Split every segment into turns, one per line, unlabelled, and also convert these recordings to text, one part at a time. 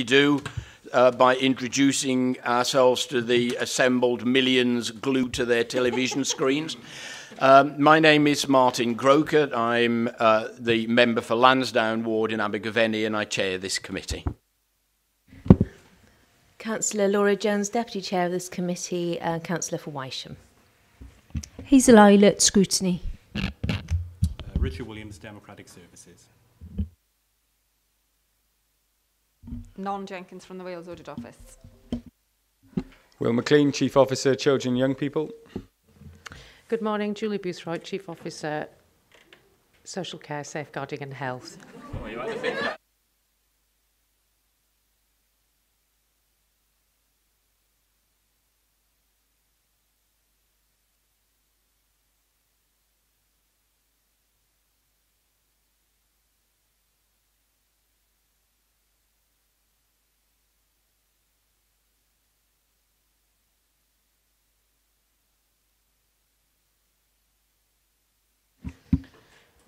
do uh, by introducing ourselves to the assembled millions glued to their television screens. Um, my name is Martin Groucutt. I'm uh, the member for Lansdown Ward in Abergavenny and I chair this committee.
Councillor Laura Jones, Deputy Chair of this committee, uh, Councillor for Wyesham.
Hazel Ilett, Scrutiny.
Uh, Richard Williams, Democratic Services.
Non Jenkins from the Wales Audit Office.
Will McLean, Chief Officer, Children and Young People.
Good morning, Julie Boothroyd, Chief Officer, Social Care, Safeguarding and Health.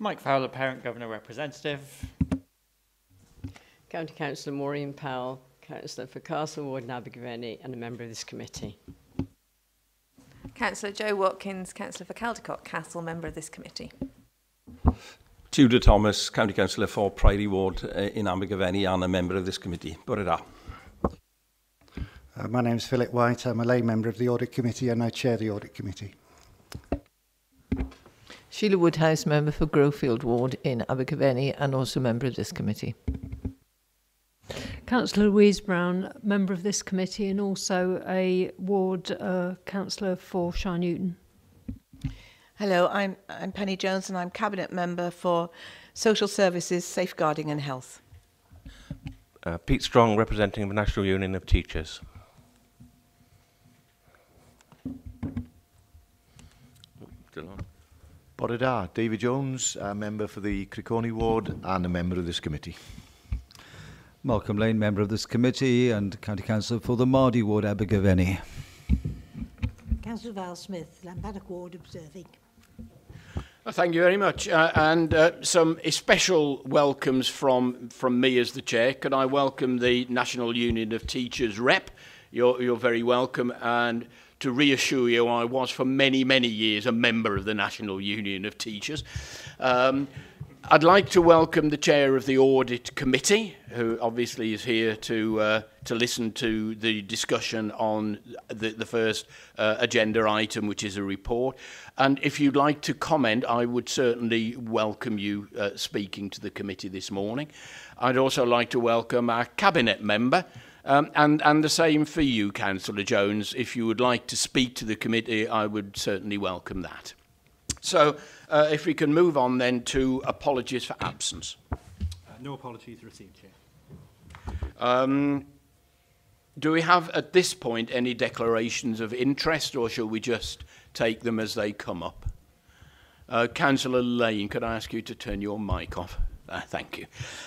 Mike Fowler, Parent Governor Representative.
County Councillor Maureen Powell, Councillor for Castle Ward and Abergavenny and a member of this committee.
Councillor Joe Watkins, Councillor for Caldecott Castle, member of this committee.
Tudor Thomas, County Councillor for Priory Ward uh, in Abergavenny and a member of this committee. Borera.
Uh, my name is Philip White. I'm a lay member of the Audit Committee and I chair the Audit Committee.
Sheila Woodhouse, member for Grofield Ward in Abergavenny and also member of this committee.
Councillor Louise Brown, member of this committee and also a ward uh, councillor for Shirenewton.
Hello, I'm, I'm Penny Jones and I'm Cabinet Member for Social Services, Safeguarding and Health.
Uh, Pete Strong, representing the National Union of Teachers.
Still on.
Borida, David Jones, a member for the Criconi ward and a member of this committee.
Malcolm Lane, member of this committee and County Councillor for the Mardy ward, Abergavenny.
Councillor Val Smith, Lambanac ward observing.
Thank you very much. Uh, and uh, some special welcomes from, from me as the chair. Could I welcome the National Union of Teachers rep? You're, you're very welcome. And to reassure you, I was for many, many years a member of the National Union of Teachers. Um, I'd like to welcome the chair of the Audit Committee, who obviously is here to uh, to listen to the discussion on the, the first uh, agenda item, which is a report. And if you'd like to comment, I would certainly welcome you uh, speaking to the committee this morning. I'd also like to welcome our cabinet member, Um, and, and the same for you, Councillor Jones. If you would like to speak to the committee, I would certainly welcome that. So uh, if we can move on then to apologies for absence.
Uh, no apologies received, Chair.
Um, do we have at this point any declarations of interest or shall we just take them as they come up? Uh, Councillor Lane, could I ask you to turn your mic off? Uh, thank you.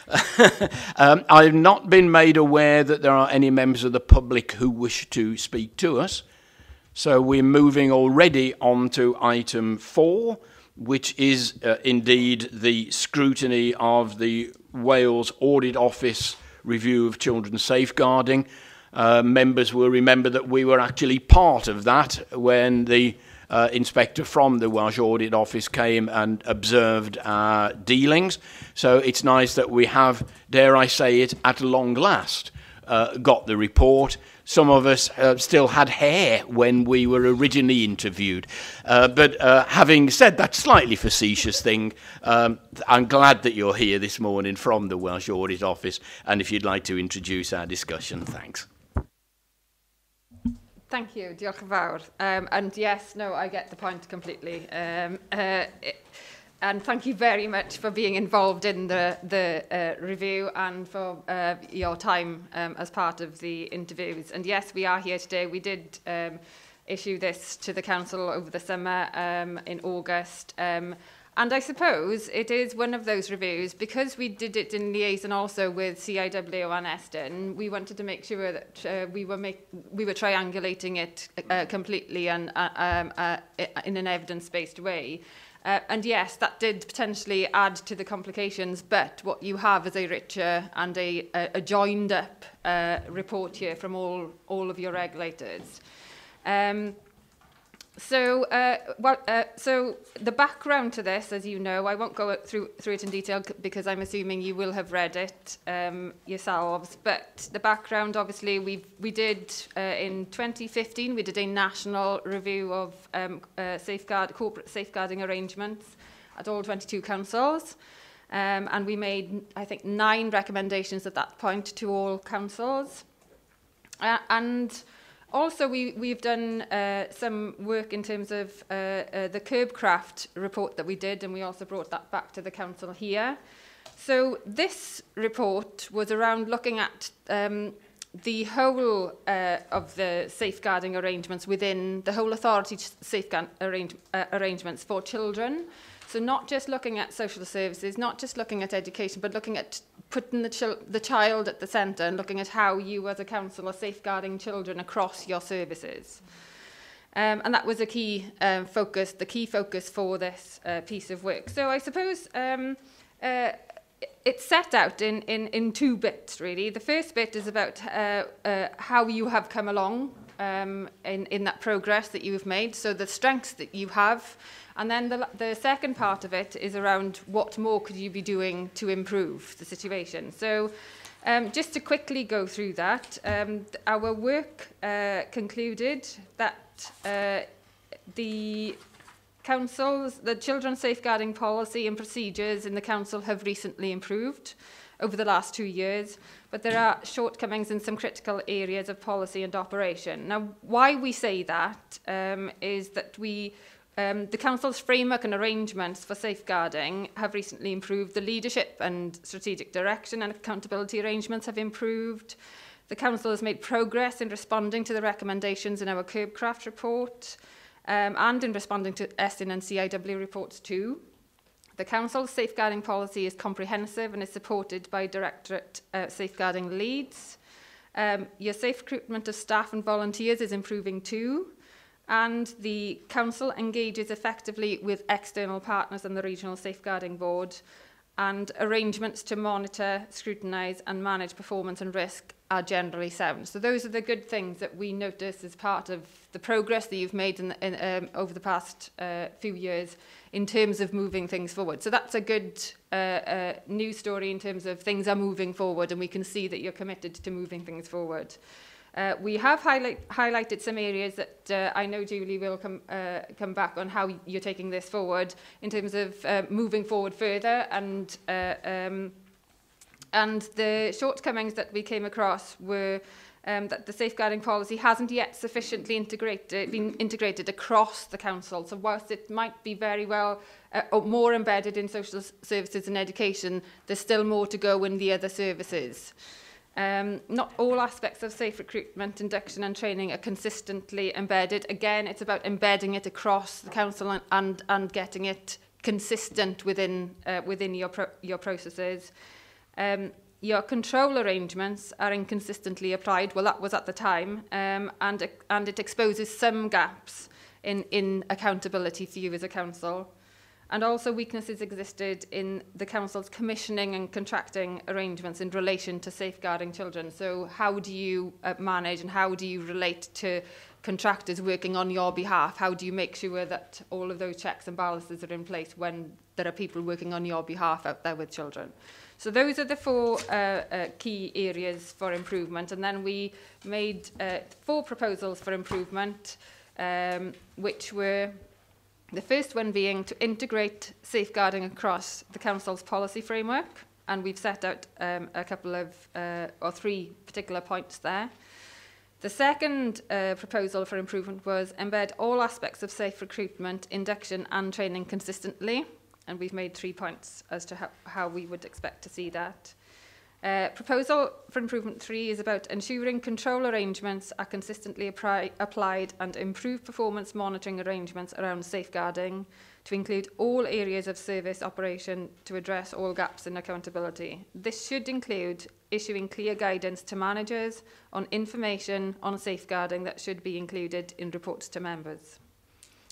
um, I've not been made aware that there are any members of the public who wish to speak to us. So we're moving already on to item four, which is uh, indeed the scrutiny of the Wales Audit Office review of children's safeguarding. Uh, members will remember that we were actually part of that when the uh, inspector from the Welsh Audit Office came and observed our dealings. So it's nice that we have, dare I say it, at long last, uh, got the report. Some of us uh, still had hair when we were originally interviewed. Uh, but uh, having said that slightly facetious thing, um, I'm glad that you're here this morning from the Welsh Audit Office. And if you'd like to introduce our discussion, thanks.
Thank you, diolch yn fawr. Um, and yes, no, I get the point completely. Um, uh, it, and thank you very much for being involved in the, the uh, review and for uh, your time um, as part of the interviews. And yes, we are here today. We did um, issue this to the council over the summer um, in August. Um, And I suppose it is one of those reviews, because we did it in liaison also with CIW and Eston, we wanted to make sure that uh, we, were make, we were triangulating it uh, completely and uh, um, uh, in an evidence-based way. Uh, and yes, that did potentially add to the complications, but what you have is a richer and a, a, a joined up uh, report here from all, all of your regulators. Um, So, uh, well, uh, so the background to this, as you know, I won't go through, through it in detail because I'm assuming you will have read it um, yourselves. But the background, obviously, we we did uh, in 2015, we did a national review of um, uh, safeguard corporate safeguarding arrangements at all 22 councils. Um, and we made, I think, nine recommendations at that point to all councils. Uh, and Also, we, we've done uh, some work in terms of uh, uh, the curb craft report that we did, and we also brought that back to the council here. So this report was around looking at um, the whole uh, of the safeguarding arrangements within the whole authority safeguard arrange, uh, arrangements for children. So not just looking at social services, not just looking at education, but looking at putting the, ch the child at the centre and looking at how you as a council are safeguarding children across your services. Um, and that was a key um, focus, the key focus for this uh, piece of work. So I suppose um, uh, it's set out in, in, in two bits, really. The first bit is about uh, uh, how you have come along um, in, in that progress that you have made, so the strengths that you have, And then the, the second part of it is around what more could you be doing to improve the situation. So um, just to quickly go through that, um, our work uh, concluded that uh, the councils, the children's safeguarding policy and procedures in the council have recently improved over the last two years, but there are shortcomings in some critical areas of policy and operation. Now, why we say that um, is that we Um, the Council's framework and arrangements for safeguarding have recently improved. The leadership and strategic direction and accountability arrangements have improved. The Council has made progress in responding to the recommendations in our Curbcraft report um, and in responding to SN and CIW reports too. The Council's safeguarding policy is comprehensive and is supported by Directorate uh, Safeguarding Leads. Um, your safe recruitment of staff and volunteers is improving too and the Council engages effectively with external partners and the Regional Safeguarding Board and arrangements to monitor, scrutinise and manage performance and risk are generally sound. So those are the good things that we notice as part of the progress that you've made in, in, um, over the past uh, few years in terms of moving things forward. So that's a good uh, uh, news story in terms of things are moving forward and we can see that you're committed to moving things forward. Uh, we have highlight, highlighted some areas that uh, I know Julie will come, uh, come back on how you're taking this forward in terms of uh, moving forward further and uh, um, and the shortcomings that we came across were um, that the safeguarding policy hasn't yet sufficiently integrated, been integrated across the council. So whilst it might be very well uh, or more embedded in social services and education, there's still more to go in the other services. Um, not all aspects of safe recruitment, induction and training are consistently embedded. Again, it's about embedding it across the council and, and, and getting it consistent within, uh, within your, pro your processes. Um, your control arrangements are inconsistently applied. Well, that was at the time, um, and, and it exposes some gaps in, in accountability for you as a council and also weaknesses existed in the council's commissioning and contracting arrangements in relation to safeguarding children. So how do you uh, manage and how do you relate to contractors working on your behalf? How do you make sure that all of those checks and balances are in place when there are people working on your behalf out there with children? So those are the four uh, uh, key areas for improvement. And then we made uh, four proposals for improvement, um, which were The first one being to integrate safeguarding across the Council's policy framework, and we've set out um, a couple of, uh, or three particular points there. The second uh, proposal for improvement was embed all aspects of safe recruitment, induction and training consistently, and we've made three points as to how, how we would expect to see that. Uh, proposal for improvement three is about ensuring control arrangements are consistently applied and improved performance monitoring arrangements around safeguarding to include all areas of service operation to address all gaps in accountability. This should include issuing clear guidance to managers on information on safeguarding that should be included in reports to members.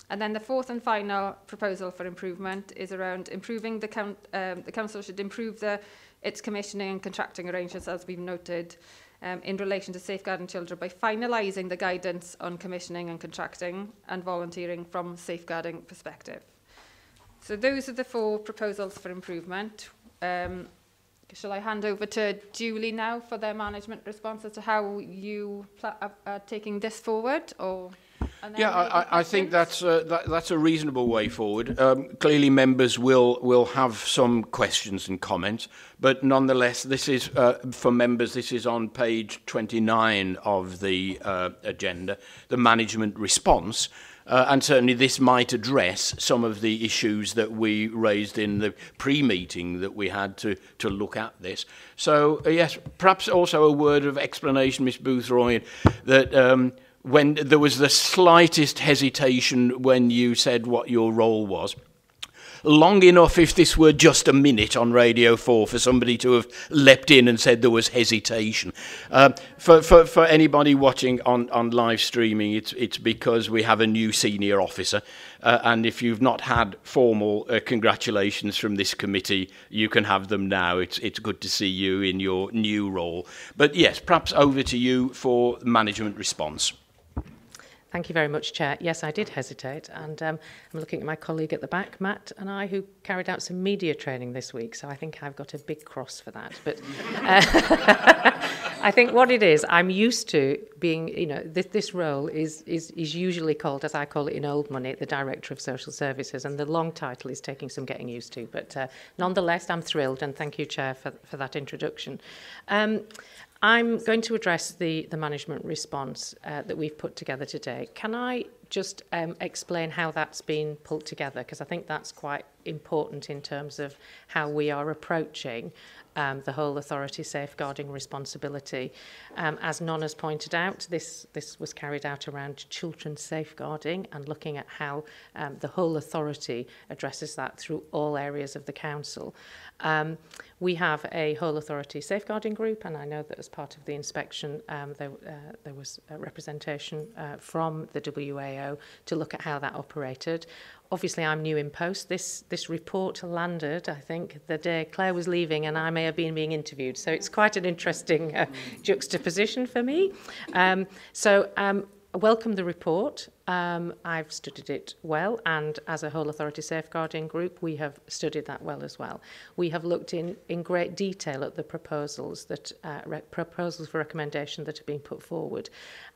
And then the fourth and final proposal for improvement is around improving the, um, the Council should improve the its commissioning and contracting arrangements, as we've noted, um, in relation to safeguarding children by finalising the guidance on commissioning and contracting and volunteering from safeguarding perspective. So those are the four proposals for improvement. Um, shall I hand over to Julie now for their management response as to how you are taking this forward? Or...
yeah, I, I think that's a, that, that's a reasonable way forward. Um, clearly, members will will have some questions and comments, but nonetheless, this is uh, for members. This is on page 29 of the uh, agenda, the management response. Uh, and certainly this might address some of the issues that we raised in the pre-meeting that we had to, to look at this. So, uh, yes, perhaps also a word of explanation, Ms Boothroyd, that um, when there was the slightest hesitation when you said what your role was, long enough if this were just a minute on Radio 4 for somebody to have leapt in and said there was hesitation. Uh, for, for, for anybody watching on, on live streaming, it's, it's because we have a new senior officer. Uh, and if you've not had formal uh, congratulations from this committee, you can have them now. It's, it's good to see you in your new role. But yes, perhaps over to you for management response.
Thank you very much, Chair. Yes, I did hesitate, and um, I'm looking at my colleague at the back, Matt, and I, who carried out some media training this week, so I think I've got a big cross for that. But uh, I think what it is, I'm used to being, you know, this, this role is, is, is usually called, as I call it in old money, the Director of Social Services, and the long title is taking some getting used to. But uh, nonetheless, I'm thrilled, and thank you, Chair, for, for that introduction. Um, I'm going to address the, the management response uh, that we've put together today. Can I just um, explain how that's been pulled together? Because I think that's quite important in terms of how we are approaching um, the whole authority safeguarding responsibility. Um, as Non has pointed out, this, this was carried out around children safeguarding and looking at how um, the whole authority addresses that through all areas of the council. Um, we have a whole authority safeguarding group, and I know that as part of the inspection, um, there, uh, there was a representation uh, from the WAO to look at how that operated. Obviously I'm new in post. This this report landed, I think, the day Claire was leaving, and I may have been being interviewed. So it's quite an interesting uh, juxtaposition for me. Um, so um, welcome the report. Um, I've studied it well, and as a whole authority safeguarding group, we have studied that well as well. We have looked in, in great detail at the proposals that uh, proposals for recommendation that have been put forward.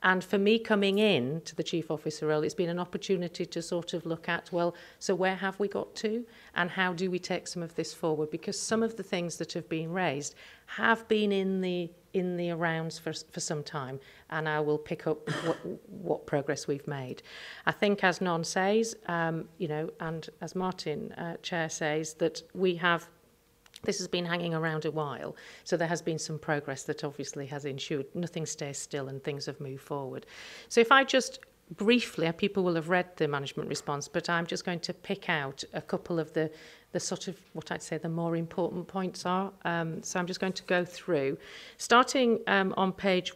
And for me coming in to the chief officer role, it's been an opportunity to sort of look at, well, so where have we got to, and how do we take some of this forward? Because some of the things that have been raised have been in the in the rounds for, for some time and I will pick up what, what progress we've made. I think as Non says, um, you know, and as Martin uh, Chair says, that we have this has been hanging around a while, so there has been some progress that obviously has ensued. Nothing stays still and things have moved forward. So if I just briefly, people will have read the management response, but I'm just going to pick out a couple of the the sort of what I'd say the more important points are. Um, so I'm just going to go through, starting um, on page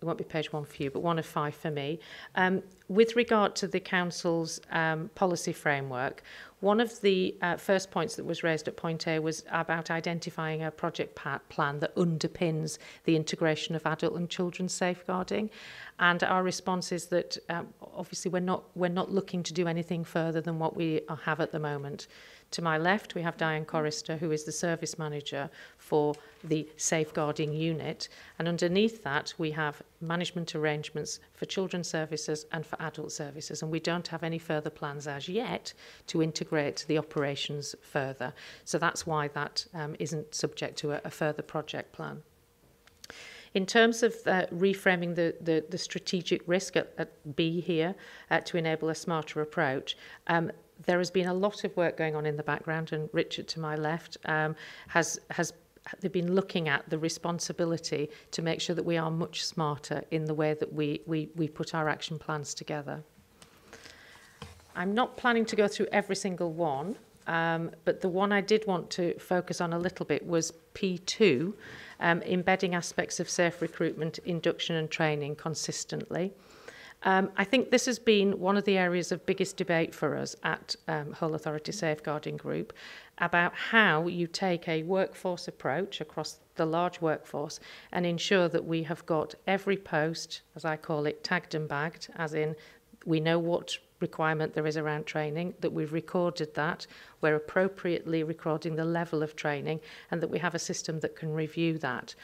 it won't be page one for you, but one of five for me. Um, with regard to the Council's um, policy framework, one of the uh, first points that was raised at point A was about identifying a project plan that underpins the integration of adult and children's safeguarding. And our response is that um, obviously we're not, we're not looking to do anything further than what we have at the moment. To my left, we have Diane Corrister, who is the service manager for the safeguarding unit. And underneath that, we have management arrangements for children's services and for adult services. And we don't have any further plans as yet to integrate the operations further. So that's why that um, isn't subject to a, a further project plan. In terms of uh, reframing the, the, the strategic risk at, at B here uh, to enable a smarter approach, um, there has been a lot of work going on in the background, and Richard to my left um, has has they've been looking at the responsibility to make sure that we are much smarter in the way that we we, we put our action plans together. I'm not planning to go through every single one, um, but the one I did want to focus on a little bit was P2, um, embedding aspects of safe recruitment, induction and training consistently. Um, I think this has been one of the areas of biggest debate for us at um, Hull Authority Safeguarding Group about how you take a workforce approach across the large workforce and ensure that we have got every post, as I call it, tagged and bagged, as in we know what requirement there is around training, that we've recorded that, we're appropriately recording the level of training, and that we have a system that can review that.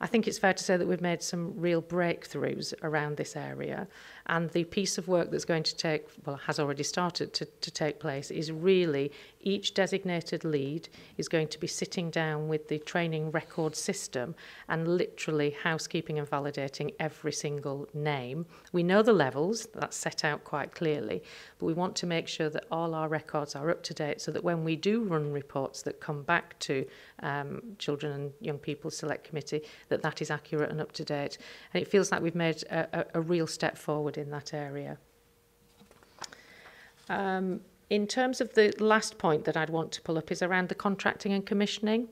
I think it's fair to say that we've made some real breakthroughs around this area. And the piece of work that's going to take, well, has already started to, to take place, is really each designated lead is going to be sitting down with the training record system and literally housekeeping and validating every single name. We know the levels, that's set out quite clearly, but we want to make sure that all our records are up to date so that when we do run reports that come back to um, Children and Young People Select Committee, that that is accurate and up to date. And it feels like we've made a, a, a real step forward in that area. Um, in terms of the last point that I'd want to pull up is around the contracting and commissioning.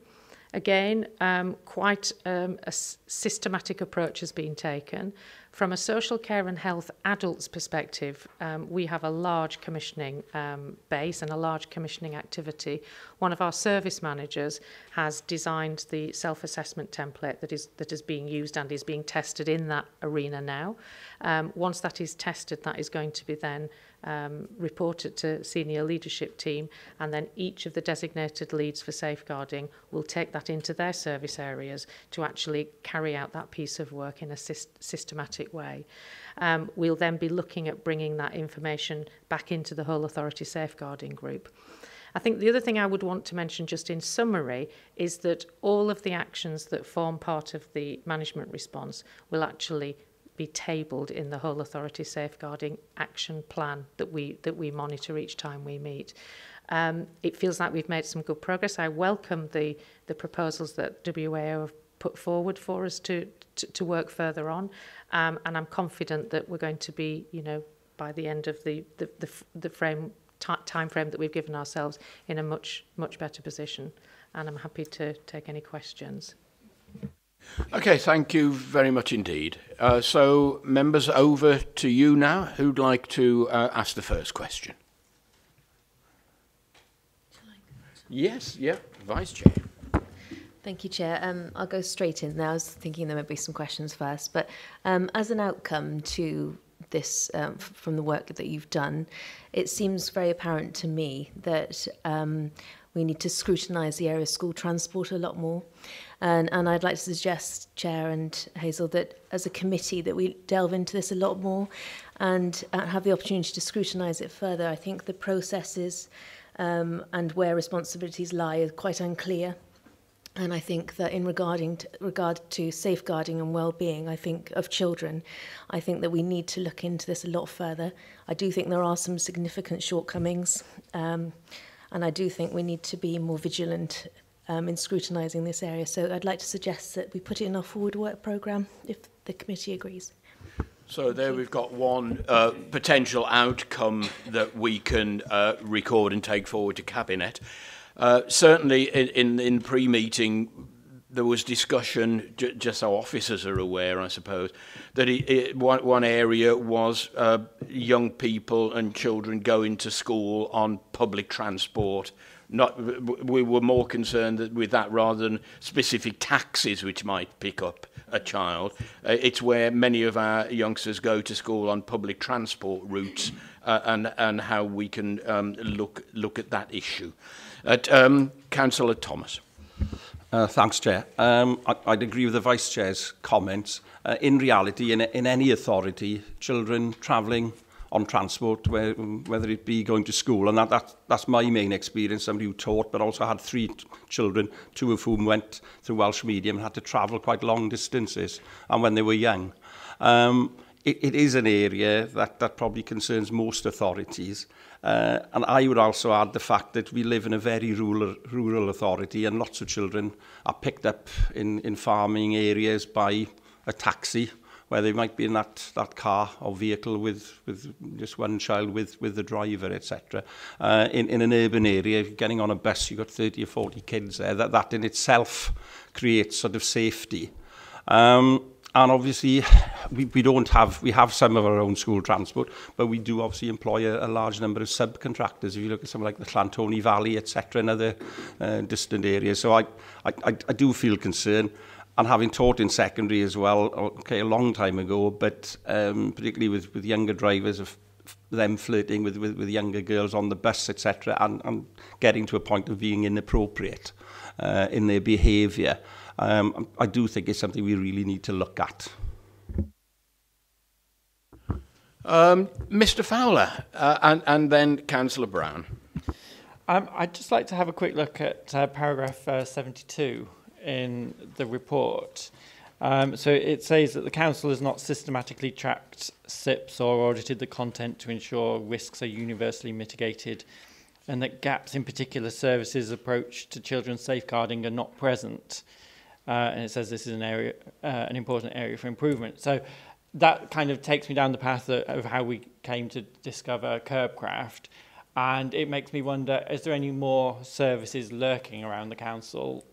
Again, um, quite um, a systematic approach has been taken. From a social care and health adults perspective, um, we have a large commissioning um, base and a large commissioning activity. One of our service managers has designed the self-assessment template that is that is being used and is being tested in that arena now. Um, once that is tested, that is going to be then um, report it to senior leadership team and then each of the designated leads for safeguarding will take that into their service areas to actually carry out that piece of work in a syst systematic way. Um, we'll then be looking at bringing that information back into the whole authority safeguarding group. I think the other thing I would want to mention just in summary is that all of the actions that form part of the management response will actually be tabled in the whole authority safeguarding action plan that we that we monitor each time we meet. Um, it feels like we've made some good progress. I welcome the the proposals that WAO have put forward for us to to, to work further on, um, and I'm confident that we're going to be, you know, by the end of the the the, the frame time frame that we've given ourselves in a much much better position. And I'm happy to take any questions.
Okay, thank you very much indeed. Uh, so, members, over to you now. Who'd like to uh, ask the first question? Yes, yeah, Vice Chair.
Thank you, Chair. Um, I'll go straight in now. I was thinking there might be some questions first. But um, as an outcome to this, um, from the work that you've done, it seems very apparent to me that um, we need to scrutinise the area of school transport a lot more. And, and I'd like to suggest, Chair and Hazel, that as a committee that we delve into this a lot more and uh, have the opportunity to scrutinise it further. I think the processes um, and where responsibilities lie are quite unclear. And I think that in regarding to, regard to safeguarding and well-being, I think of children, I think that we need to look into this a lot further. I do think there are some significant shortcomings, um, and I do think we need to be more vigilant um, in scrutinising this area. So I'd like to suggest that we put it in our forward work programme if the committee agrees.
So there we've got one uh, potential outcome that we can uh, record and take forward to Cabinet. Uh, certainly in, in, in pre-meeting there was discussion, just so officers are aware, I suppose, that it, it, one, one area was uh, young people and children going to school on public transport not we were more concerned with that rather than specific taxes which might pick up a child uh, it's where many of our youngsters go to school on public transport routes uh, and and how we can um, look look at that issue at um, councillor thomas
Uh, thanks, Chair. Um, I, I'd agree with the Vice-Chair's comments. Uh, in reality, in, in any authority, children travelling on transport, where, whether it be going to school. And that, that, that's my main experience, somebody who taught, but also had three children, two of whom went through Welsh medium and had to travel quite long distances, and when they were young. Um, it, it is an area that, that probably concerns most authorities. Uh, and I would also add the fact that we live in a very rural, rural authority and lots of children are picked up in, in farming areas by a taxi, where they might be in that, that car or vehicle with, with just one child with, with the driver, etc. Uh, in, in an urban area, if you're getting on a bus, you've got 30 or 40 kids there. That, that in itself creates sort of safety. Um, and obviously we, we don't have we have some of our own school transport but we do obviously employ a, a large number of subcontractors if you look at something like the Llantoni Valley etc and other uh, distant areas so I, I, I do feel concerned and having taught in secondary as well, okay, a long time ago, but um, particularly with, with younger drivers, of them flirting with, with, with younger girls on the bus, etc., and, and getting to a point of being inappropriate uh, in their behaviour. Um, I do think it's something we really need to look at.
Um, Mr Fowler uh, and, and then Councillor Brown.
Um, I'd just like to have a quick look at uh, paragraph uh, 72 in the report. Um, so it says that the council has not systematically tracked SIPs or audited the content to ensure risks are universally mitigated and that gaps in particular services approach to children's safeguarding are not present. Uh, and it says this is an area, uh, an important area for improvement. So that kind of takes me down the path of, of how we came to discover Kerbcraft. And it makes me wonder, is there any more services lurking around the council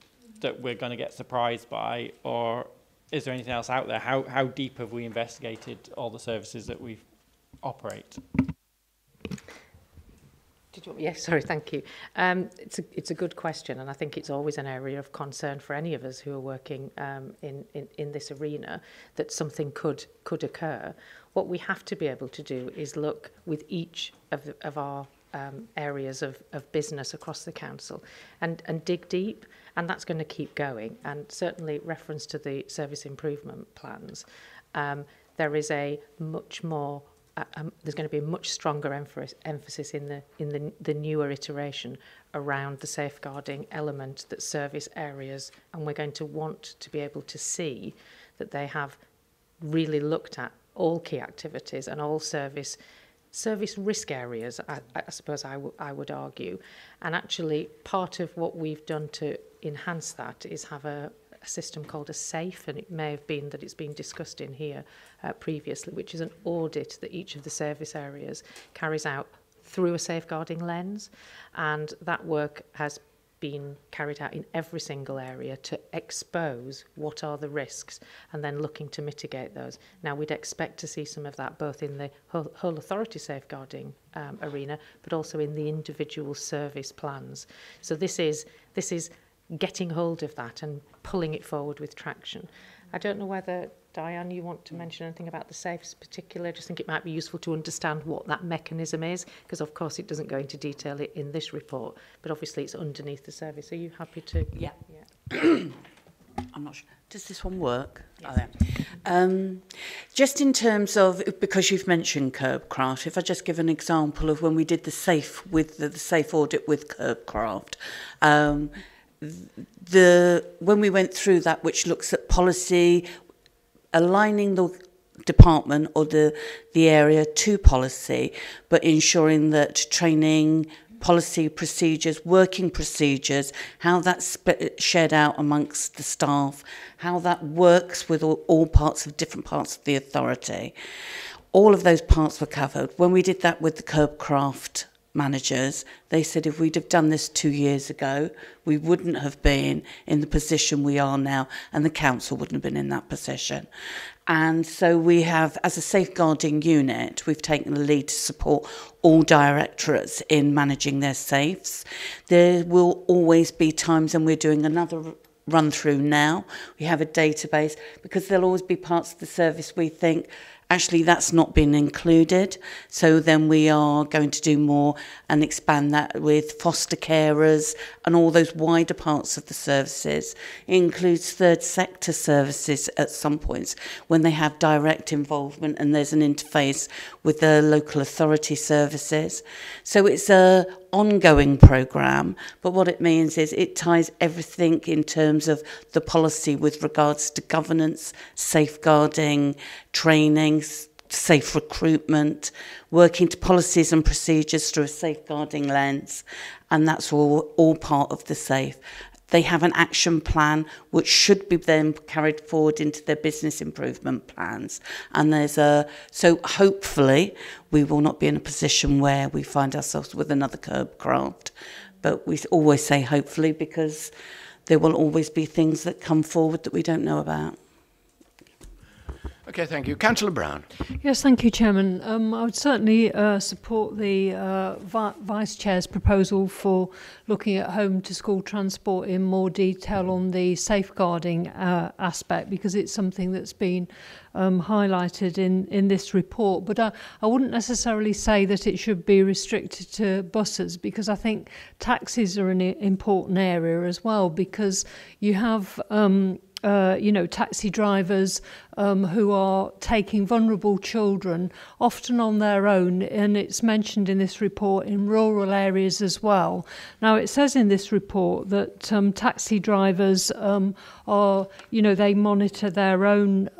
that we're going to get surprised by? Or is there anything else out there? How, how deep have we investigated all the services that we operate?
Yes, sorry, thank you. Um, it's, a, it's a good question, and I think it's always an area of concern for any of us who are working um, in, in, in this arena that something could, could occur. What we have to be able to do is look with each of, the, of our um, areas of, of business across the council and, and dig deep, and that's going to keep going. And certainly, reference to the service improvement plans, um, there is a much more uh, um, there's going to be a much stronger emphasis, emphasis in the in the, the newer iteration around the safeguarding element that service areas, and we're going to want to be able to see that they have really looked at all key activities and all service service risk areas, I, I suppose I, I would argue. And actually, part of what we've done to enhance that is have a, a system called a safe and it may have been that it's been discussed in here uh, previously which is an audit that each of the service areas carries out through a safeguarding lens and that work has been carried out in every single area to expose what are the risks and then looking to mitigate those. Now, we'd expect to see some of that both in the whole, whole authority safeguarding um, arena, but also in the individual service plans. So this is, this is getting hold of that and pulling it forward with traction. I don't know whether, Diane, you want to mention anything about the safes particular. I just think it might be useful to understand what that mechanism is, because of course it doesn't go into detail in this report, but obviously it's underneath the service. Are you happy to?
Yeah. yeah. I'm not sure. Does this one work? Yes. Oh, um, just in terms of, because you've mentioned Kerbcraft, if I just give an example of when we did the safe with the, the safe audit with Kerbcraft, um, the when we went through that, which looks at policy, aligning the department or the the area to policy, but ensuring that training, policy procedures, working procedures, how that's shared out amongst the staff, how that works with all, all parts of different parts of the authority. All of those parts were covered. When we did that with the Kerbcraft managers, they said if we'd have done this two years ago, we wouldn't have been in the position we are now, and the council wouldn't have been in that position. And so we have, as a safeguarding unit, we've taken the lead to support all directorates in managing their safes. There will always be times, and we're doing another run through now, we have a database, because there'll always be parts of the service we think, Actually, that's not been included. So then we are going to do more and expand that with foster carers and all those wider parts of the services. It includes third sector services at some points when they have direct involvement and there's an interface with the local authority services. So it's a ongoing program, but what it means is it ties everything in terms of the policy with regards to governance, safeguarding, training, safe recruitment, working to policies and procedures through a safeguarding lens, and that's all, all part of the SAFE. They have an action plan which should be then carried forward into their business improvement plans. And there's a so hopefully we will not be in a position where we find ourselves with another Kerbcraft. But we always say hopefully because there will always be things that come forward that we don't know about.
Okay, thank you. Councillor Brown.
Yes, thank you, Chairman. Um, I would certainly uh, support the uh, Vi Vice Chair's proposal for looking at home to school transport in more detail on the safeguarding uh, aspect because it's something that's been um, highlighted in, in this report. But I, I wouldn't necessarily say that it should be restricted to buses because I think taxis are an important area as well because you have um, uh, you know, taxi drivers um, who are taking vulnerable children, often on their own, and it's mentioned in this report in rural areas as well. Now, it says in this report that um, taxi drivers um, are, you know, they monitor their own.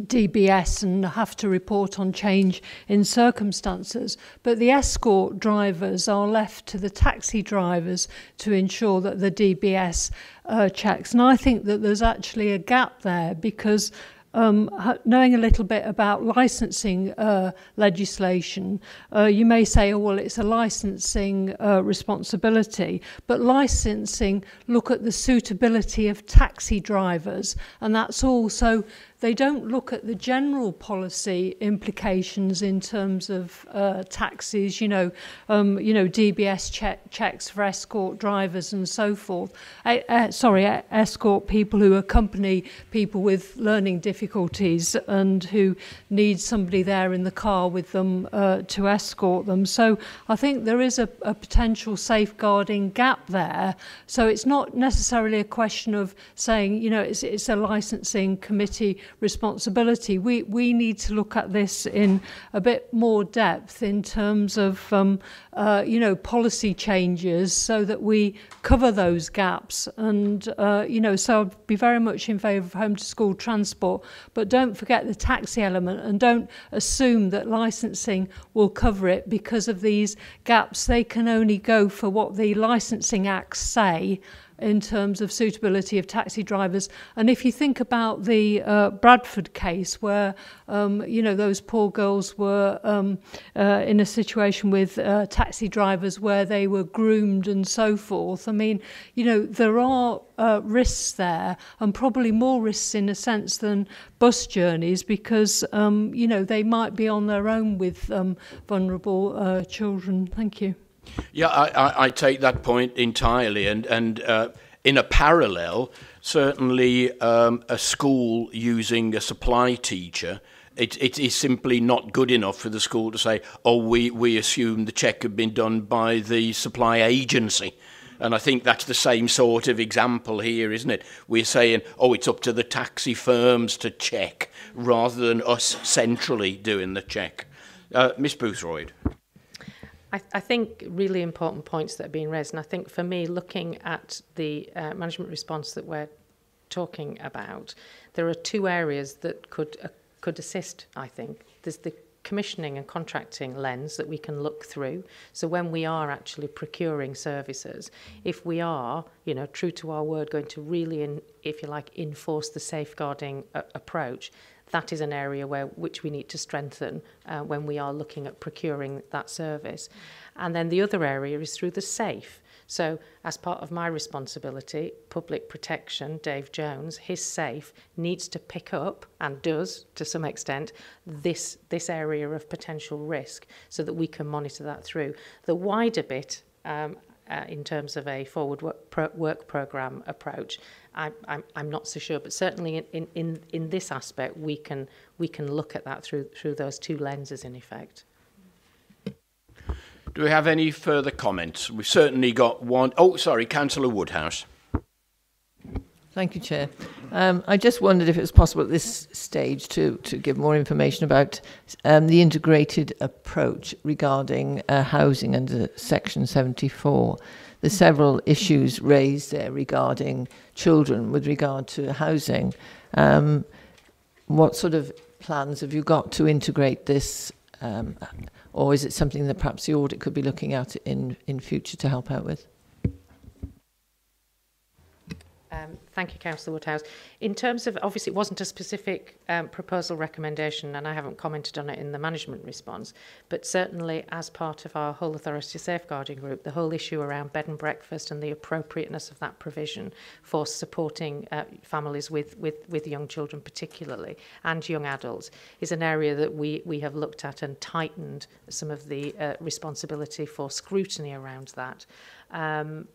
DBS and have to report on change in circumstances. But the escort drivers are left to the taxi drivers to ensure that the DBS uh, checks. And I think that there's actually a gap there because um, knowing a little bit about licensing uh, legislation, uh, you may say, oh, well, it's a licensing uh, responsibility, but licensing look at the suitability of taxi drivers, and that's also they don't look at the general policy implications in terms of uh, taxes, you know, um, you know, DBS check, checks for escort drivers and so forth. Uh, uh, sorry, escort people who accompany people with learning difficulties and who need somebody there in the car with them uh, to escort them. So I think there is a, a potential safeguarding gap there. So it's not necessarily a question of saying, you know, it's, it's a licensing committee responsibility. We, we need to look at this in a bit more depth in terms of, um, uh, you know, policy changes so that we cover those gaps. And, uh, you know, so I'd be very much in favour of home to school transport, but don't forget the taxi element and don't assume that licensing will cover it because of these gaps. They can only go for what the licensing acts say in terms of suitability of taxi drivers. And if you think about the uh, Bradford case, where um, you know those poor girls were um, uh, in a situation with uh, taxi drivers where they were groomed and so forth. I mean, you know, there are uh, risks there, and probably more risks in a sense than bus journeys, because um, you know they might be on their own with um, vulnerable uh, children. Thank you.
Yeah, I, I, I take that point entirely, and and uh, in a parallel, certainly um, a school using a supply teacher. It, it is simply not good enough for the school to say, oh, we, we assume the check had been done by the supply agency. And I think that's the same sort of example here, isn't it? We're saying, oh, it's up to the taxi firms to check rather than us centrally doing the check. Uh, Miss Boothroyd.
I, I think really important points that have been raised, and I think for me, looking at the uh, management response that we're talking about, there are two areas that could uh, could assist. I think there's the commissioning and contracting lens that we can look through. So when we are actually procuring services, if we are, you know, true to our word, going to really, in, if you like, enforce the safeguarding uh, approach, that is an area where which we need to strengthen uh, when we are looking at procuring that service. And then the other area is through the SAFE. So, as part of my responsibility, public protection, Dave Jones, his SAFE needs to pick up and does to some extent this this area of potential risk, so that we can monitor that through. The wider bit. Um, uh, in terms of a forward work, pro work program approach. I, I'm, I'm not so sure, but certainly in, in, in, in this aspect, we can, we can look at that through, through those two lenses in effect.
Do we have any further comments? We've certainly got one. Oh, sorry, Councillor Woodhouse.
Thank you, Chair. Um, I just wondered if it was possible at this stage to, to give more information about um, the integrated approach regarding uh, housing under Section 74 there's several issues raised there regarding children with regard to housing. Um, what sort of plans have you got to integrate this, um, or is it something that perhaps the audit could be looking at in, in future to help out with?
Um, Thank you, Councillor Woodhouse. In terms of, obviously, it wasn't a specific um, proposal recommendation, and I haven't commented on it in the management response, but certainly as part of our whole authority safeguarding group, the whole issue around bed and breakfast and the appropriateness of that provision for supporting uh, families with, with, with young children particularly, and young adults, is an area that we, we have looked at and tightened some of the uh, responsibility for scrutiny around that. Um,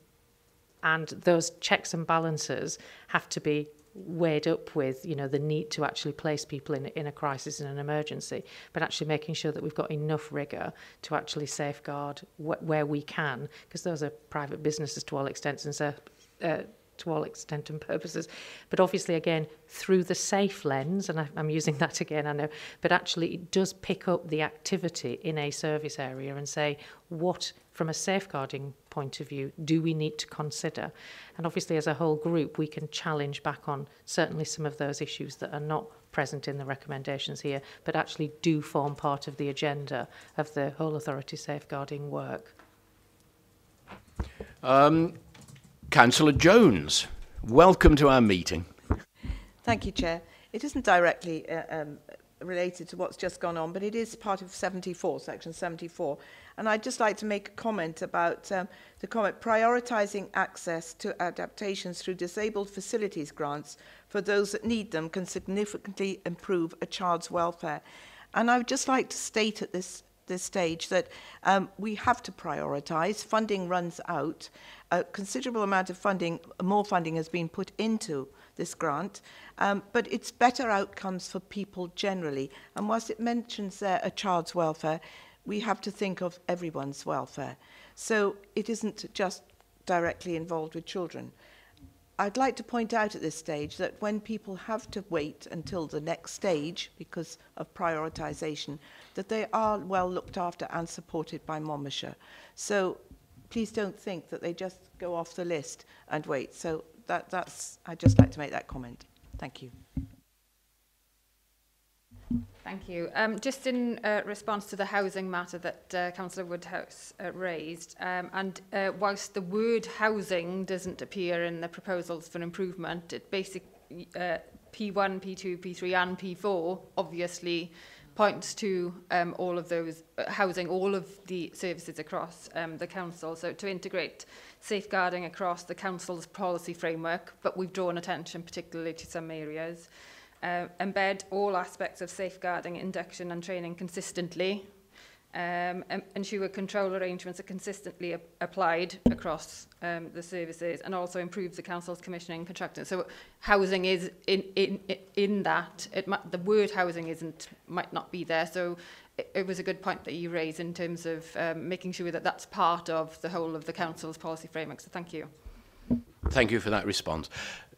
and those checks and balances have to be weighed up with you know the need to actually place people in in a crisis in an emergency but actually making sure that we've got enough rigor to actually safeguard wh where we can because those are private businesses to all extents and so uh, to all extent and purposes. But obviously, again, through the safe lens, and I, I'm using that again, I know, but actually it does pick up the activity in a service area and say, what, from a safeguarding point of view, do we need to consider? And obviously, as a whole group, we can challenge back on certainly some of those issues that are not present in the recommendations here, but actually do form part of the agenda of the whole authority safeguarding work.
Um, Councillor Jones, welcome to our meeting.
Thank you, Chair. It isn't directly uh, um, related to what's just gone on, but it is part of 74, section 74. And I'd just like to make a comment about um, the comment prioritising access to adaptations through disabled facilities grants for those that need them can significantly improve a child's welfare. And I would just like to state at this this stage that um, we have to prioritise. Funding runs out. A considerable amount of funding, more funding has been put into this grant, um, but it's better outcomes for people generally. And whilst it mentions there a child's welfare, we have to think of everyone's welfare. So it isn't just directly involved with children. I'd like to point out at this stage that when people have to wait until the next stage because of prioritisation, that they are well looked after and supported by Monmouthshire. So please don't think that they just go off the list and wait. So that, that's, I'd just like to make that comment. Thank you.
Thank you. Um, just in uh, response to the housing matter that uh, Councillor Woodhouse uh, raised, um, and uh, whilst the word housing doesn't appear in the proposals for improvement, it basically uh, P1, P2, P3 and P4 obviously points to um, all of those uh, housing all of the services across um, the council so to integrate safeguarding across the council's policy framework but we've drawn attention particularly to some areas uh, embed all aspects of safeguarding, induction and training consistently, um, ensure control arrangements are consistently ap applied across um, the services and also improves the council's commissioning contracting. So housing is in, in, in that, it might, the word housing isn't, might not be there. So it, it was a good point that you raised in terms of um, making sure that that's part of the whole of the council's policy framework. So thank you.
Thank you for that response.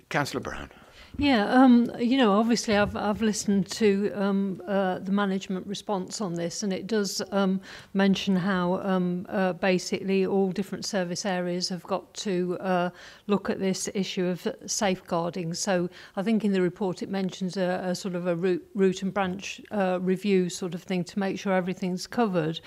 Councillor Brown.
Yeah, um, you know, obviously I've, I've listened to um, uh, the management response on this and it does um, mention how um, uh, basically all different service areas have got to uh, look at this issue of safeguarding. So I think in the report it mentions a, a sort of a root, root and branch uh, review sort of thing to make sure everything's covered.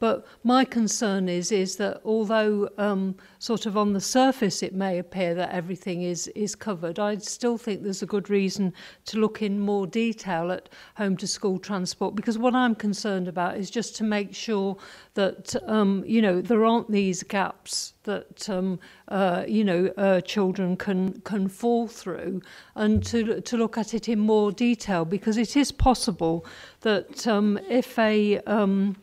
But my concern is is that although um, sort of on the surface it may appear that everything is is covered, I still think there's a good reason to look in more detail at home to school transport. Because what I'm concerned about is just to make sure that um, you know there aren't these gaps that um, uh, you know uh, children can can fall through, and to to look at it in more detail. Because it is possible that um, if a um,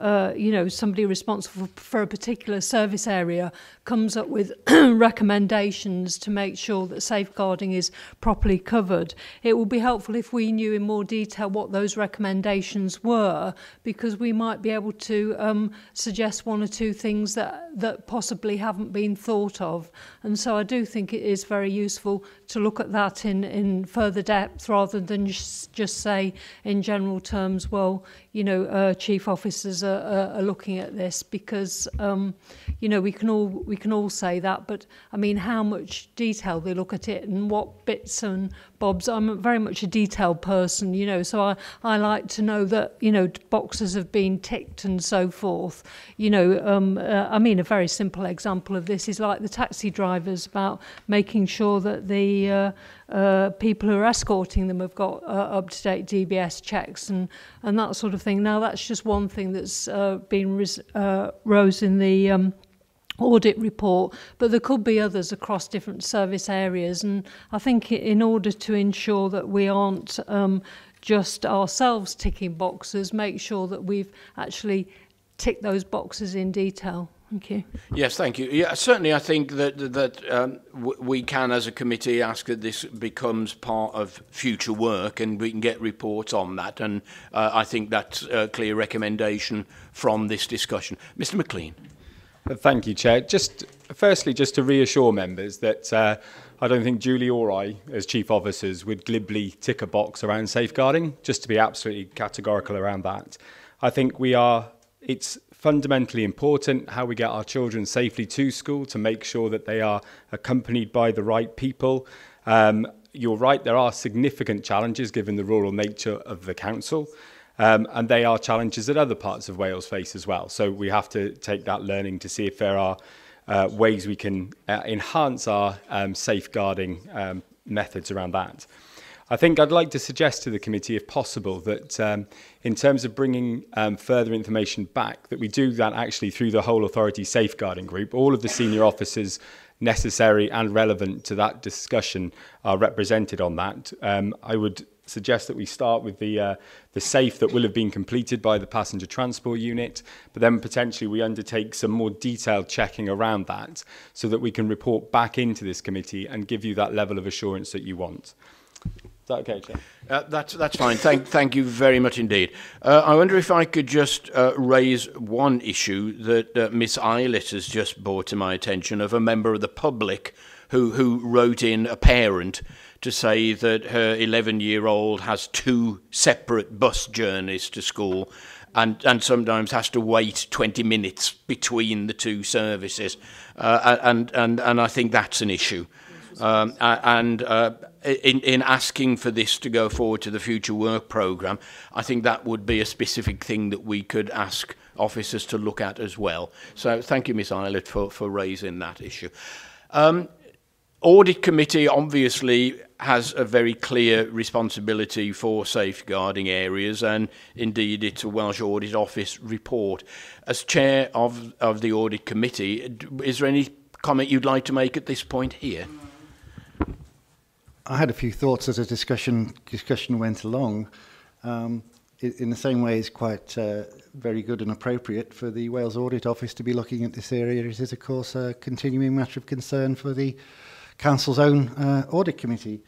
uh, you know, somebody responsible for a particular service area comes up with recommendations to make sure that safeguarding is properly covered. It will be helpful if we knew in more detail what those recommendations were, because we might be able to um, suggest one or two things that, that possibly haven't been thought of. And so I do think it is very useful to look at that in, in further depth rather than just, just say in general terms, well, you know, uh, chief officers are, are, are looking at this because, um, you know, we can all we can all say that, but I mean, how much detail they look at it and what bits and Bob's, I'm very much a detailed person, you know, so I, I like to know that, you know, boxes have been ticked and so forth. You know, um, uh, I mean, a very simple example of this is like the taxi drivers about making sure that the uh, uh, people who are escorting them have got uh, up-to-date DBS checks and, and that sort of thing. Now, that's just one thing that's uh, been ris- uh, rose in the... Um, audit report, but there could be others across different service areas. And I think in order to ensure that we aren't um, just ourselves ticking boxes, make sure that we've actually ticked those boxes in detail. Thank you.
Yes, thank you. Yeah, certainly I think that that um, we can as a committee ask that this becomes part of future work and we can get reports on that and uh, I think that's a clear recommendation from this discussion. Mr McLean.
Thank you, Chair. Just firstly, just to reassure members that uh, I don't think Julie or I, as chief officers, would glibly tick a box around safeguarding. Just to be absolutely categorical around that, I think we are. It's fundamentally important how we get our children safely to school to make sure that they are accompanied by the right people. Um, you're right, there are significant challenges given the rural nature of the council. Um, and they are challenges that other parts of Wales face as well. So we have to take that learning to see if there are uh, ways we can uh, enhance our um, safeguarding um, methods around that. I think I'd like to suggest to the committee, if possible, that um, in terms of bringing um, further information back, that we do that actually through the whole authority safeguarding group. All of the senior officers necessary and relevant to that discussion are represented on that. Um, I would suggest that we start with the, uh, the safe that will have been completed by the passenger transport unit, but then potentially we undertake some more detailed checking around that so that we can report back into this committee and give you that level of assurance that you want. Is that okay, Chair?
Uh, that's, that's fine. Thank, thank you very much indeed. Uh, I wonder if I could just uh, raise one issue that uh, Miss Ilett has just brought to my attention of a member of the public who, who wrote in a parent to say that her 11 year old has two separate bus journeys to school and, and sometimes has to wait 20 minutes between the two services. Uh, and, and, and I think that's an issue. Um, and uh, in, in asking for this to go forward to the future work programme, I think that would be a specific thing that we could ask officers to look at as well. So thank you, Ms Eilert, for, for raising that issue. Um, audit committee obviously has a very clear responsibility for safeguarding areas and indeed it's a Welsh Audit Office report. As chair of, of the audit committee, is there any comment you'd like to make at this point here?
I had a few thoughts as the discussion discussion went along. Um, in the same way, it's quite uh, very good and appropriate for the Wales Audit Office to be looking at this area. It is, of course, a continuing matter of concern for the Council's own uh, Audit Committee.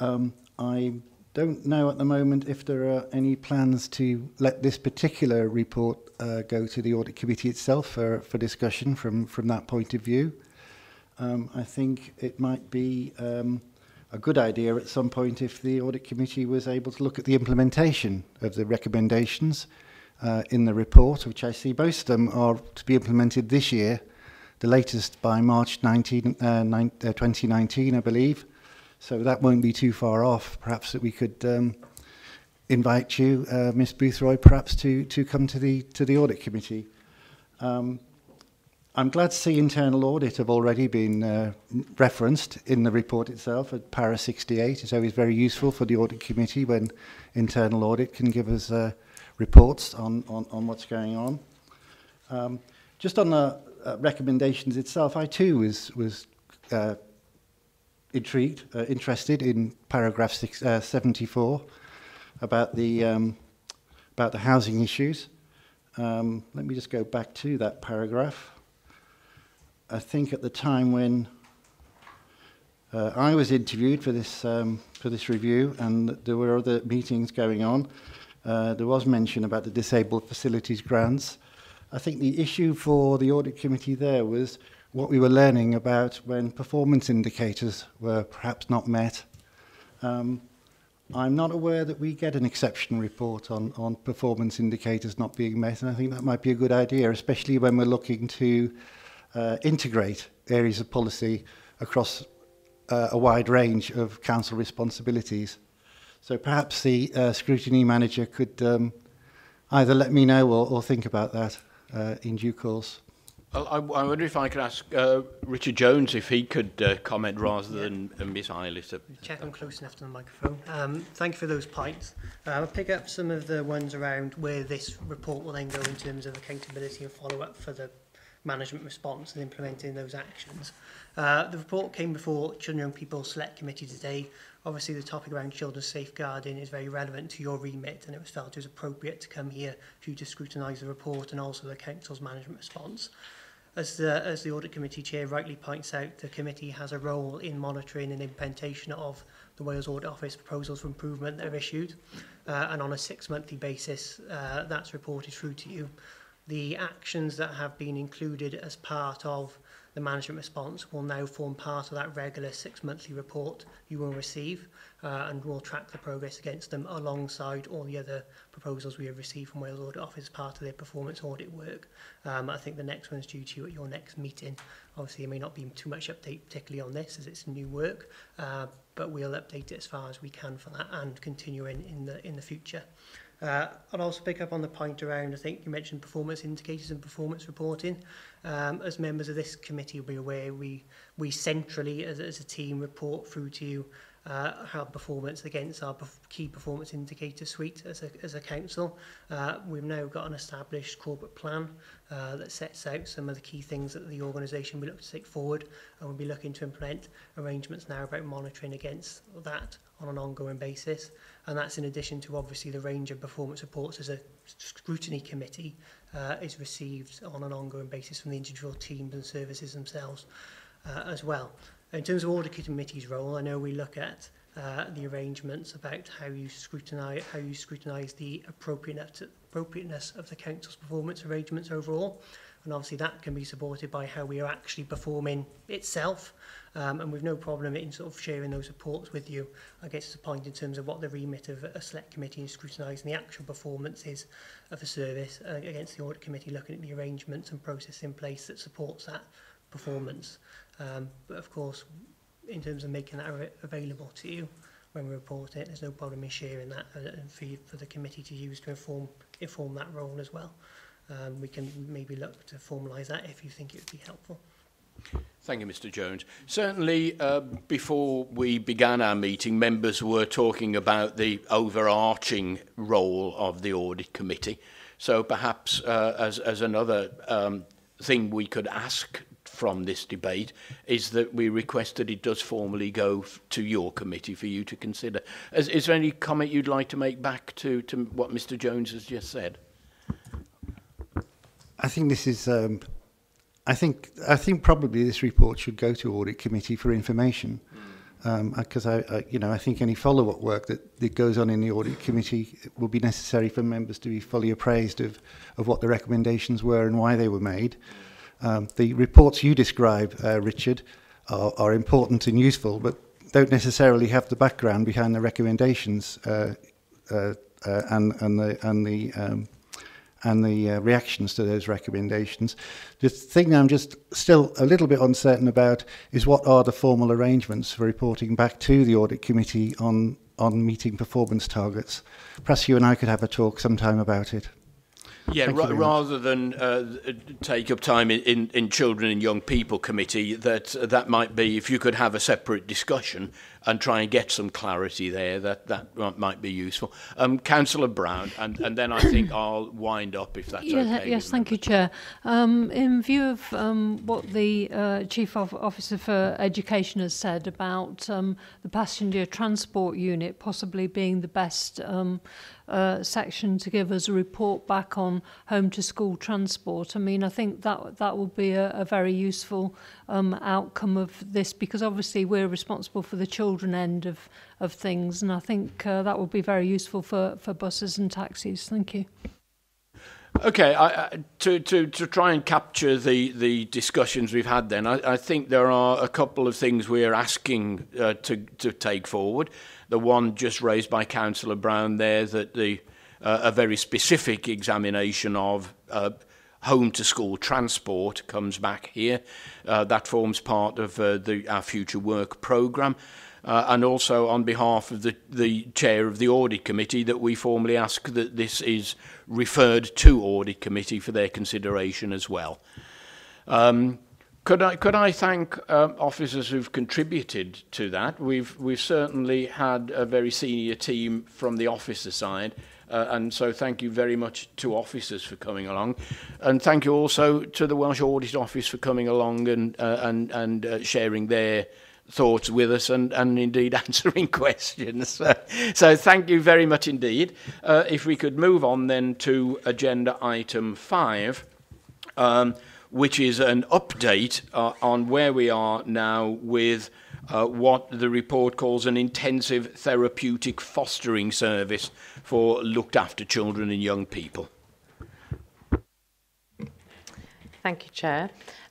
Um, I don't know at the moment if there are any plans to let this particular report uh, go to the Audit Committee itself for, for discussion from, from that point of view. Um, I think it might be um, a good idea at some point if the Audit Committee was able to look at the implementation of the recommendations uh, in the report, which I see most of them are to be implemented this year, the latest by March 19, uh, 9, uh, 2019, I believe. So that won't be too far off. Perhaps that we could um, invite you, uh, Ms. Boothroyd, perhaps to, to come to the, to the audit committee. Um, I'm glad to see internal audit have already been uh, referenced in the report itself at para 68. It's always very useful for the audit committee when internal audit can give us uh, reports on, on, on what's going on. Um, just on the uh, recommendations itself, I too was, was uh, intrigued, uh, interested in paragraph six, uh, 74 about the, um, about the housing issues. Um, let me just go back to that paragraph. I think at the time when uh, I was interviewed for this, um, for this review and there were other meetings going on, there was mention about the disabled facilities grants. I think the issue for the audit committee there was what we were learning about when performance indicators were perhaps not met. Um, I'm not aware that we get an exception report on, on performance indicators not being met, and I think that might be a good idea, especially when we're looking to uh, integrate areas of policy across uh, a wide range of council responsibilities. So perhaps the uh, scrutiny manager could um, either let me know or, or think about that uh, in due course.
Well, I, I wonder if I could ask uh, Richard Jones if he could uh, comment rather than uh, Miss Eilish.
Check I'm close enough to the microphone. Um, thank you for those points. Uh, I'll pick up some of the ones around where this report will then go in terms of accountability and follow-up for the management response and implementing those actions. Uh, the report came before Children and Young People Select Committee today Obviously, the topic around children's safeguarding is very relevant to your remit, and it was felt it was appropriate to come here for you to scrutinise the report and also the Council's management response. As the, as the Audit Committee Chair rightly points out, the committee has a role in monitoring and implementation of the Wales Audit Office proposals for improvement that are issued. Uh, and on a six-monthly basis, uh, that's reported through to you. The actions that have been included as part of The management response will now form part of that regular six monthly report you will receive uh, and will track the progress against them alongside all the other proposals we have received from Wales Audit Office as part of their performance audit work. Um, I think the next one's due to you at your next meeting. Obviously, there may not be too much update particularly on this as it's new work, uh, but we'll update it as far as we can for that and continue in, in, the, in the future. Uh, I'll also pick up on the point around, I think you mentioned performance indicators and performance reporting. Um, as members of this committee will be aware, we, we centrally as, as a team report through to you uh, our performance against our key performance indicator suite as a, as a council. Uh, we've now got an established corporate plan uh, that sets out some of the key things that the organisation we look to take forward and we'll be looking to implement arrangements now about monitoring against that on an ongoing basis. And that's in addition to obviously the range of performance reports as a scrutiny committee uh, is received on an ongoing basis from the individual teams and services themselves uh, as well. In terms of audit committee's role, I know we look at uh, the arrangements about how you scrutinise how you scrutinise the appropriateness appropriateness of the council's performance arrangements overall. And obviously that can be supported by how we are actually performing itself. Um, and we've no problem in sort of sharing those reports with you. I guess it's a point in terms of what the remit of a select committee is scrutinising the actual performances of a service uh, against the audit committee looking at the arrangements and process in place that supports that performance. Um, but of course, in terms of making that available to you, when we report it. There's no problem in sharing that uh, and for, you, for the committee to use to inform inform that role as well um, we can maybe look to formalise that if you think it would be helpful.
Thank you, Mr. Jones. Certainly, uh, before we began our meeting, members were talking about the overarching role of the Audit Committee. So perhaps uh, as, as another um, thing we could ask from this debate is that we request that it does formally go to your committee for you to consider. Is, is there any comment you'd like to make back to, to what Mr. Jones has just said?
I think this is. Um, I think I think probably this report should go to audit committee for information, because um, I, I, you know, I think any follow-up work that, that goes on in the audit committee will be necessary for members to be fully appraised of of what the recommendations were and why they were made. Um, the reports you describe, uh, Richard, are, are important and useful, but don't necessarily have the background behind the recommendations uh, uh, uh, and, and the, and the, um, and the uh, reactions to those recommendations. The thing I'm just still a little bit uncertain about is what are the formal arrangements for reporting back to the audit committee on, on meeting performance targets. Perhaps you and I could have a talk sometime about it.
Yeah, ra rather than uh, take up time in, in, in Children and Young People Committee, that that might be, if you could have a separate discussion and try and get some clarity there, that, that might be useful. Um, Councillor Brown, and, and then I think I'll wind up if that's
yes,
okay.
Yes, thank you, Chair. Um, in view of um, what the uh, Chief Officer for Education has said about um, the passenger transport unit possibly being the best um, uh, section to give us a report back on home to school transport. I mean, I think that that will be a, a very useful um, outcome of this because obviously we're responsible for the children end of, of things, and I think uh, that will be very useful for, for buses and taxis. Thank you.
Okay, I, to, to, to try and capture the, the discussions we've had then, I, I think there are a couple of things we're asking uh, to, to take forward. The one just raised by Councillor Brown there, that the, uh, a very specific examination of uh, home to school transport comes back here. Uh, that forms part of uh, the, our future work programme. uh, and also on behalf of the, the chair of the audit committee that we formally ask that this is referred to audit committee for their consideration as well. Um, Could I, could I thank uh, officers who've contributed to that? We've, we've certainly had a very senior team from the officer side, uh, and so thank you very much to officers for coming along. And thank you also to the Welsh Audit Office for coming along and, uh, and, and uh, sharing their thoughts with us and, and indeed answering questions. So, thank you very much indeed. Uh, if we could move on then to agenda item five, um, which is an update uh, on where we are now with uh, what the report calls an intensive therapeutic fostering service for looked after children and young people.
Thank you, Chair.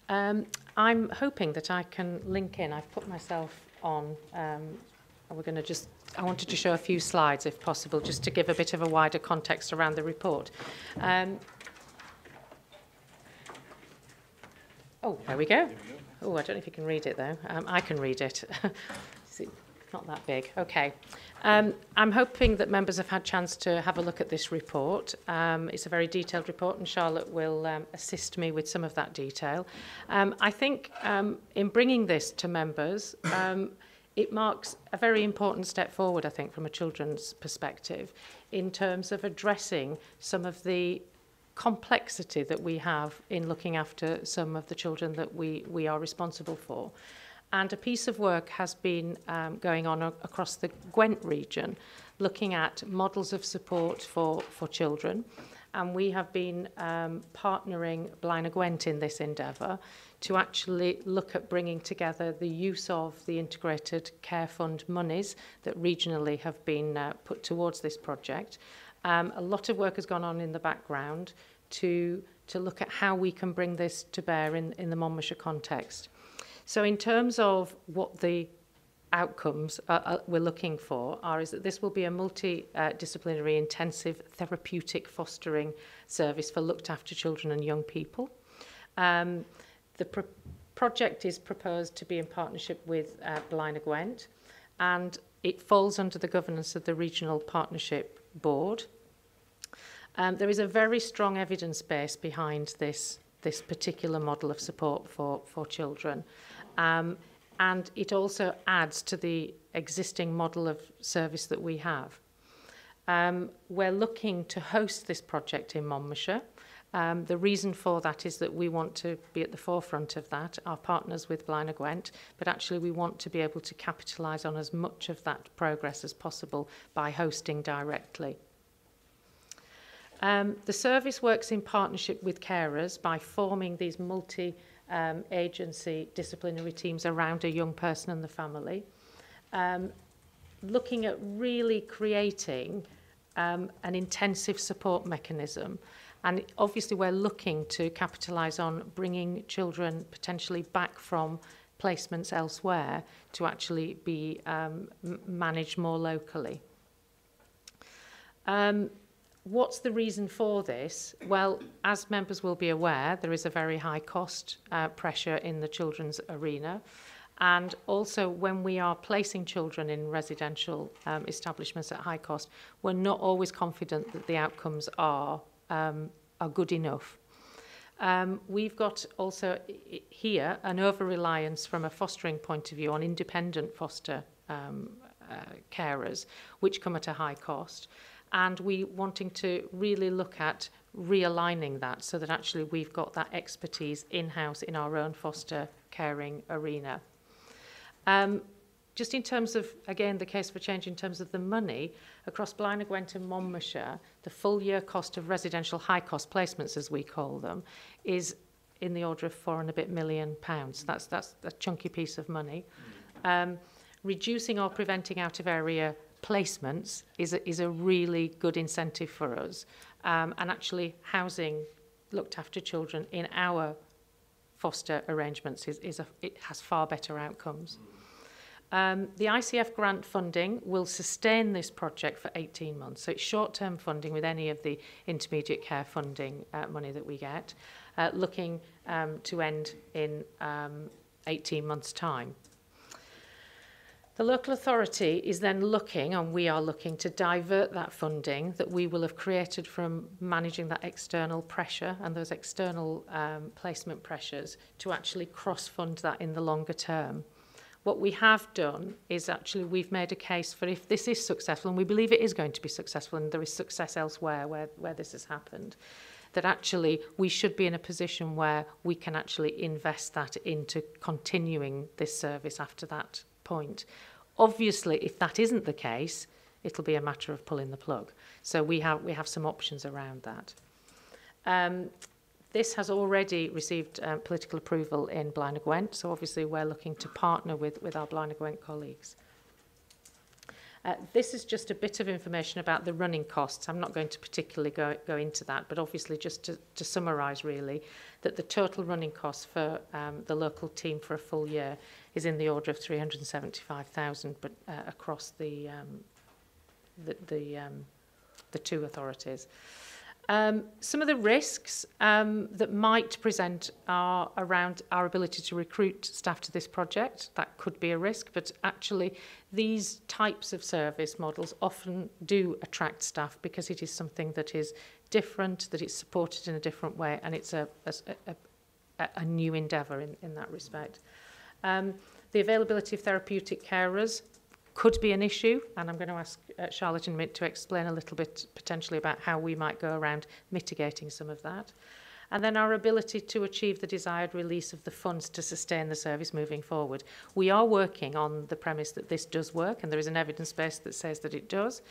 Um, I'm hoping that I can link in. I've put myself on. Um, we're going to just. I wanted to show a few slides, if possible, just to give a bit of a wider context around the report. Um, oh, there we go. Oh, I don't know if you can read it though. Um, I can read it. not that big. Okay. Um, I'm hoping that members have had chance to have a look at this report. Um, it's a very detailed report and Charlotte will um, assist me with some of that detail. Um, I think um, in bringing this to members, um, it marks a very important step forward, I think, from a children's perspective in terms of addressing some of the complexity that we have in looking after some of the children that we, we are responsible for. And a piece of work has been um, going on across the Gwent region, looking at models of support for, for children. And we have been um, partnering Blaenau Gwent in this endeavour to actually look at bringing together the use of the integrated care fund monies that regionally have been uh, put towards this project. Um, a lot of work has gone on in the background to, to look at how we can bring this to bear in, in the Monmouthshire context. So in terms of what the outcomes uh, uh, we're looking for are is that this will be a multidisciplinary intensive therapeutic fostering service for looked after children and young people. Um, the pro project is proposed to be in partnership with uh, Blaenau Gwent and it falls under the governance of the Regional Partnership Board. Um, there is a very strong evidence base behind this, this particular model of support for, for children. Um, and it also adds to the existing model of service that we have. Um, we're looking to host this project in Monmouthshire. Um, the reason for that is that we want to be at the forefront of that, our partners with Blaenau Gwent, but actually we want to be able to capitalise on as much of that progress as possible by hosting directly. Um, the service works in partnership with carers by forming these multi um, agency disciplinary teams around a young person and the family. Um, looking at really creating um, an intensive support mechanism. And obviously we're looking to capitalise on bringing children potentially back from placements elsewhere to actually be um, managed more locally. Um, what's the reason for this? Well, as members will be aware, there is a very high cost uh, pressure in the children's arena. And also, when we are placing children in residential um, establishments at high cost, we're not always confident that the outcomes are, um, are good enough. Um, we've got also here an over-reliance from a fostering point of view on independent foster um, uh, carers, which come at a high cost. And we wanting to really look at realigning that so that actually we've got that expertise in-house in our own foster caring arena. Um, just in terms of, again, the case for change in terms of the money, across Blaenau Gwent and Monmouthshire, the full year cost of residential high cost placements, as we call them, is in the order of four and a bit million pounds. That's, that's a chunky piece of money. Um, reducing or preventing out of area placements is a, is a really good incentive for us. Um, and actually housing looked after children in our foster arrangements is, is a, it has far better outcomes. Um, the ICF grant funding will sustain this project for 18 months. So it's short-term funding with any of the intermediate care funding uh, money that we get, uh, looking um, to end in um, 18 months' time. The local authority is then looking, and we are looking, to divert that funding that we will have created from managing that external pressure and those external um, placement pressures to actually cross-fund that in the longer term. What we have done is actually we've made a case for if this is successful, and we believe it is going to be successful, and there is success elsewhere where, where this has happened, that actually we should be in a position where we can actually invest that into continuing this service after that point. Obviously, if that isn't the case, it'll be a matter of pulling the plug. So we have, we have some options around that. Um, this has already received um, political approval in Blaenau Gwent, so obviously we're looking to partner with, with our Blaenau Gwent colleagues. Uh, this is just a bit of information about the running costs. I'm not going to particularly go, go into that, but obviously just to, to summarise really, that the total running costs for um, the local team for a full year is in the order of 375,000, but uh, across the, um, the, the, um, the two authorities. Um, some of the risks um, that might present are around our ability to recruit staff to this project. That could be a risk, but actually these types of service models often do attract staff because it is something that is different, that it's supported in a different way, and it's a, a, a, a new endeavour in, in that respect. Um, the availability of therapeutic carers could be an issue, and I'm going to ask uh, Charlotte and Mint to explain a little bit potentially about how we might go around mitigating some of that. And then our ability to achieve the desired release of the funds to sustain the service moving forward. We are working on the premise that this does work, and there is an evidence base that says that it does.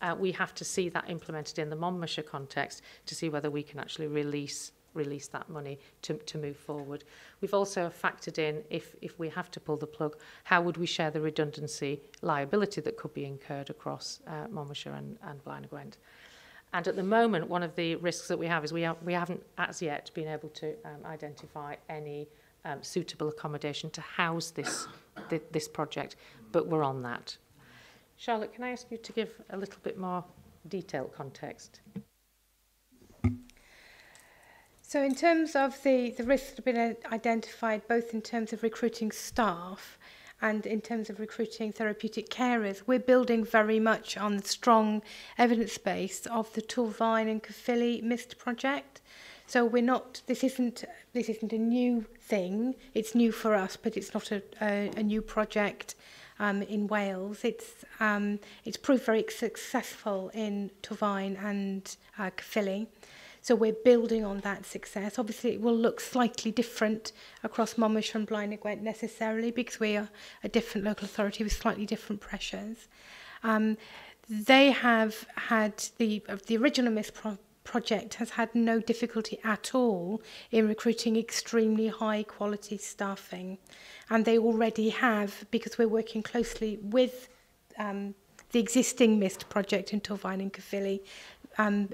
Uh, we have to see that implemented in the Monmouthshire context to see whether we can actually release release that money to, to move forward. We've also factored in, if, if we have to pull the plug, how would we share the redundancy liability that could be incurred across uh, Monmouthshire and, and Blaenau Gwent. And at the moment, one of the risks that we have is we, ha we haven't as yet been able to um, identify any um, suitable accommodation to house this, th this project, but we're on that. Charlotte, can I ask you to give a little bit more detailed context?
So in terms of the, the risks that have been uh, identified, both in terms of recruiting staff and in terms of recruiting therapeutic carers, we're building very much on the strong evidence base of the Tulvine and Caerphilly MIST project. So we're not, this isn't, this isn't a new thing. It's new for us, but it's not a, a, a new project um, in Wales. It's, um, it's proved very successful in Tulvine and uh, Caerphilly. So we're building on that success. Obviously, it will look slightly different across Monmouthshire and Blaenau Gwent necessarily because we are a different local authority with slightly different pressures. Um, they have had the, the original Miss pro project has had no difficulty at all in recruiting extremely high quality staffing. And they already have, because we're working closely with um, the existing MIST project in Torvine and Caerphilly, um,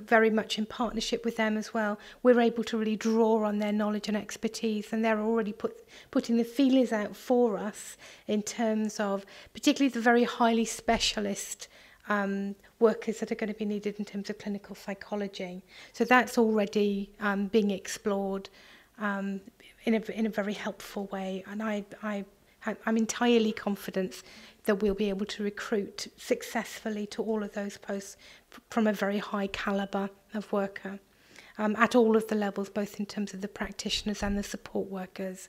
very much in partnership with them as well, we're able to really draw on their knowledge and expertise and they're already put, putting the feelers out for us in terms of particularly the very highly specialist um, workers that are going to be needed in terms of clinical psychology. So that's already um, being explored um, in, a, in a very helpful way and I, I I'm entirely confident that we'll be able to recruit successfully to all of those posts from a very high caliber of worker um, at all of the levels, both in terms of the practitioners and the support workers.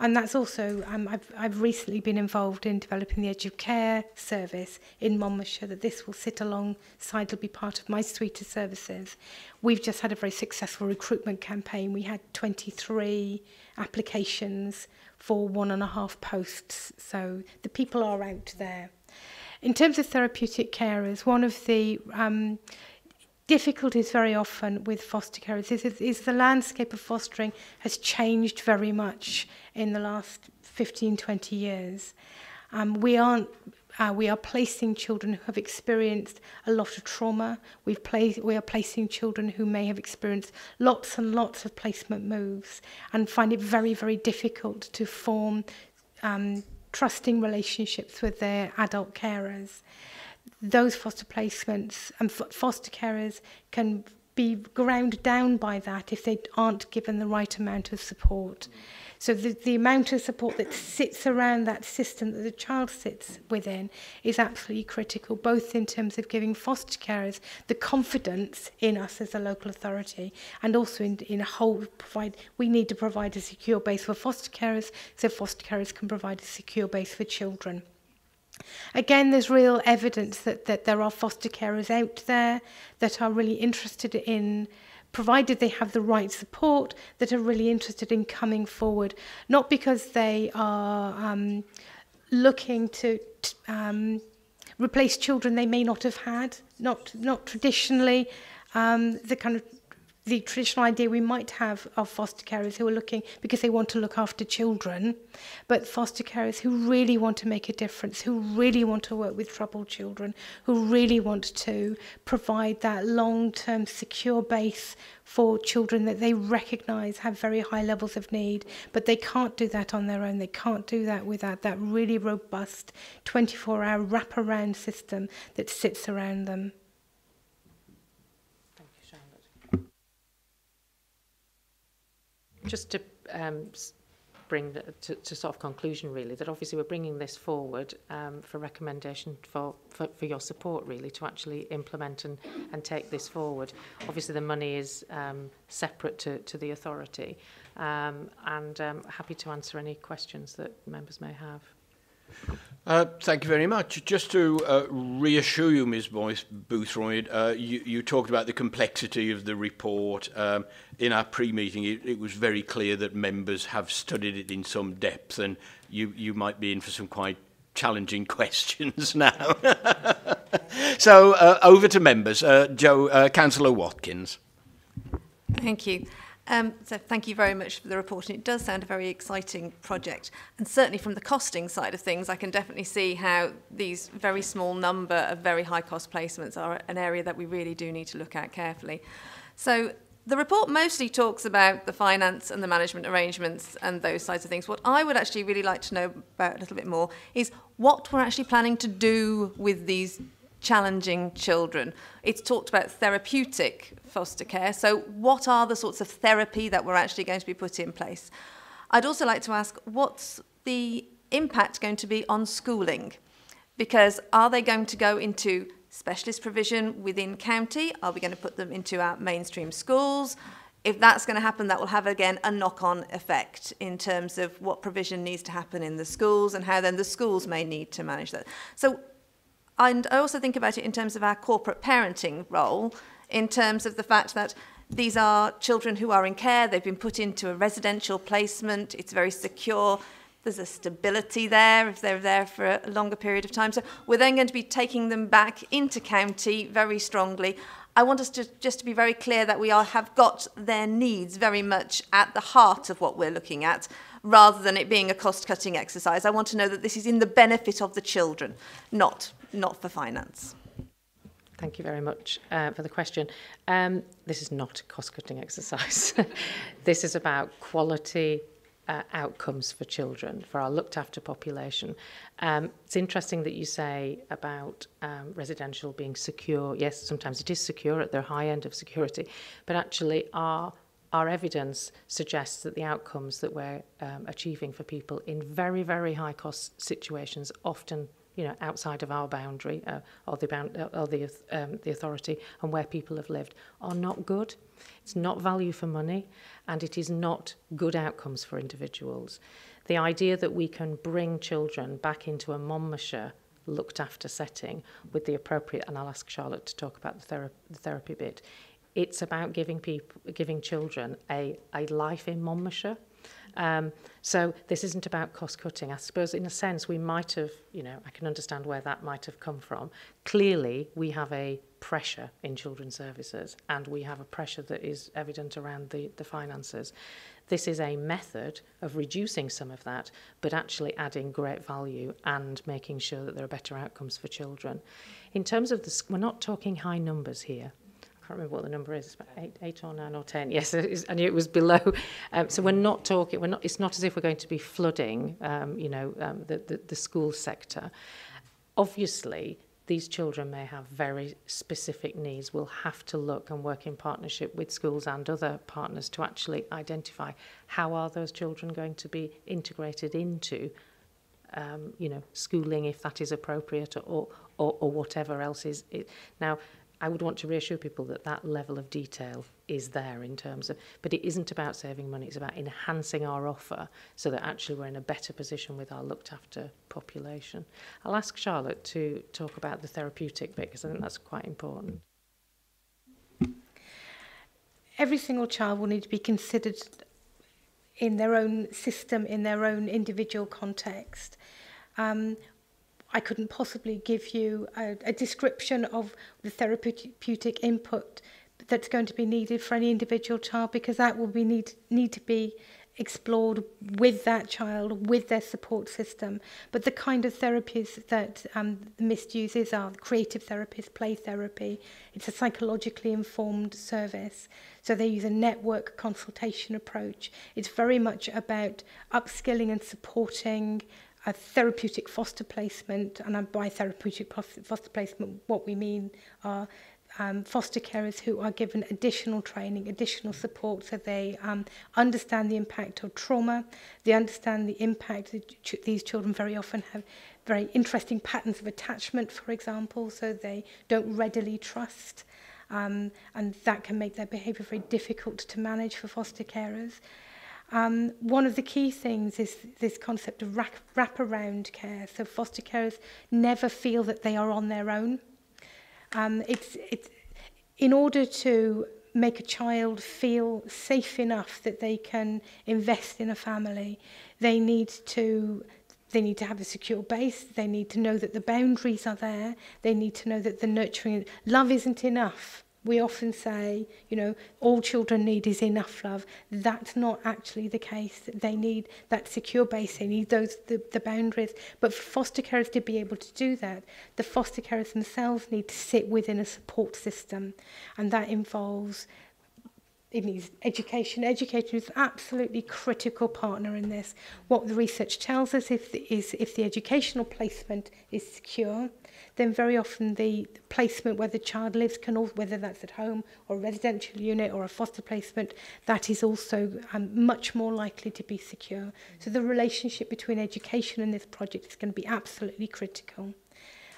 And that's also, um, I've, I've recently been involved in developing the Edge of Care service in Monmouthshire, that this will sit alongside, it'll be part of my suite of services. We've just had a very successful recruitment campaign. We had 23 applications for one and a half posts. So the people are out there. In terms of therapeutic carers, one of the um, difficulties very often with foster carers is, is the landscape of fostering has changed very much in the last 15, 20 years. Um, we aren't Uh, we are placing children who have experienced a lot of trauma. We've placed, we are placing children who may have experienced lots and lots of placement moves and find it very, very difficult to form um, trusting relationships with their adult carers. Those foster placements and foster carers can be ground down by that if they aren't given the right amount of support. So the, the amount of support that sits around that system that the child sits within is absolutely critical, both in terms of giving foster carers the confidence in us as a local authority and also in, in a whole provide, we need to provide a secure base for foster carers so foster carers can provide a secure base for children. Again, there's real evidence that, that there are foster carers out there that are really interested in provided they have the right support, that are really interested in coming forward, not because they are um, looking to um, replace children they may not have had, not, not traditionally, um, the kind of the traditional idea we might have of foster carers who are looking because they want to look after children, but foster carers who really want to make a difference, who really want to work with troubled children, who really want to provide that long term secure base for children that they recognize have very high levels of need, but they can't do that on their own. They can't do that without that really robust 24 hour wraparound system that sits around them.
just to um, bring the, to, to sort of conclusion really that obviously we're bringing this forward um, for recommendation for, for for your support really to actually implement and and take this forward. Obviously the money is um, separate to to the authority. Um, and um, happy to answer any questions that members may have.
Uh, thank you very much. Just to uh, reassure you, Ms. Boothroyd, uh, you, you talked about the complexity of the report. Um, in our pre-meeting, it, it was very clear that members have studied it in some depth, and you, you might be in for some quite challenging questions now. so uh, over to members. Uh, Joe, Councillor Watkins.
Thank you. Um, so thank you very much for the report. And it does sound a very exciting project. And certainly from the costing side of things, I can definitely see how these very small number of very high cost placements are an area that we really do need to look at carefully. So the report mostly talks about the finance and the management arrangements and those sides of things. What I would actually really like to know about a little bit more is what we're actually planning to do with these challenging children. It's talked about therapeutic foster care. So what are the sorts of therapy that we're actually going to be put in place? I'd also like to ask what's the impact going to be on schooling? Because are they going to go into specialist provision within county? Are we going to put them into our mainstream schools? If that's going to happen, that will have, again, a knock-on effect in terms of what provision needs to happen in the schools and how then the schools may need to manage that. So and I also think about it in terms of our corporate parenting role, in terms of the fact that these are children who are in care, they've been put into a residential placement, it's very secure, there's a stability there if they're there for a longer period of time. So we're then going to be taking them back into county very strongly. I want us to just to be very clear that we are, have got their needs very much at the heart of what we're looking at, rather than it being a cost-cutting exercise. I want to know that this is in the benefit of the children, not not for finance.
Thank you very much uh, for the question. Um, this is not a cost-cutting exercise. this is about quality uh, outcomes for children, for our looked-after population. Um, it's interesting that you say about um, residential being secure. Yes, sometimes it is secure at the high end of security, but actually our our evidence suggests that the outcomes that we're um, achieving for people in very, very high cost situations often you know, outside of our boundary uh, or the, bound, uh, or the, um, the authority and where people have lived are not good. It's not value for money and it is not good outcomes for individuals. The idea that we can bring children back into a Monmouthshire looked after setting with the appropriate, and I'll ask Charlotte to talk about the, thera the therapy bit, it's about giving people, giving children a, a life in Monmouthshire Um, so this isn't about cost cutting. I suppose in a sense we might have, you know, I can understand where that might have come from. Clearly we have a pressure in children's services and we have a pressure that is evident around the, the finances. This is a method of reducing some of that, but actually adding great value and making sure that there are better outcomes for children. In terms of this, we're not talking high numbers here can't remember what the number is, eight, eight or nine or ten. Yes, is, I knew it was below. Um, so we're not talking. We're not. It's not as if we're going to be flooding, um, you know, um, the, the the school sector. Obviously, these children may have very specific needs. We'll have to look and work in partnership with schools and other partners to actually identify how are those children going to be integrated into um, you know, schooling if that is appropriate or, or, or whatever else is. It. Now, I would want to reassure people that that level of detail is there in terms of, but it isn't about saving money, it's about enhancing our offer so that actually we're in a better position with our looked after population. I'll ask Charlotte to talk about the therapeutic bit because I think that's quite important.
Every single child will need to be considered in their own system, in their own individual context. Um, I couldn't possibly give you a, a description of the therapeutic input that's going to be needed for any individual child because that will be need, need to be explored with that child, with their support system. But the kind of therapies that um, misuses are creative therapies, play therapy. It's a psychologically informed service. So they use a network consultation approach. It's very much about upskilling and supporting a therapeutic foster placement, and by therapeutic foster placement, what we mean are um, foster carers who are given additional training, additional support, so they um, understand the impact of trauma, they understand the impact that ch these children very often have very interesting patterns of attachment, for example, so they don't readily trust, um, and that can make their behaviour very difficult to manage for foster carers. Um, one of the key things is this concept of wrap, wraparound care. So foster carers never feel that they are on their own. Um, it's, it's, in order to make a child feel safe enough that they can invest in a family, they need to they need to have a secure base they need to know that the boundaries are there they need to know that the nurturing love isn't enough we often say, you know, all children need is enough love. That's not actually the case. They need that secure base. They need those the, the boundaries. But for foster carers to be able to do that, the foster carers themselves need to sit within a support system, and that involves it needs education. Education is an absolutely critical partner in this. What the research tells us if the, is if the educational placement is secure, then very often the placement where the child lives can also, whether that's at home or a residential unit or a foster placement, that is also um, much more likely to be secure. So the relationship between education and this project is going to be absolutely critical.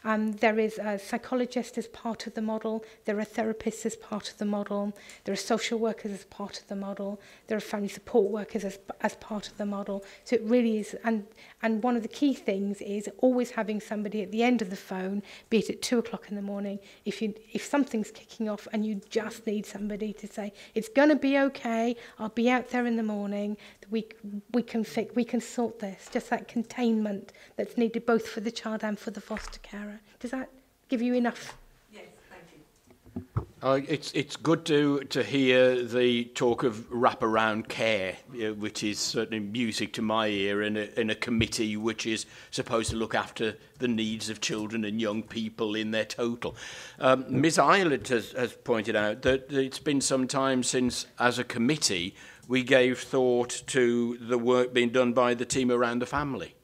Um, there is a psychologist as part of the model, there are therapists as part of the model, there are social workers as part of the model, there are family support workers as, as part of the model. So it really is, and, and one of the key things is always having somebody at the end of the phone, be it at two o'clock in the morning, if, you, if something's kicking off and you just need somebody to say, it's going to be okay, I'll be out there in the morning, we, we, can fix, we can sort this, just that containment that's needed both for the child and for the foster carer. Does that give you enough?
Yes, thank you.
Uh, it's it's good to to hear the talk of wraparound care, you know, which is certainly music to my ear in a, in a committee which is supposed to look after the needs of children and young people in their total. Um, Ms. Eilert has, has pointed out that it's been some time since, as a committee, we gave thought to the work being done by the team around the family.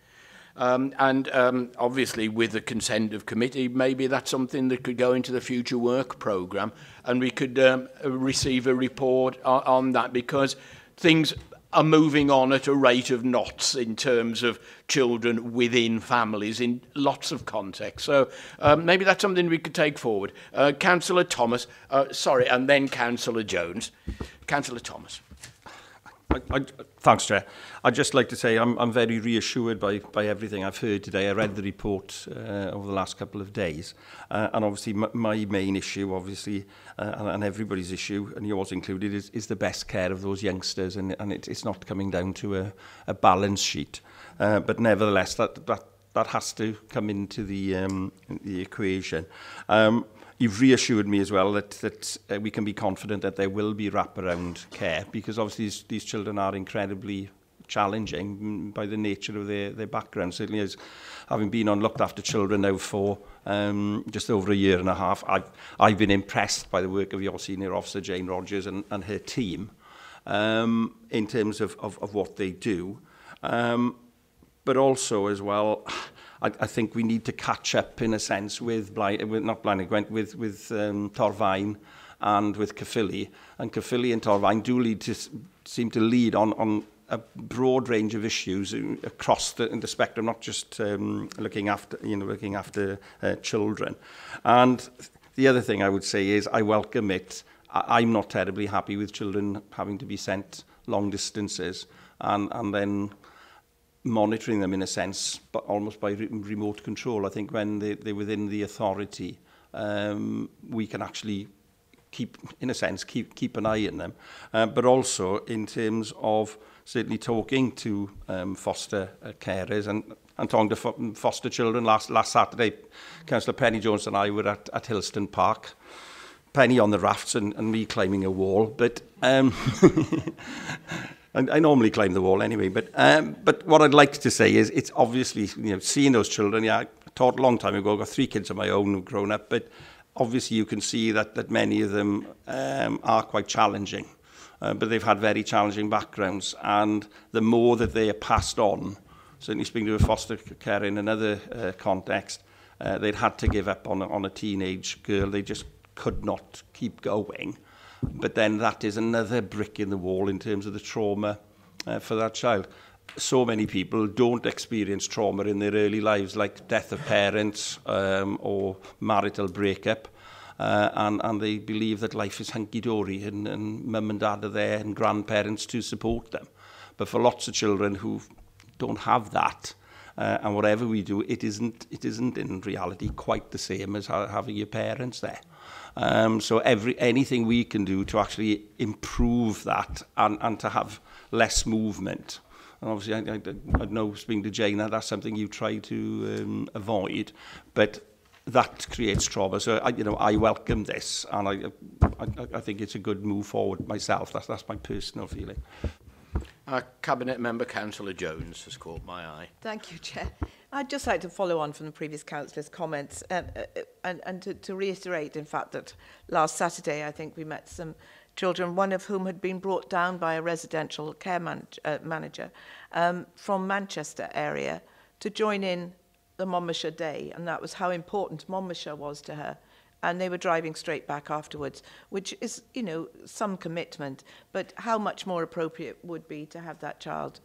Um, and um, obviously, with the consent of committee, maybe that's something that could go into the future work programme and we could um, receive a report on, on that because things are moving on at a rate of knots in terms of children within families in lots of contexts. So um, maybe that's something we could take forward. Uh, Councillor Thomas, uh, sorry, and then Councillor Jones. Councillor Thomas.
I, I, thanks, Chair. I'd just like to say I'm, I'm very reassured by, by everything I've heard today. I read the report uh, over the last couple of days. Uh, and obviously, my main issue, obviously, uh, and, and everybody's issue, and yours included, is, is the best care of those youngsters. And, and it, it's not coming down to a, a balance sheet. Uh, but nevertheless, that, that, that has to come into the, um, the equation. Um, you've reassured me as well that, that uh, we can be confident that there will be wraparound care because obviously these, these children are incredibly challenging by the nature of their, their background. Certainly as having been on looked after children now for um, just over a year and a half, I've, I've been impressed by the work of your senior officer, Jane Rogers, and, and her team um, in terms of, of, of what they do. Um, but also as well, I, I think we need to catch up in a sense with, Blaen, eh, with not Blaen Gwent, with, with um, Torfaen and with Caerphilly. And Caerphilly and Torfaen do lead to, seem to lead on, on a broad range of issues uh, across the, the spectrum, not just um, looking after, you know, looking after uh, children. And the other thing I would say is I welcome it. I, I'm not terribly happy with children having to be sent long distances and, and then monitoring them in a sense, but almost by re remote control. I think when they, they're within the authority, um, we can actually keep, in a sense, keep, keep an eye on them. Uh, but also in terms of certainly talking to um, foster uh, carers and, and talking to foster children. Last, last Saturday, Councillor Penny Jones and I were at, at Hillston Park. Penny on the rafts and, and me climbing a wall, but um, I, I normally climb the wall anyway, but um, but what I'd like to say is it's obviously, you know, seeing those children, yeah, I taught a long time ago, I've got three kids of my own who've grown up, but obviously you can see that, that many of them um, are quite challenging, uh, but they've had very challenging backgrounds, and the more that they are passed on, certainly speaking to a foster care in another uh, context, uh, they'd had to give up on, on a teenage girl, they just could not keep going, But then that is another brick in the wall in terms of the trauma uh, for that child. So many people don't experience trauma in their early lives, like death of parents um, or marital breakup. Uh, and, and they believe that life is hunky-dory and, and mum and dad are there and grandparents to support them. But for lots of children who don't have that, uh, and whatever we do, it isn't, it isn't in reality quite the same as ha having your parents there. Um, so every anything we can do to actually improve that and, and to have less movement. And obviously, I, I, I know speaking to Jane that that's something you try to um, avoid, but that creates trauma. So I, you know, I welcome this, and I, I, I think it's a good move forward myself. That's that's my personal feeling.
Our Cabinet Member Councillor Jones has caught my eye.
Thank you, Chair. I'd just like to follow on from the previous councillor's comments and, uh, and, and to, to reiterate, in fact, that last Saturday I think we met some children, one of whom had been brought down by a residential care man uh, manager um, from Manchester area to join in the Monmouthshire Day, and that was how important Monmouthshire was to her. And they were driving straight back afterwards, which is, you know, some commitment, but how much more appropriate would be to have that child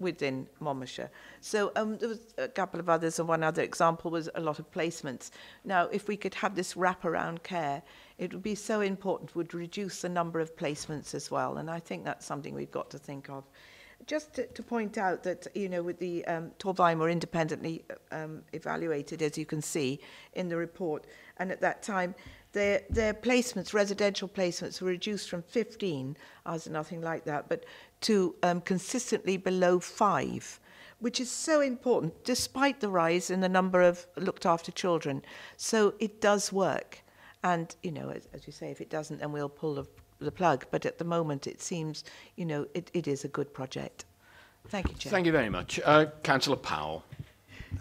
within Monmouthshire. So um, there was a couple of others, and one other example was a lot of placements. Now, if we could have this wraparound care, it would be so important, would reduce the number of placements as well, and I think that's something we've got to think of. Just to, to point out that, you know, with the um, were independently um, evaluated, as you can see in the report, and at that time, their, their placements, residential placements, were reduced from 15, as nothing like that, but to um, consistently below five, which is so important despite the rise in the number of looked after children. So it does work. And, you know, as, as you say, if it doesn't, then we'll pull the, the plug. But at the moment, it seems, you know, it, it is a good project. Thank you, Chair.
Thank you very much. Uh, Councillor Powell.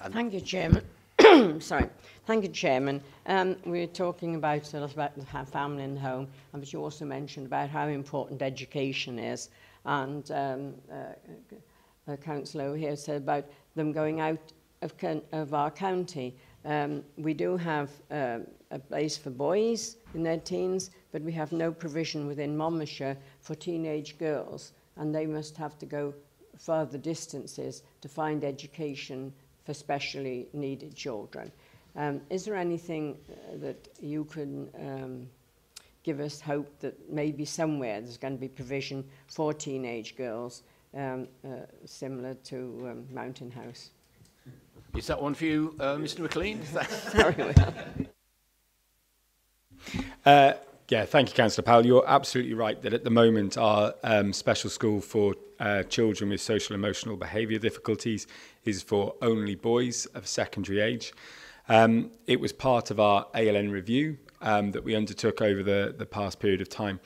And Thank you, Chairman. Sorry. Thank you, Chairman. Um, we were talking about a lot about the family and home, but you also mentioned about how important education is. And um, uh, Councillor here said about them going out of, of our county. Um, we do have uh, a place for boys in their teens, but we have no provision within Monmouthshire for teenage girls, and they must have to go further distances to find education for specially needed children. Um, is there anything uh, that you can um, give us hope that maybe somewhere there's going to be provision for teenage girls um, uh, similar to um, Mounton House?
Is that one for you, uh, Mr McLean?
Sorry,
uh, yeah, thank you, Councillor Powell. You're absolutely right that at the moment our um, special school for uh, children with social emotional behaviour difficulties is for only boys of secondary age. Um, it was part of our ALN review um, that we undertook over the, the past period of time.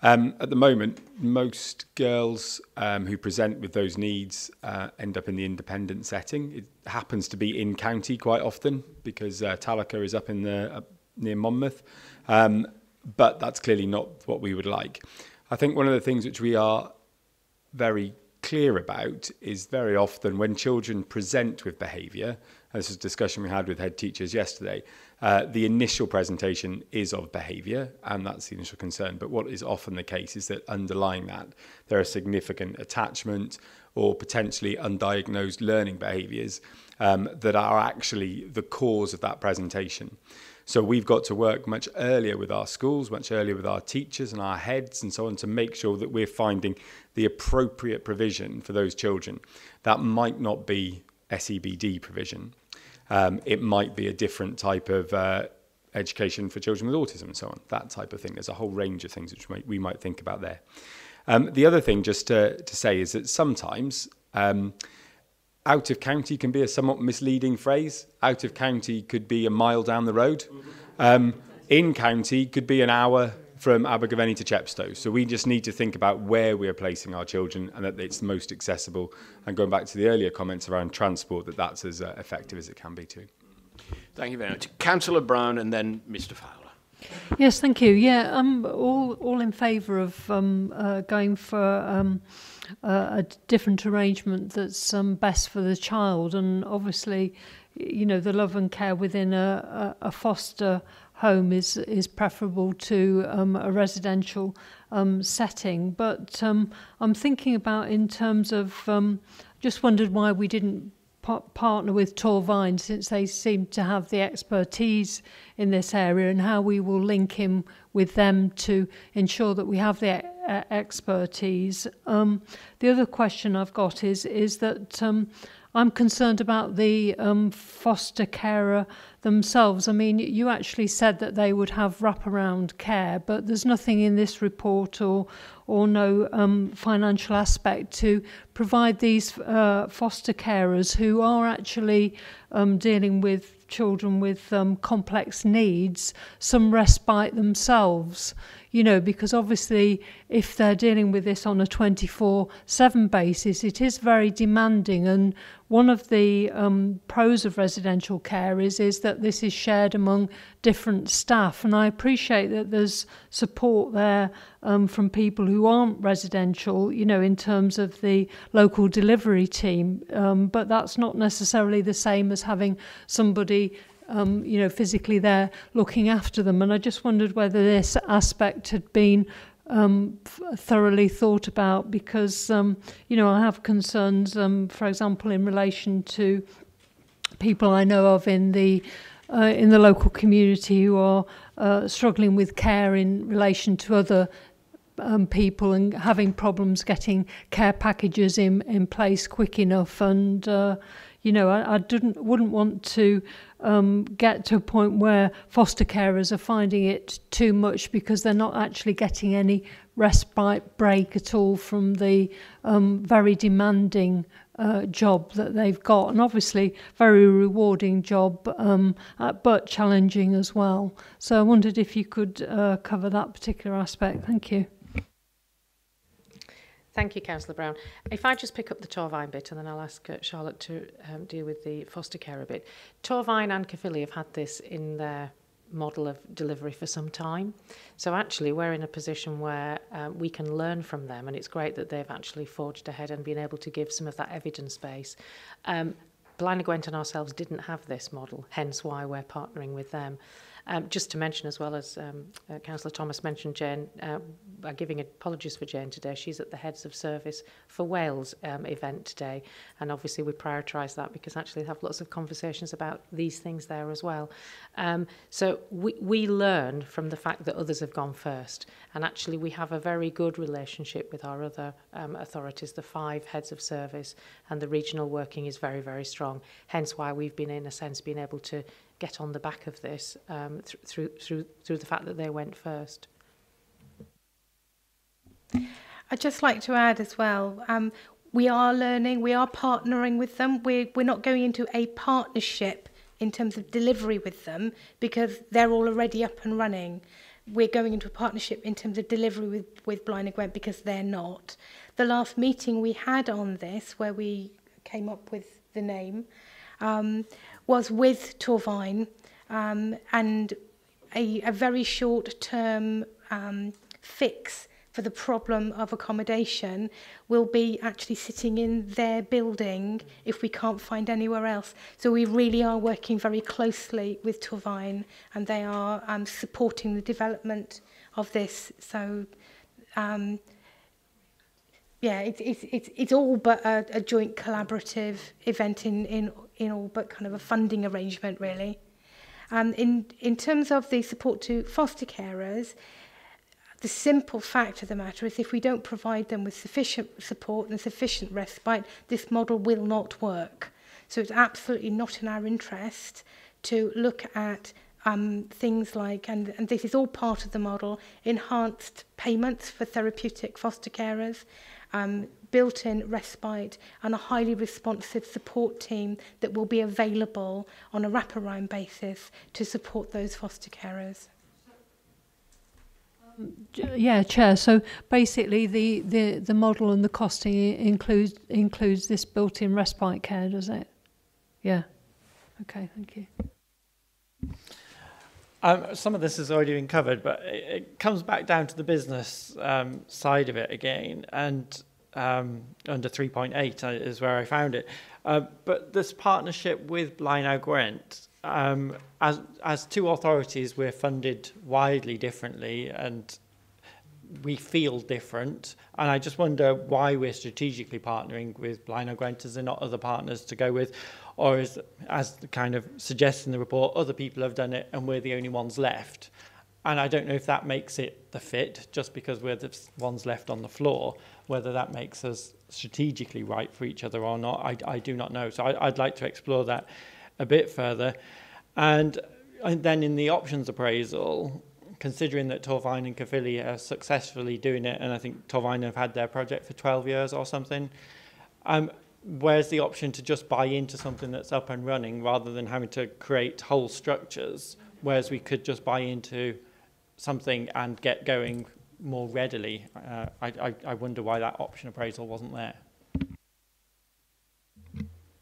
Um, at the moment, most girls um, who present with those needs uh, end up in the independent setting. It happens to be in county quite often because uh, is up in the near Monmouth, um, but that's clearly not what we would like. I think one of the things which we are very clear about is very often when children present with behaviour, this is a discussion we had with head teachers yesterday, uh, the initial presentation is of behaviour, and that's the initial concern. But what is often the case is that underlying that, there are significant attachment or potentially undiagnosed learning behaviours um, that are actually the cause of that presentation. So we've got to work much earlier with our schools, much earlier with our teachers and our heads and so on to make sure that we're finding the appropriate provision for those children. That might not be SEBD provision. Um, it might be a different type of uh, education for children with autism and so on, that type of thing. There's a whole range of things which we might, think about there. Um, the other thing just to, to say is that sometimes um, out of county can be a somewhat misleading phrase. Out of county could be a mile down the road. Um, in county could be an hour from Abergavenny to Chepstow. So we just need to think about where we are placing our children and that it's most accessible. And going back to the earlier comments around transport, that that's as uh, effective as it can be too.
Thank you very much. Councillor Brown and then Mr Fowler.
Yes, thank you. Yeah, I'm all, all in favour of um, uh, going for um, uh, a different arrangement that's um, best for the child. And obviously, you know, the love and care within a, a, a foster home is is preferable to um, a residential um, setting. But um, I'm thinking about in terms of um, just wondered why we didn't pa partner with Torfaen since they seem to have the expertise in this area and how we will link in with them to ensure that we have the uh, expertise. Um, the other question I've got is is that um, I'm concerned about the um, foster carer themselves. I mean, you actually said that they would have wraparound care, but there's nothing in this report or or no um, financial aspect to provide these uh, foster carers who are actually um, dealing with children with um, complex needs some respite themselves. You know, because obviously if they're dealing with this on a 24-7 basis, it is very demanding. And one of the um, pros of residential care is, is that this is shared among different staff. And I appreciate that there's support there um, from people who aren't residential, you know, in terms of the local delivery team. Um, but that's not necessarily the same as having somebody um, you know, physically there looking after them. And I just wondered whether this aspect had been um, thoroughly thought about because, um, you know, I have concerns, um, for example, in relation to people I know of in the uh, in the local community who are uh, struggling with care in relation to other um, people and having problems getting care packages in, in place quick enough. And, uh, you know, I, I didn't, wouldn't want to um, get to a point where foster carers are finding it too much because they're not actually getting any respite break at all from the um, very demanding uh, job that they've got, and obviously very rewarding job, um, but challenging as well. So I wondered if you could uh, cover that particular aspect. Thank you.
Thank you, Councillor Brown. If I just pick up the Torfaen bit and then I'll ask uh, Charlotte to um, deal with the foster care a bit. Torfaen and Caerphilly have had this in their model of delivery for some time. So actually we're in a position where um, we can learn from them and it's great that they've actually forged ahead and been able to give some of that evidence base. Um, Blaenau Gwent and ourselves didn't have this model, hence why we're partnering with them. Um, just to mention, as well as um, uh, Councillor Thomas mentioned, Jane, uh, by giving apologies for Jane today, she's at the Heads of Service for Wales um, event today. And obviously we prioritise that because actually have lots of conversations about these things there as well. Um, so we, we learn from the fact that others have gone first. And actually we have a very good relationship with our other um, authorities, the five heads of service and the regional working is very, very strong. Hence why we've been in a sense being able to get on the back of this um, th through, through, through the fact that they went first.
I'd just like to add as well, um, we are learning, we are partnering with them. We're, we're not going into a partnership in terms of delivery with them because they're all already up and running. we're going into a partnership in terms of delivery with, with Blaenau Gwent because they're not. The last meeting we had on this, where we came up with the name, um, was with Torfaen um, and a, a very short-term um, fix for the problem of accommodation will be actually sitting in their building if we can't find anywhere else. So we really are working very closely with Torfaen and they are um, supporting the development of this. So um, yeah, it's, it's, it's, it's all but a, a joint collaborative event in, in, in all but kind of a funding arrangement, really. Um, in, in terms of the support to foster carers, the simple fact of the matter is if we don't provide them with sufficient support and sufficient respite, this model will not work. So it's absolutely not in our interest to look at um, things like, and, and this is all part of the model, enhanced payments for therapeutic foster carers, um, built-in respite and a highly responsive support team that will be available on a wraparound basis to support those foster carers.
Um, yeah, chair. So basically, the, the, the model and the costing includes includes this built-in respite care, does it? Yeah. Okay. Thank you.
Um, some of this has already been covered, but it, it comes back down to the business um, side of it again, and um, under 3.8 uh, is where I found it. Uh, but this partnership with Blaenau Gwent, um, as, as two authorities, we're funded widely differently and we feel different. And I just wonder why we're strategically partnering with Blaenau Gwent as there not other partners to go with, or is, as kind of suggests in the report, other people have done it and we're the only ones left. And I don't know if that makes it the fit, just because we're the ones left on the floor, whether that makes us strategically right for each other or not, I, I do not know. So I, I'd like to explore that a bit further. And, and then in the options appraisal, considering that Torfaen and Caerphilly are successfully doing it, and I think Torfaen have had their project for 12 years or something, um, where's the option to just buy into something that's up and running rather than having to create whole structures, whereas we could just buy into something and get going more readily. Uh, I, I, I wonder why that option appraisal wasn't there.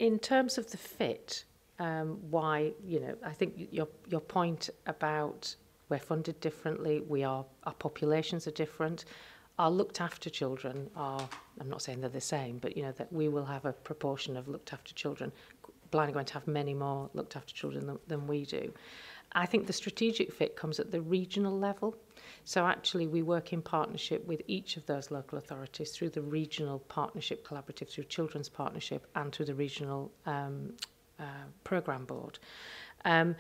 In terms of the fit, um, why, you know, I think your, your point about we're funded differently, we are, our populations are different, our looked after children are, I'm not saying they're the same, but you know, that we will have a proportion of looked after children. Blind are going to have many more looked after children than, than we do. I think the strategic fit comes at the regional level. So actually we work in partnership with each of those local authorities through the regional partnership collaborative, through children's partnership and through the regional um, uh, programme board. Um,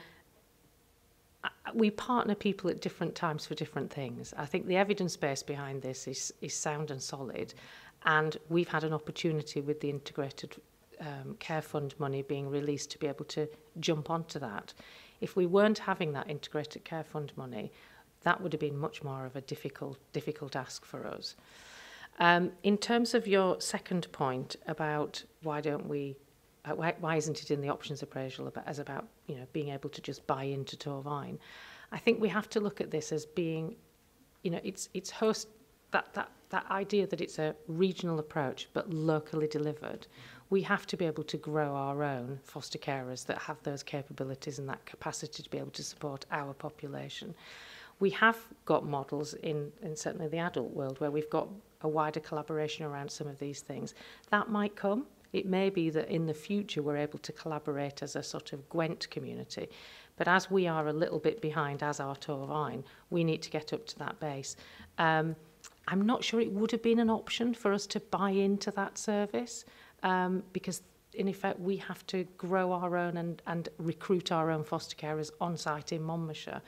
we partner people at different times for different things. I think the evidence base behind this is, is sound and solid. And we've had an opportunity with the integrated um, care fund money being released to be able to jump onto that. If we weren't having that integrated care fund money, that would have been much more of a difficult, difficult ask for us. Um, in terms of your second point about why don't we Uh, why, why isn't it in the options appraisal about, as about you know being able to just buy into Torfaen? I think we have to look at this as being, you know, it's it's host that that that idea that it's a regional approach but locally delivered. We have to be able to grow our own foster carers that have those capabilities and that capacity to be able to support our population. We have got models in, in certainly the adult world where we've got a wider collaboration around some of these things. That might come, It may be that in the future we're able to collaborate as a sort of Gwent community. But as we are a little bit behind as our Torfaen, we need to get up to that base. Um, I'm not sure it would have been an option for us to buy into that service um, because in effect we have to grow our own and, and recruit our own foster carers on site in Monmouthshire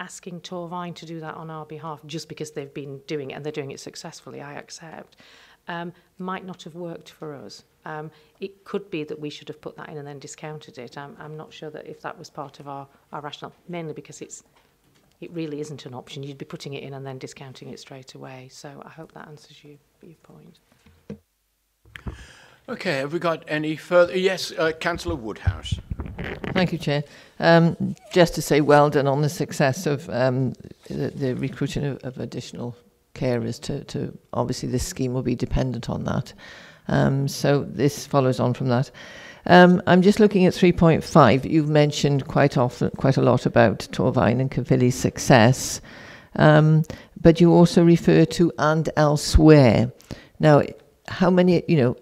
asking Torfaen to do that on our behalf just because they've been doing it and they're doing it successfully, I accept, um, might not have worked for us. Um, it could be that we should have put that in and then discounted it. I'm, I'm not sure that if that was part of our, our rationale, mainly because it's it really isn't an option. You'd be putting it in and then discounting it straight away. So I hope that answers you, your point.
Okay, have we got any further? Yes, uh, Councillor Woodhouse.
Thank you, Chair. Um, just to say well done on the success of um, the, the recruiting of, of additional carers to, to obviously this scheme will be dependent on that. Um, so this follows on from that. Um, I'm just looking at 3.5. You've mentioned quite often, quite a lot about Torfaen and Caerphilly's success, um, but you also refer to and elsewhere. Now, how many? You know,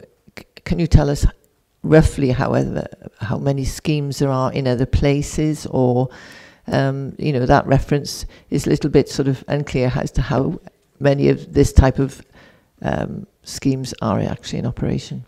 can you tell us roughly, however, how many schemes there are in other places, or um, you know, that reference is a little bit sort of unclear as to how many of this type of um, schemes are actually in operation.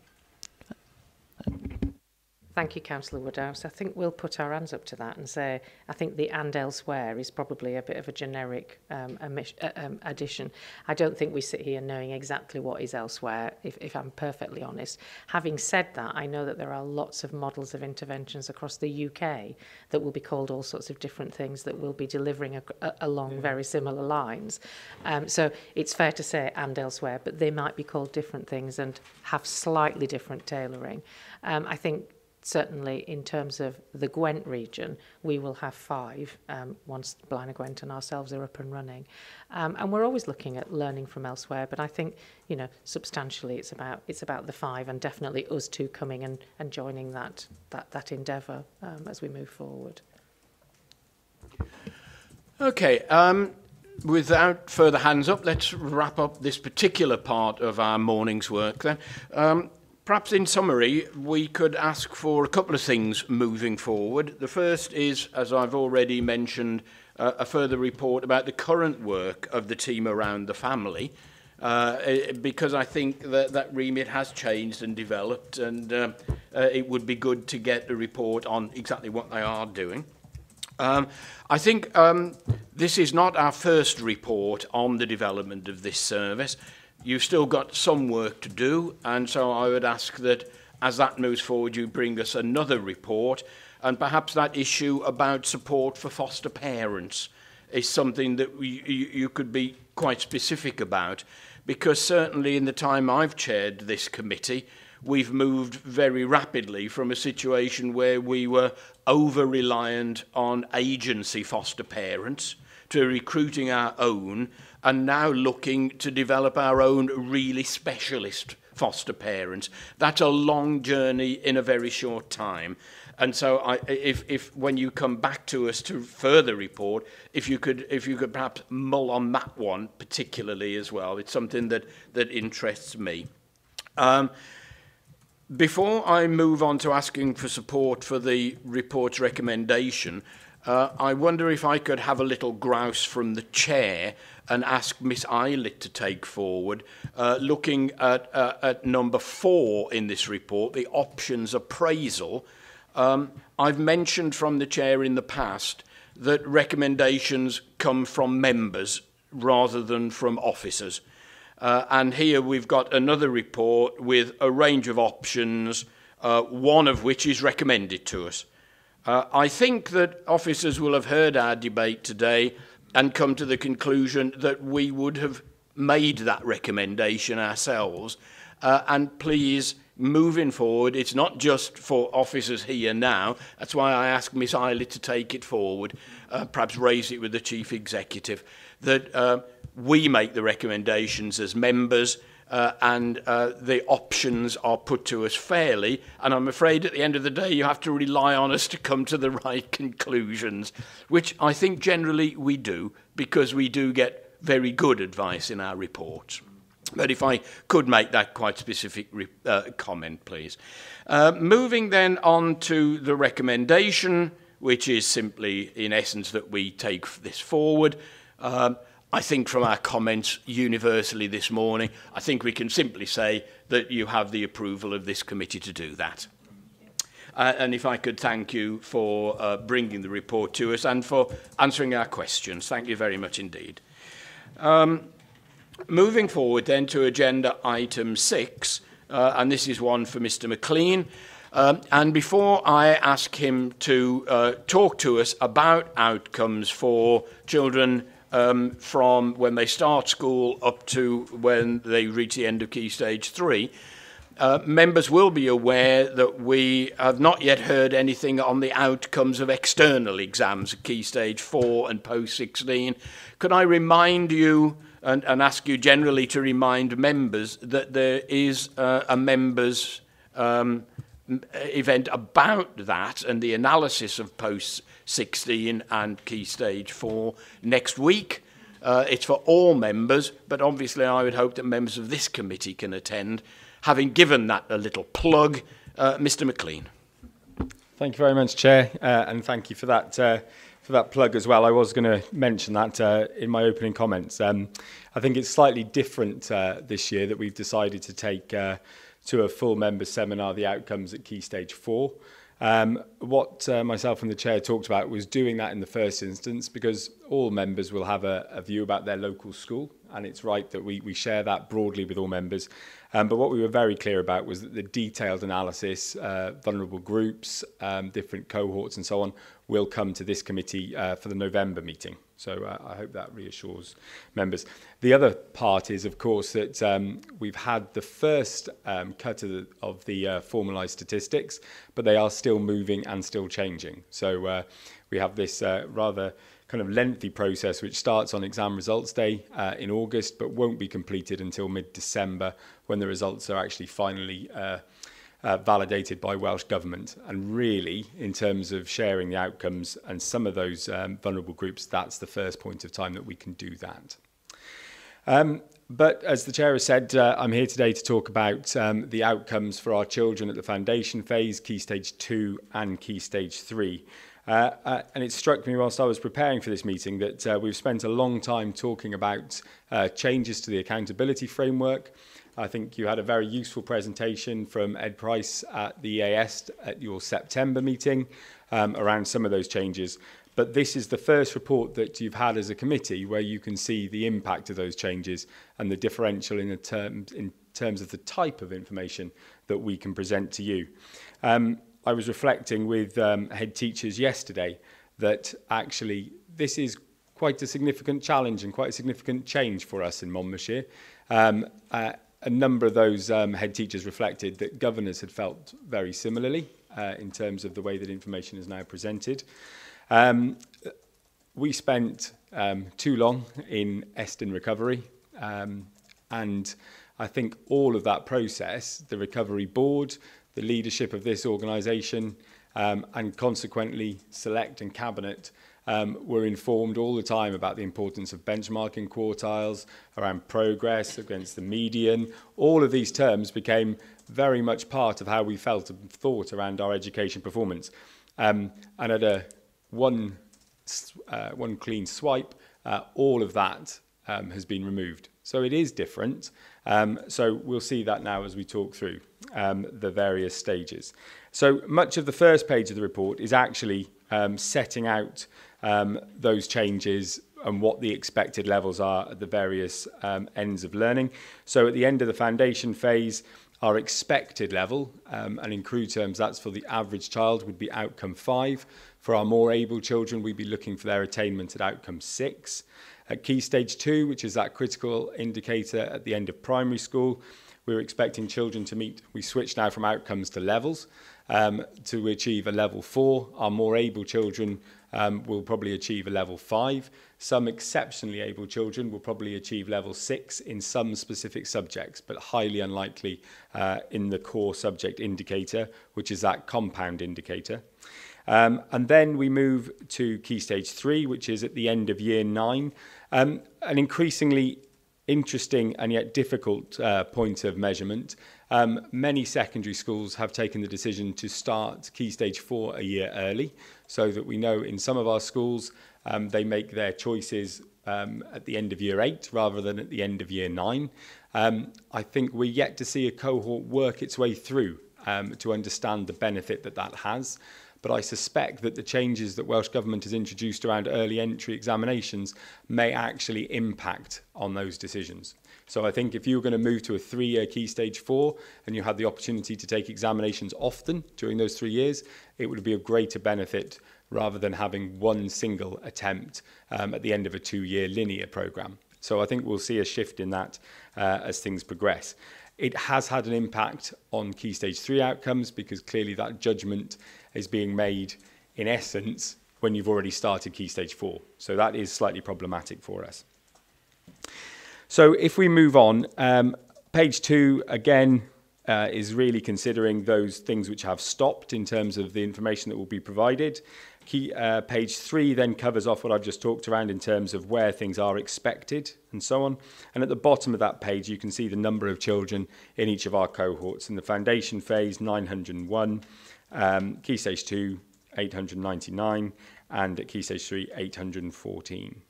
Thank you, Councillor Woodhouse. I think we'll put our hands up to that and say I think the and elsewhere is probably a bit of a generic um, uh, um, addition. I don't think we sit here knowing exactly what is elsewhere, if, if I'm perfectly honest. Having said that, I know that there are lots of models of interventions across the UK that will be called all sorts of different things that will be delivering a, a, along yeah. very similar lines. Um, so it's fair to say and elsewhere, but they might be called different things and have slightly different tailoring. Um, I think certainly in terms of the Gwent region, we will have five um, once Blaenau Gwent and ourselves are up and running. Um, and we're always looking at learning from elsewhere, but I think, you know, substantially it's about it's about the five and definitely us two coming and, and joining that, that, that endeavour um, as we move forward.
Okay, um, without further hands up, let's wrap up this particular part of our morning's work then. Um, Perhaps in summary, we could ask for a couple of things moving forward. The first is, as I've already mentioned, uh, a further report about the current work of the team around the family, uh, eh, because I think that that remit has changed and developed, and uh, uh, it would be good to get a report on exactly what they are doing. Um, I think um, this is not our first report on the development of this service. You've still got some work to do, and so I would ask that as that moves forward, you bring us another report, and perhaps that issue about support for foster parents is something that you, you could be quite specific about, because certainly in the time I've chaired this committee, we've moved very rapidly from a situation where we were over-reliant on agency foster parents to recruiting our own and now looking to develop our own really specialist foster parents. That's a long journey in a very short time. And so I, if, if when you come back to us to further report, if you could, if you could perhaps mull on that one particularly as well, it's something that, that interests me. Um, before I move on to asking for support for the report's recommendation, uh, I wonder if I could have a little grouse from the chair and ask Miss Ilett to take forward, uh, looking at, uh, at number four in this report, the options appraisal. Um, I've mentioned from the chair in the past that recommendations come from members rather than from officers. Uh, and here we've got another report with a range of options, uh, one of which is recommended to us. Uh, I think that officers will have heard our debate today and come to the conclusion that we would have made that recommendation ourselves. Uh, and please, moving forward, it's not just for officers here now. That's why I asked Miss Ilett to take it forward, uh, perhaps raise it with the Chief Executive, that uh, we make the recommendations as members uh, and uh, the options are put to us fairly. And I'm afraid at the end of the day, you have to rely on us to come to the right conclusions, which I think generally we do, because we do get very good advice in our reports. But if I could make that quite specific uh, comment, please. Uh, moving then on to the recommendation, which is simply, in essence, that we take this forward. Um, I think from our comments universally this morning, I think we can simply say that you have the approval of this committee to do that. Uh, and if I could thank you for uh, bringing the report to us and for answering our questions. Thank you very much indeed. Um, moving forward then to agenda item six, uh, and this is one for Mr McLean. Um, and before I ask him to uh, talk to us about outcomes for children um, from when they start school up to when they reach the end of Key Stage 3. uh, members will be aware that we have not yet heard anything on the outcomes of external exams, at Key Stage 4 and Post 16. Could I remind you and, and ask you generally to remind members that there is uh, a members' um, event about that and the analysis of Post 16 and Key Stage 4 next week. Uh, it's for all members, but obviously I would hope that members of this committee can attend. Having given that a little plug, uh, Mr McLean.
Thank you very much, Chair, uh, and thank you for that uh, for that plug as well. I was going to mention that uh, in my opening comments. Um, I think it's slightly different uh, this year that we've decided to take uh, to a full member seminar the outcomes at Key Stage 4. Um, what uh, myself and the chair talked about was doing that in the first instance because all members will have a, a view about their local school and it's right that we, we share that broadly with all members. Um, but what we were very clear about was that the detailed analysis, uh, vulnerable groups, um, different cohorts and so on will come to this committee uh, for the November meeting. So uh, I hope that reassures members. The other part is, of course, that um, we've had the first um, cut of the, of the uh, formalised statistics, but they are still moving and still changing. So uh, we have this uh, rather kind of lengthy process which starts on exam results day uh, in August, but won't be completed until mid-December when the results are actually finally uh, uh, validated by Welsh Government. And really, in terms of sharing the outcomes and some of those um, vulnerable groups, that's the first point of time that we can do that. Um, but as the chair has said, uh, I'm here today to talk about um, the outcomes for our children at the foundation phase, key stage 2 and key stage 3. Uh, uh, and it struck me whilst I was preparing for this meeting that uh, we've spent a long time talking about uh, changes to the accountability framework, I think you had a very useful presentation from Ed Price at the EAS at your September meeting um, around some of those changes. But this is the first report that you've had as a committee where you can see the impact of those changes and the differential in, the terms, in terms of the type of information that we can present to you. Um, I was reflecting with um, head teachers yesterday that actually this is quite a significant challenge and quite a significant change for us in Monmouthshire. Um, uh, a number of those um, head teachers reflected that governors had felt very similarly uh, in terms of the way that information is now presented. Um, we spent um, too long in Estyn recovery um, and I think all of that process, the recovery board, the leadership of this organisation um, and consequently select and cabinet um, were informed all the time about the importance of benchmarking quartiles, around progress against the median. All of these terms became very much part of how we felt and thought around our education performance. Um, and at a one, uh, one clean swipe, uh, all of that um, has been removed. So it is different. Um, so we'll see that now as we talk through um, the various stages. So much of the first page of the report is actually um, setting out um, those changes and what the expected levels are at the various um, ends of learning. So at the end of the foundation phase, our expected level, um, and in crude terms, that's for the average child, would be outcome five. For our more able children, we'd be looking for their attainment at outcome six. At key stage two, which is that critical indicator at the end of primary school, we're expecting children to meet, we switch now from outcomes to levels um, to achieve a level four. Our more able children um, will probably achieve a level five. Some exceptionally able children will probably achieve level six in some specific subjects, but highly unlikely uh, in the core subject indicator, which is that compound indicator. Um, and then we move to key stage three, which is at the end of year nine. Um, an increasingly interesting and yet difficult uh, point of measurement. Um, many secondary schools have taken the decision to start Key Stage 4 a year early, so that we know in some of our schools um, they make their choices um, at the end of year 8 rather than at the end of year 9. Um, I think we're yet to see a cohort work its way through um, to understand the benefit that that has but I suspect that the changes that Welsh Government has introduced around early entry examinations may actually impact on those decisions. So I think if you were going to move to a three-year key stage four and you had the opportunity to take examinations often during those three years, it would be of greater benefit rather than having one single attempt um, at the end of a two-year linear programme. So I think we'll see a shift in that uh, as things progress. It has had an impact on key stage three outcomes because clearly that judgment is being made in essence when you've already started key stage four. So that is slightly problematic for us. So if we move on, um, page 2 again uh, is really considering those things which have stopped in terms of the information that will be provided. Key, uh, page three then covers off what I've just talked around in terms of where things are expected and so on. And at the bottom of that page, you can see the number of children in each of our cohorts. In the foundation phase, 901, um, key stage two, 899, and at key stage three, 814.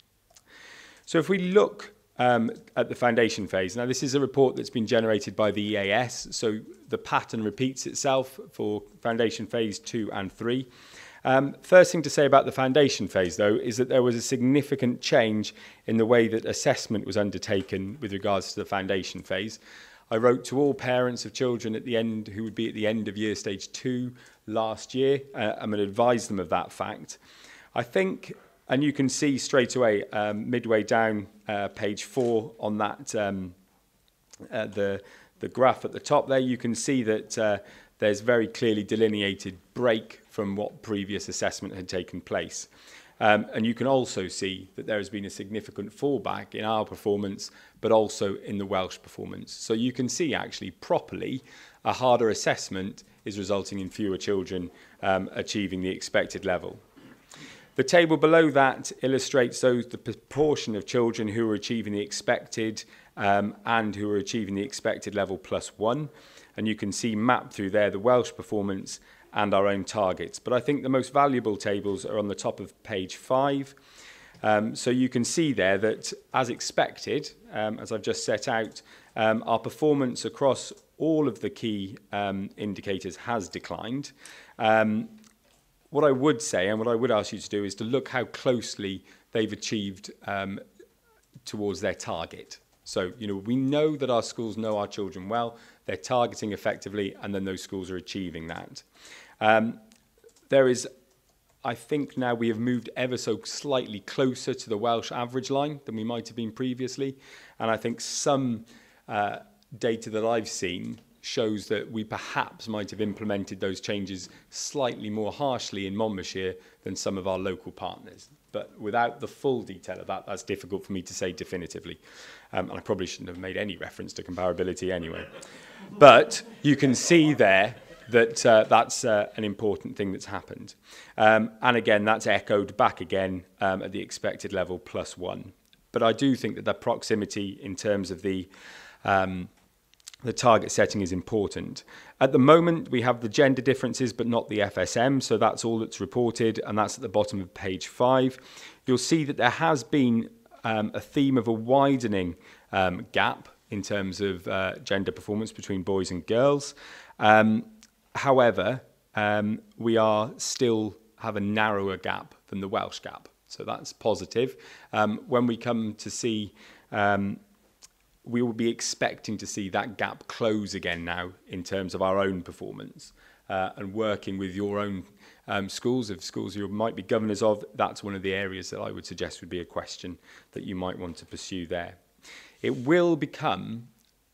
So if we look um, at the foundation phase. Now, this is a report that's been generated by the EAS, so the pattern repeats itself for foundation phase two and three. Um, first thing to say about the foundation phase, though, is that there was a significant change in the way that assessment was undertaken with regards to the foundation phase. I wrote to all parents of children at the end who would be at the end of year stage two last year. Uh, I'm going to advise them of that fact. I think and you can see straight away, um, midway down uh, page four on that, um, uh, the, the graph at the top there, you can see that uh, there's very clearly delineated break from what previous assessment had taken place. Um, and you can also see that there has been a significant fallback in our performance, but also in the Welsh performance. So you can see actually properly a harder assessment is resulting in fewer children um, achieving the expected level. The table below that illustrates those the proportion of children who are achieving the expected um, and who are achieving the expected level plus one. And you can see mapped through there the Welsh performance and our own targets. But I think the most valuable tables are on the top of page five. Um, so you can see there that, as expected, um, as I've just set out, um, our performance across all of the key um, indicators has declined. Um, what I would say, and what I would ask you to do, is to look how closely they've achieved um, towards their target. So, you know, we know that our schools know our children well, they're targeting effectively, and then those schools are achieving that. Um, there is, I think now we have moved ever so slightly closer to the Welsh average line than we might have been previously. And I think some uh, data that I've seen shows that we perhaps might have implemented those changes slightly more harshly in Monmouthshire than some of our local partners. But without the full detail of that, that's difficult for me to say definitively. Um, and I probably shouldn't have made any reference to comparability anyway. But you can see there that uh, that's uh, an important thing that's happened. Um, and again, that's echoed back again um, at the expected level plus one. But I do think that the proximity in terms of the um, the target setting is important. At the moment, we have the gender differences, but not the FSM, so that's all that's reported, and that's at the bottom of page five. You'll see that there has been um, a theme of a widening um, gap in terms of uh, gender performance between boys and girls. Um, However, um, we are still have a narrower gap than the Welsh gap. So that's positive. Um, when we come to see, um, we will be expecting to see that gap close again now in terms of our own performance uh, and working with your own um, schools of schools you might be governors of that's one of the areas that I would suggest would be a question that you might want to pursue there. It will become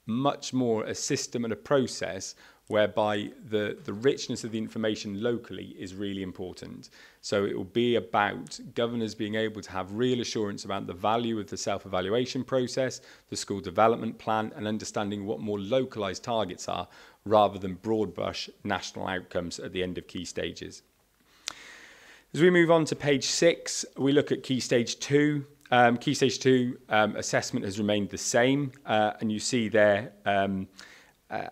much more a system and a process whereby the, the richness of the information locally is really important. So it will be about governors being able to have real assurance about the value of the self-evaluation process, the school development plan, and understanding what more localised targets are, rather than broad brush national outcomes at the end of key stages. As we move on to page six, we look at key stage two. Um, key stage two um, assessment has remained the same, uh, and you see there um, uh,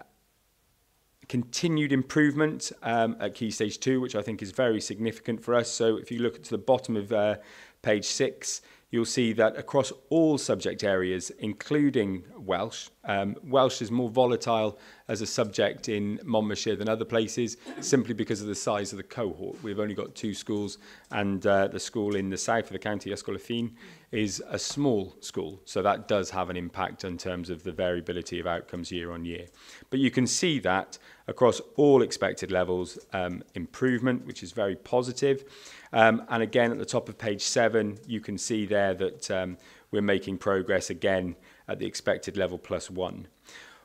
continued improvement um, at key stage two, which I think is very significant for us. So if you look to the bottom of uh, page six, you'll see that across all subject areas, including Welsh, um, Welsh is more volatile as a subject in Monmouthshire than other places, simply because of the size of the cohort. We've only got two schools, and uh, the school in the south of the county, Ysgolafin, is a small school, so that does have an impact in terms of the variability of outcomes year on year. But you can see that across all expected levels, um, improvement, which is very positive. Um, and again, at the top of page seven, you can see there that um, we're making progress again at the expected level plus one.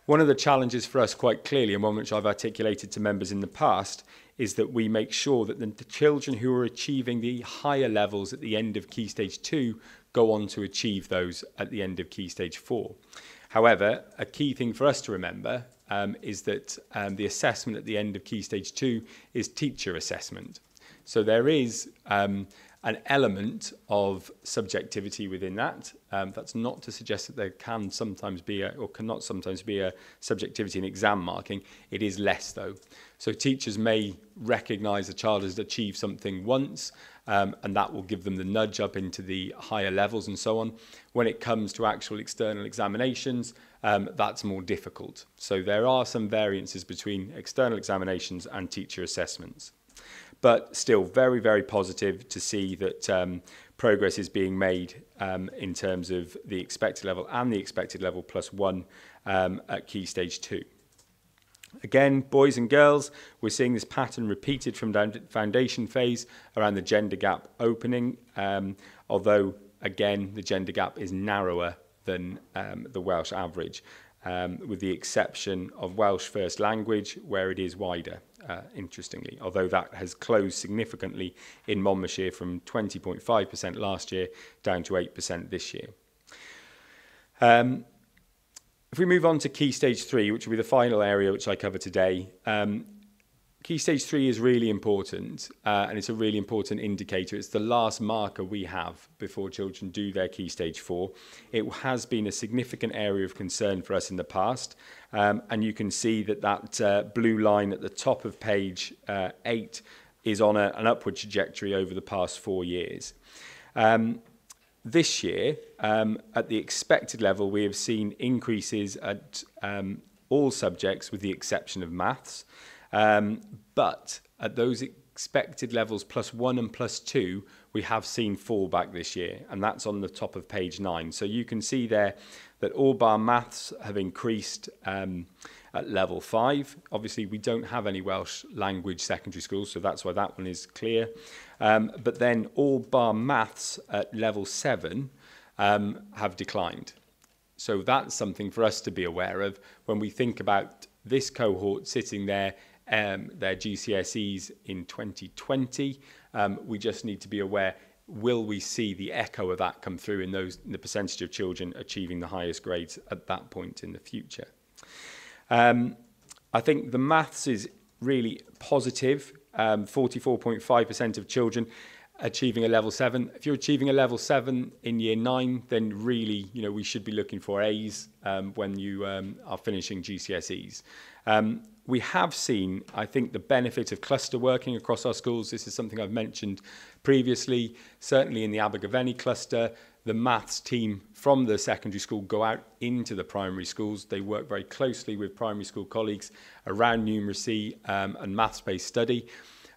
One of the challenges for us quite clearly, and one which I've articulated to members in the past, is that we make sure that the, the children who are achieving the higher levels at the end of Key Stage 2 go on to achieve those at the end of Key Stage 4. However, a key thing for us to remember um, is that um, the assessment at the end of Key Stage 2 is teacher assessment. So there is um, an element of subjectivity within that. Um, that's not to suggest that there can sometimes be a, or cannot sometimes be a subjectivity in exam marking. It is less though. So teachers may recognise a child has achieved something once um, and that will give them the nudge up into the higher levels and so on. When it comes to actual external examinations, um, that's more difficult. So there are some variances between external examinations and teacher assessments. But still very, very positive to see that um, progress is being made um, in terms of the expected level and the expected level plus one um, at key stage two. Again, boys and girls, we're seeing this pattern repeated from foundation phase around the gender gap opening, um, although, again, the gender gap is narrower than um, the Welsh average, um, with the exception of Welsh First Language, where it is wider, uh, interestingly, although that has closed significantly in Monmouthshire from 20.5% last year down to 8% this year. Um, if we move on to key stage three, which will be the final area which I cover today, um, Key stage three is really important, uh, and it's a really important indicator. It's the last marker we have before children do their key stage four. It has been a significant area of concern for us in the past, um, and you can see that that uh, blue line at the top of page uh, eight is on a, an upward trajectory over the past four years. Um, this year, um, at the expected level, we have seen increases at um, all subjects with the exception of maths. Um, but at those expected levels plus one and plus two, we have seen fall back this year, and that's on the top of page nine. So you can see there that all bar maths have increased um, at level five. Obviously, we don't have any Welsh language secondary schools, so that's why that one is clear. Um, but then all bar maths at level seven um, have declined. So that's something for us to be aware of when we think about this cohort sitting there um, their GCSEs in 2020. Um, we just need to be aware, will we see the echo of that come through in, those, in the percentage of children achieving the highest grades at that point in the future? Um, I think the maths is really positive. 44.5% um, of children achieving a level 7. If you're achieving a level 7 in year 9, then really, you know, we should be looking for A's um, when you um, are finishing GCSEs. Um, we have seen, I think, the benefit of cluster working across our schools. This is something I've mentioned previously. Certainly in the Abergavenny cluster, the maths team from the secondary school go out into the primary schools. They work very closely with primary school colleagues around numeracy um, and maths-based study.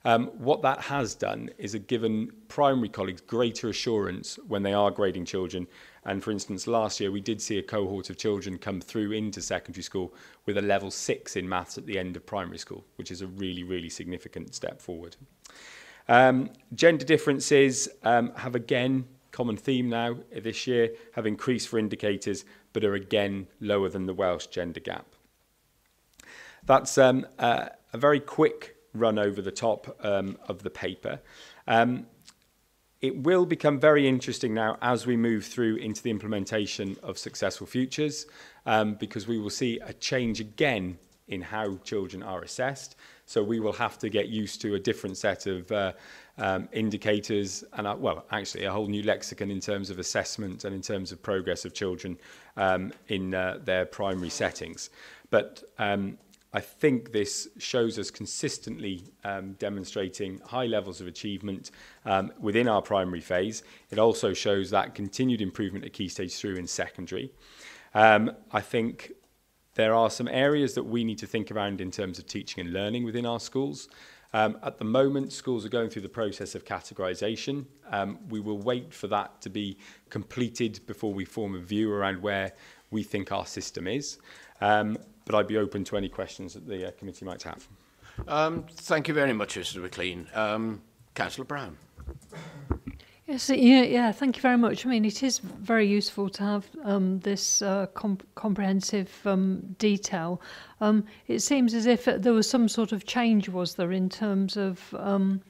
Um, what that has done is given primary colleagues greater assurance when they are grading children. And for instance, last year we did see a cohort of children come through into secondary school with a level six in maths at the end of primary school, which is a really, really significant step forward. Um, gender differences um, have again, common theme now this year, have increased for indicators, but are again lower than the Welsh gender gap. That's um, uh, a very quick run over the top um, of the paper. Um, it will become very interesting now as we move through into the implementation of Successful Futures um, because we will see a change again in how children are assessed. So we will have to get used to a different set of uh, um, indicators and, uh, well, actually a whole new lexicon in terms of assessment and in terms of progress of children um, in uh, their primary settings. But um, I think this shows us consistently um, demonstrating high levels of achievement um, within our primary phase. It also shows that continued improvement at key stage through in secondary. Um, I think there are some areas that we need to think around in terms of teaching and learning within our schools. Um, at the moment, schools are going through the process of categorisation. Um, we will wait for that to be completed before we form a view around where we think our system is. Um, but I'd be open to any questions that the uh, committee might have.
Um, thank you very much, Mr McLean. Um, Councillor Brown.
Yes, yeah, yeah, thank you very much. I mean, it is very useful to have um, this uh, comp comprehensive um, detail. Um, it seems as if there was some sort of change, was there, in terms of um,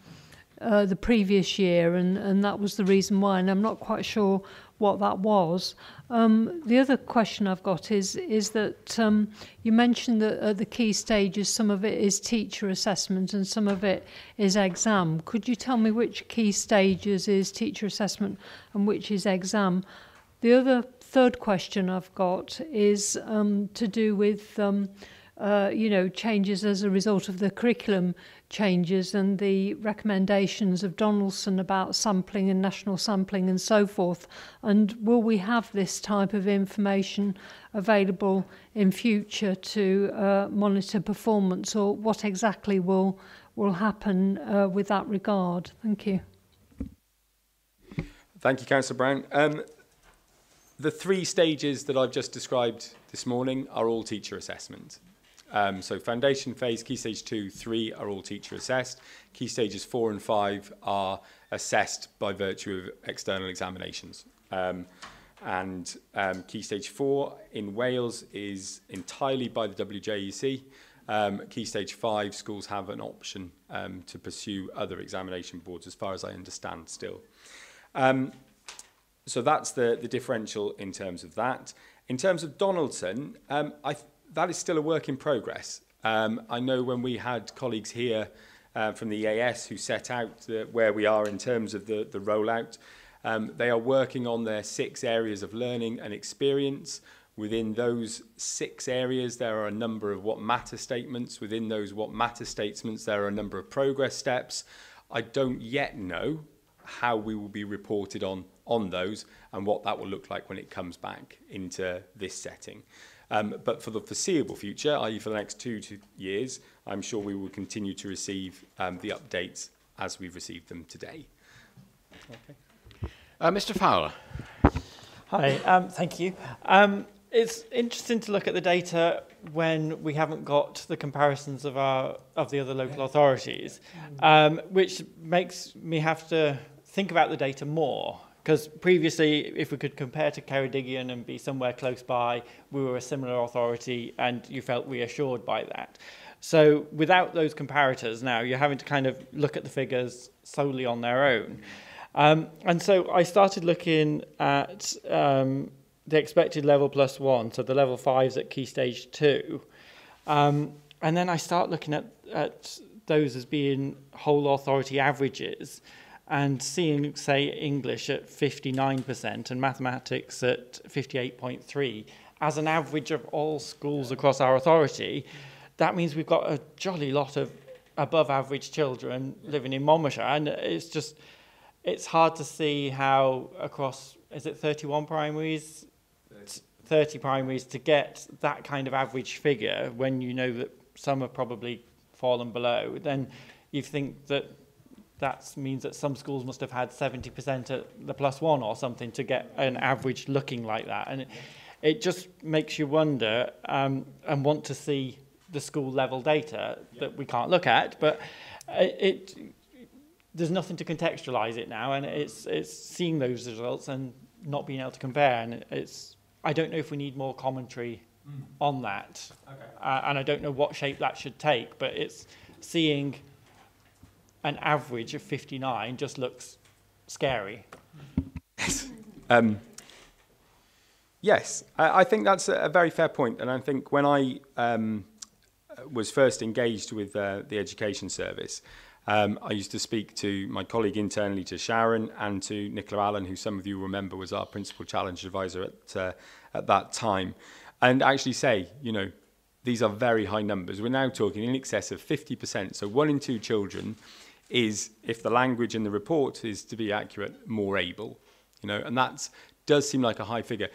uh, the previous year, and, and that was the reason why, and I'm not quite sure what that was. Um, the other question I've got is is that um, you mentioned that at the key stages, some of it is teacher assessment and some of it is exam. Could you tell me which key stages is teacher assessment and which is exam? The other third question I've got is um, to do with um, uh, you know, changes as a result of the curriculum changes and the recommendations of Donaldson about sampling and national sampling and so forth? And will we have this type of information available in future to uh, monitor performance, or what exactly will will happen uh, with that regard? Thank you.
Thank you, Councillor Brown. Um, the three stages that I've just described this morning are all teacher assessment. Um, so foundation phase, key stage two, three are all teacher assessed. Key stages four and five are assessed by virtue of external examinations. Um, and um, key stage four in Wales is entirely by the WJEC. Um, key stage five, schools have an option um, to pursue other examination boards, as far as I understand still. Um, so that's the, the differential in terms of that. In terms of Donaldson, um, I that is still a work in progress. Um, I know when we had colleagues here uh, from the EAS who set out the, where we are in terms of the, the rollout, um, they are working on their six areas of learning and experience. Within those six areas, there are a number of what matter statements. Within those what matter statements, there are a number of progress steps. I don't yet know how we will be reported on on those and what that will look like when it comes back into this setting. Um, but for the foreseeable future, i.e. for the next two, two years, I'm sure we will continue to receive um, the updates as we've received them today.
Okay. Uh, Mr Fowler.
Hi, um, thank you. Um, it's interesting to look at the data when we haven't got the comparisons of our of the other local authorities, um, which makes me have to think about the data more. Because previously, if we could compare to Ceredigion and be somewhere close by, we were a similar authority and you felt reassured by that. So without those comparators now, you're having to kind of look at the figures solely on their own. Um, and so I started looking at um, the expected level plus one, so the level fives at key stage two. Um, and then I start looking at, at those as being whole authority averages and seeing, say, English at 59% and mathematics at 58.3 as an average of all schools across our authority, that means we've got a jolly lot of above average children living in Monmouthshire. And it's just, it's hard to see how across, is it 31 primaries? 30 primaries to get that kind of average figure when you know that some have probably fallen below, then you think that that means that some schools must have had 70% at the plus one or something to get an average looking like that. And it, it just makes you wonder um, and want to see the school level data that we can't look at, but it, it there's nothing to contextualize it now, and it's it's seeing those results and not being able to compare. And it's I don't know if we need more commentary mm. on that, okay. uh, and I don't know what shape that should take, but it's seeing an average of 59 just looks scary.
Yes. Um, yes, I, I think that's a, a very fair point. And I think when I um, was first engaged with uh, the Education Service, um, I used to speak to my colleague internally, to Sharon, and to Nicola Allen, who some of you remember was our principal challenge advisor at, uh, at that time, and actually say, you know, these are very high numbers. We're now talking in excess of 50%. So one in two children is, if the language in the report is to be accurate, more able. You know, and that does seem like a high figure.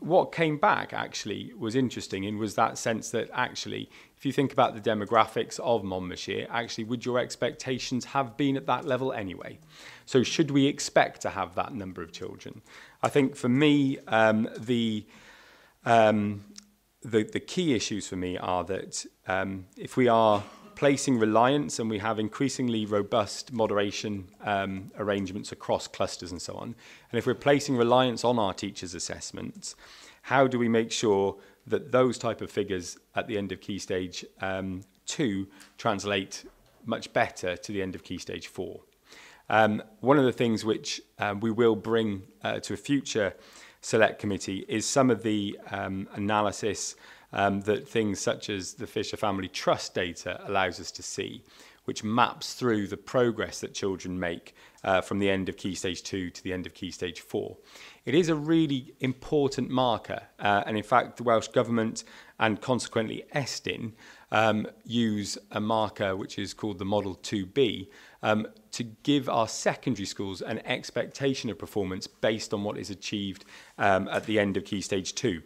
What came back actually was interesting and was that sense that actually, if you think about the demographics of Monmouthshire, actually, would your expectations have been at that level anyway? So should we expect to have that number of children? I think for me, um, the, um, the, the key issues for me are that um, if we are placing reliance, and we have increasingly robust moderation um, arrangements across clusters and so on. And if we're placing reliance on our teachers' assessments, how do we make sure that those type of figures at the end of key stage um, two translate much better to the end of key stage four? Um, one of the things which um, we will bring uh, to a future select committee is some of the um, analysis um, that things such as the Fisher Family Trust data allows us to see, which maps through the progress that children make uh, from the end of Key Stage 2 to the end of Key Stage 4. It is a really important marker, uh, and in fact, the Welsh Government and consequently Estyn um, use a marker which is called the Model 2B um, to give our secondary schools an expectation of performance based on what is achieved um, at the end of Key Stage 2.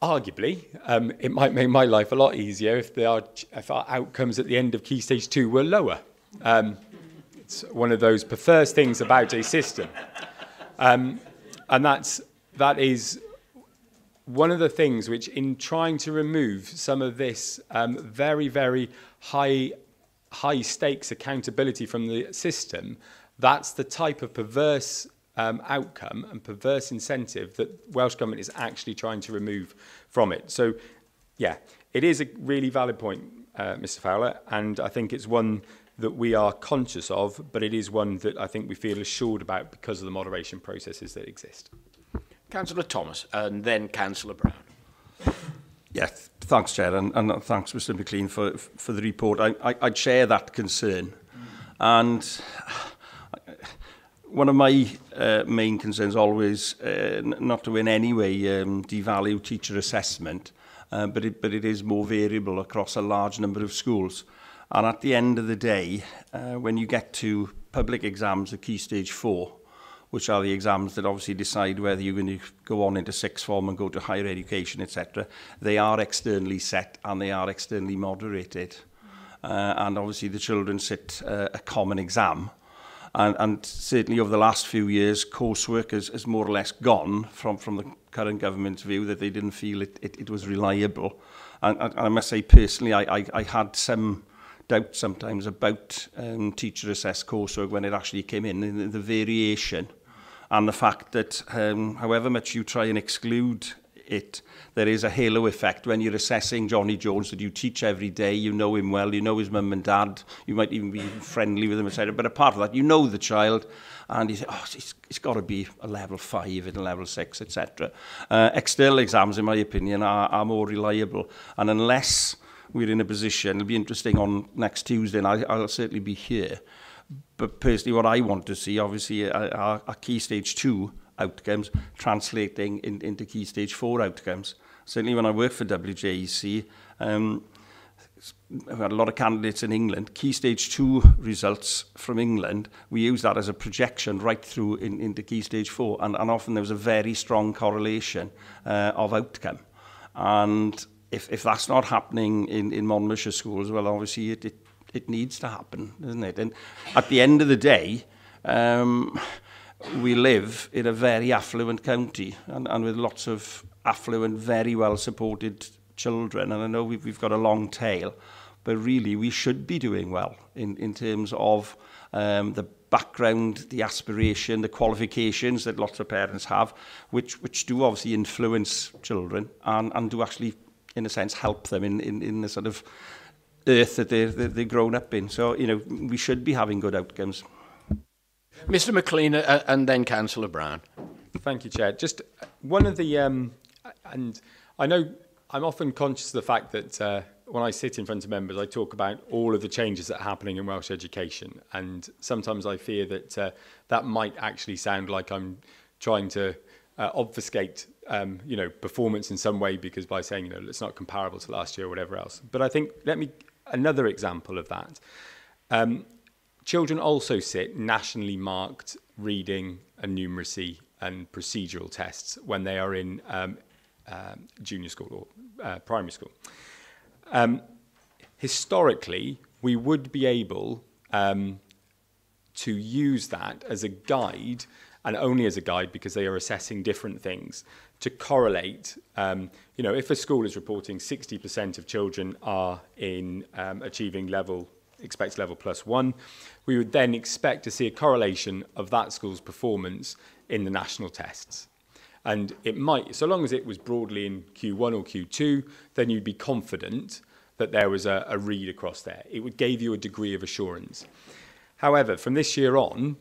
Arguably, um, it might make my life a lot easier if, are, if our outcomes at the end of Key Stage 2 were lower. Um, it's one of those perverse things about a system. Um, and that's, that is one of the things which, in trying to remove some of this um, very, very high, high stakes accountability from the system, that's the type of perverse um, outcome and perverse incentive that Welsh Government is actually trying to remove from it. So, yeah, it is a really valid point, uh, Mr Fowler, and I think it's one that we are conscious of, but it is one that I think we feel assured about because of the moderation processes that exist.
Councillor Thomas and then Councillor Brown.
Yes, thanks, Chair, and, and thanks, Mr McLean, for, for the report. I, I, I share that concern. And one of my uh, main concerns always, uh, not to in any way um, devalue teacher assessment, uh, but, it, but it is more variable across a large number of schools. And at the end of the day, uh, when you get to public exams at Key Stage 4, which are the exams that obviously decide whether you're going to go on into sixth form and go to higher education, etc., they are externally set and they are externally moderated. Uh, and obviously the children sit uh, a common exam, uh, And, and certainly over the last few years, coursework is, is more or less gone from, from the current government's view that they didn't feel it, it, it was reliable. And, and I must say personally, I, I, I had some doubt sometimes about um, teacher-assessed coursework when it actually came in, and the, the variation and the fact that um, however much you try and exclude it. There is a halo effect when you're assessing Johnny Jones that you teach every day, you know him well, you know his mum and dad, you might even be friendly with him, etc. But apart from that, you know the child, and you say, oh, it's, it's got to be a level 5 and a level 6, etc. Uh, external exams, in my opinion, are, are more reliable. And unless we're in a position, it'll be interesting on next Tuesday, and I, I'll certainly be here. But personally, what I want to see, obviously, are, are key stage two outcomes translating in, into key stage four outcomes. Certainly when I worked for WJEC, um, we had a lot of candidates in England. Key stage two results from England, we use that as a projection right through in, into key stage four. And, and often there was a very strong correlation uh, of outcome. And if, if that's not happening in, in Monmouthshire schools, well, obviously it, it, it needs to happen, doesn't it? And at the end of the day, um, we live in a very affluent county and, and with lots of affluent, very well supported children. And I know we've, we've got a long tail, but really we should be doing well in, in terms of um, the background, the aspiration, the qualifications that lots of parents have, which, which do obviously influence children and, and do actually, in a sense, help them in, in, in the sort of earth that they're, that they're grown up in. So, you know, we should be having good outcomes.
Mr McLean uh, and then Councillor Brown.
Thank you, Chair. Just one of the, um, and I know I'm often conscious of the fact that uh, when I sit in front of members, I talk about all of the changes that are happening in Welsh education. And sometimes I fear that uh, that might actually sound like I'm trying to uh, obfuscate um, you know, performance in some way because by saying, you know, it's not comparable to last year or whatever else. But I think, let me, another example of that. Um, Children also sit nationally marked reading and numeracy and procedural tests when they are in um, uh, junior school or uh, primary school. Um, historically, we would be able um, to use that as a guide and only as a guide because they are assessing different things to correlate, um, you know, if a school is reporting 60% of children are in um, achieving level, expect level plus one, we would then expect to see a correlation of that school's performance in the national tests. And it might, so long as it was broadly in Q1 or Q2, then you'd be confident that there was a, a read across there. It would give you a degree of assurance. However, from this year on,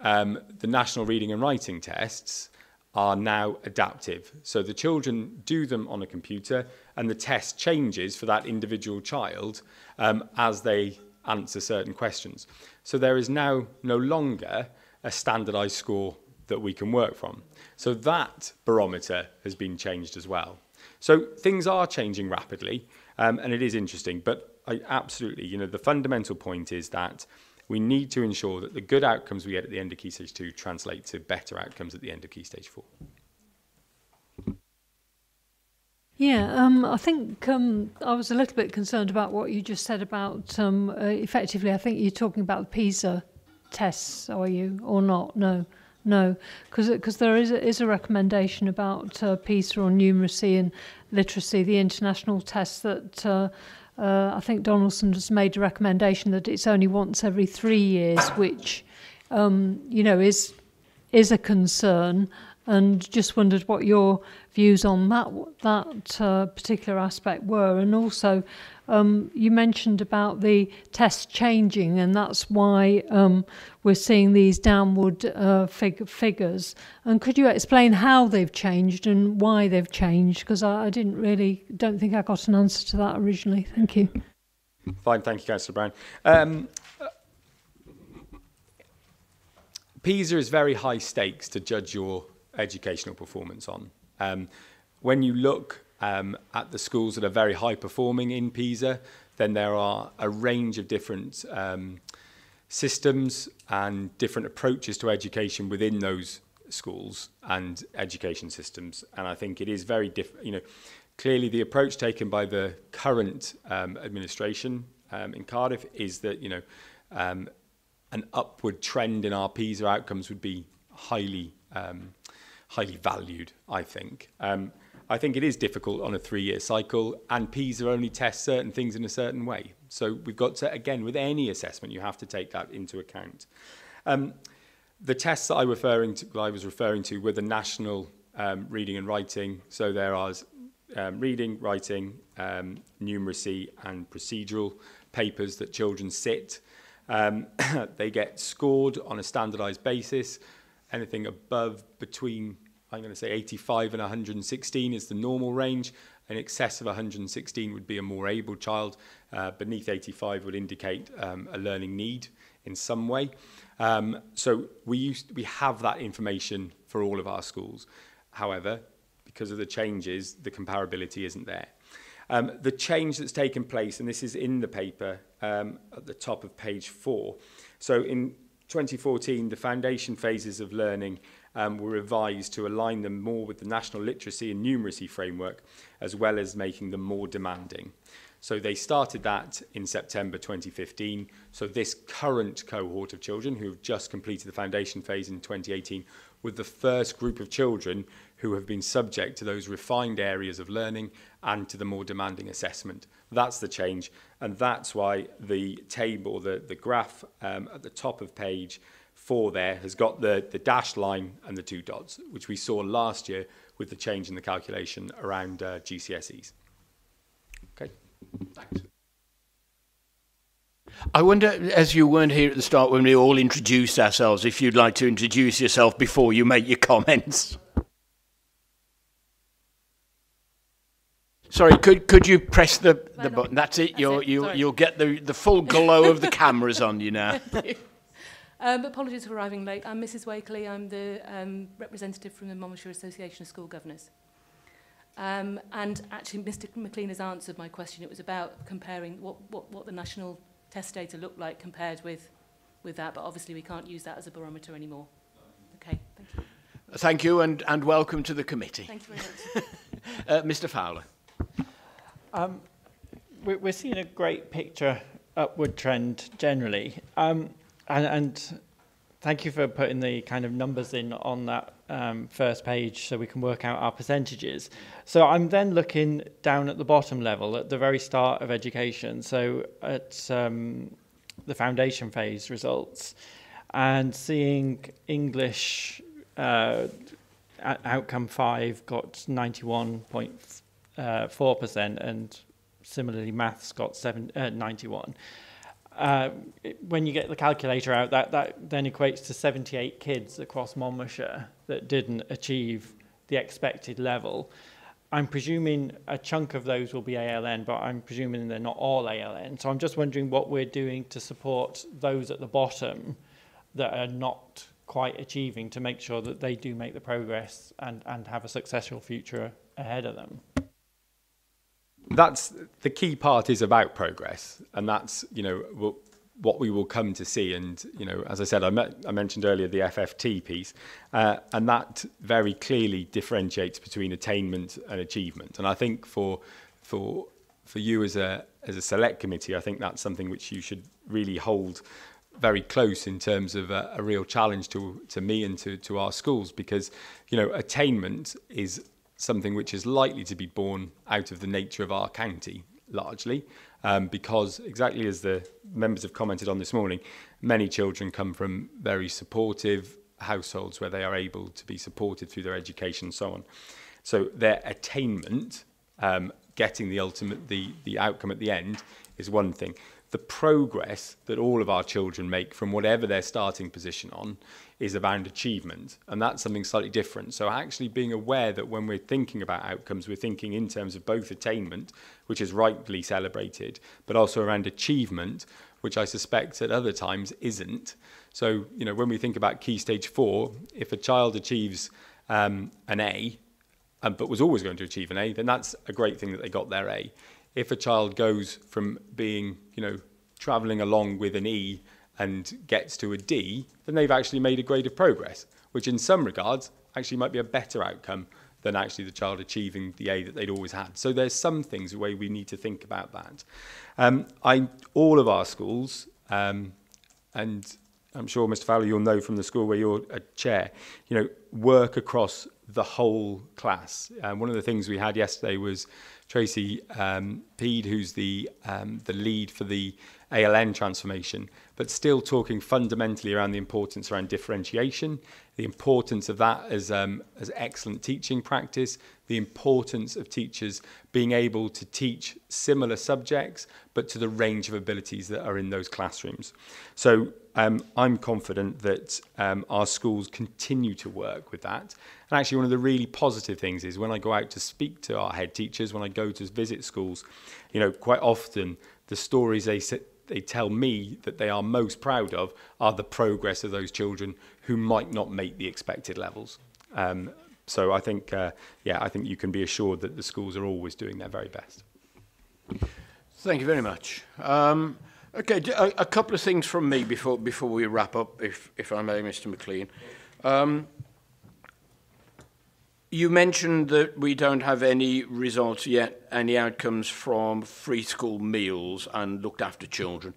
um, the national reading and writing tests are now adaptive. So the children do them on a computer and the test changes for that individual child um, as they answer certain questions. So there is now no longer a standardized score that we can work from. So that barometer has been changed as well. So things are changing rapidly um, and it is interesting, but I absolutely, you know, the fundamental point is that we need to ensure that the good outcomes we get at the end of Key Stage 2 translate to better outcomes at the end of Key Stage 4.
Yeah, um, I think um, I was a little bit concerned about what you just said about um, uh, effectively. I think you're talking about the PISA tests, are you, or not? No, no, because there is a, is a recommendation about uh, PISA on numeracy and literacy, the international tests that. Uh, uh, I think Donaldson has made a recommendation that it's only once every three years, which um, you know is is a concern and just wondered what your views on that that uh, particular aspect were, and also um, you mentioned about the test changing, and that's why um, we're seeing these downward uh, fig figures. And could you explain how they've changed and why they've changed? Because I, I didn't really, don't think I got an answer to that originally. Thank you.
Fine, thank you, Councillor Brown. Um, PISA is very high stakes to judge your educational performance on. Um, when you look um, at the schools that are very high performing in PISA, then there are a range of different um, systems and different approaches to education within those schools and education systems. And I think it is very different. You know, clearly the approach taken by the current um, administration um, in Cardiff is that you know um, an upward trend in our PISA outcomes would be highly um, highly valued, I think. Um, I think it is difficult on a three-year cycle, and PISA only tests certain things in a certain way. So we've got to, again, with any assessment, you have to take that into account. Um, the tests that I, referring to, I was referring to were the national um, reading and writing. So there are um, reading, writing, um, numeracy, and procedural papers that children sit. Um, they get scored on a standardized basis anything above between, I'm going to say 85 and 116 is the normal range. An excess of 116 would be a more able child. Uh, beneath 85 would indicate um, a learning need in some way. Um, so we, used, we have that information for all of our schools. However, because of the changes, the comparability isn't there. Um, the change that's taken place, and this is in the paper um, at the top of page four. So in 2014, the foundation phases of learning um, were revised to align them more with the national literacy and numeracy framework, as well as making them more demanding. So they started that in September 2015. So this current cohort of children who have just completed the foundation phase in 2018 were the first group of children who have been subject to those refined areas of learning and to the more demanding assessment. That's the change. And that's why the table, the, the graph um, at the top of page four there has got the, the dashed line and the two dots, which we saw last year with the change in the calculation around uh, GCSEs. Okay, thanks.
I wonder, as you weren't here at the start when we all introduced ourselves, if you'd like to introduce yourself before you make your comments. Sorry, could could you press the, the button? That's it. You'll you you'll get the the full glow of the cameras on you now.
Um, apologies for arriving late. I'm Mrs. Wakely. I'm the um, representative from the Monmouthshire Association of School Governors. Um, and actually, Mr. McLean has answered my question. It was about comparing what, what, what the national test data looked like compared with, with that. But obviously, we can't use that as a barometer anymore. Okay, thank you.
Thank you, and, and welcome to the committee.
Thank you very much.
uh, Mr. Fowler.
Um, we're seeing a great picture upward trend generally. Um, and, and thank you for putting the kind of numbers in on that um, first page so we can work out our percentages. So I'm then looking down at the bottom level at the very start of education, so at um, the foundation phase results, and seeing English uh, outcome 5 got 91.4% and similarly maths got seven, uh, 91 when you get the calculator out, that, that then equates to 78 kids across Monmouthshire that didn't achieve the expected level. I'm presuming a chunk of those will be ALN, but I'm presuming they're not all ALN. So I'm just wondering what we're doing to support those at the bottom that are not quite achieving to make sure that they do make the progress and, and have a successful future ahead of them
that's the key part is about progress, and that's you know what we will come to see. And you know, as I said, I, met, I mentioned earlier the FFT piece, uh, and that very clearly differentiates between attainment and achievement. And I think for for for you as a as a select committee, I think that's something which you should really hold very close in terms of a, a real challenge to to me and to to our schools because you know attainment is something which is likely to be born out of the nature of our county largely um, because exactly as the members have commented on this morning many children come from very supportive households where they are able to be supported through their education and so on. So their attainment um, getting the ultimate the the outcome at the end is one thing. The progress that all of our children make from whatever their starting position on is around achievement and that's something slightly different. So actually being aware that when we're thinking about outcomes we're thinking in terms of both attainment which is rightly celebrated but also around achievement which I suspect at other times isn't. So you know when we think about key stage 4 if a child achieves um, an A um, but was always going to achieve an A then that's a great thing that they got their A. If a child goes from being you know traveling along with an E and gets to a D, then they've actually made a grade of progress, which in some regards actually might be a better outcome than actually the child achieving the A that they'd always had. So there's some things the way we need to think about that. Um, I, all of our schools, um, and I'm sure Mr. Fowler, you'll know from the school where you're a chair, you know, work across the whole class. Um, one of the things we had yesterday was Tracy um, Peed, who's the, um, the lead for the ALN transformation, but still talking fundamentally around the importance around differentiation, the importance of that as, um, as excellent teaching practice, the importance of teachers being able to teach similar subjects, but to the range of abilities that are in those classrooms. So um, I'm confident that um, our schools continue to work with that. And actually, one of the really positive things is when I go out to speak to our head teachers, when I go to visit schools, you know, quite often the stories they they tell me that they are most proud of are the progress of those children who might not make the expected levels. Um, so I think, uh, yeah, I think you can be assured that the schools are always doing their very best.
Thank you very much. Um, okay, a, a couple of things from me before before we wrap up, if if I may, Mr. McLean. Um, You mentioned that we don't have any results yet, any outcomes from free school meals and looked after children,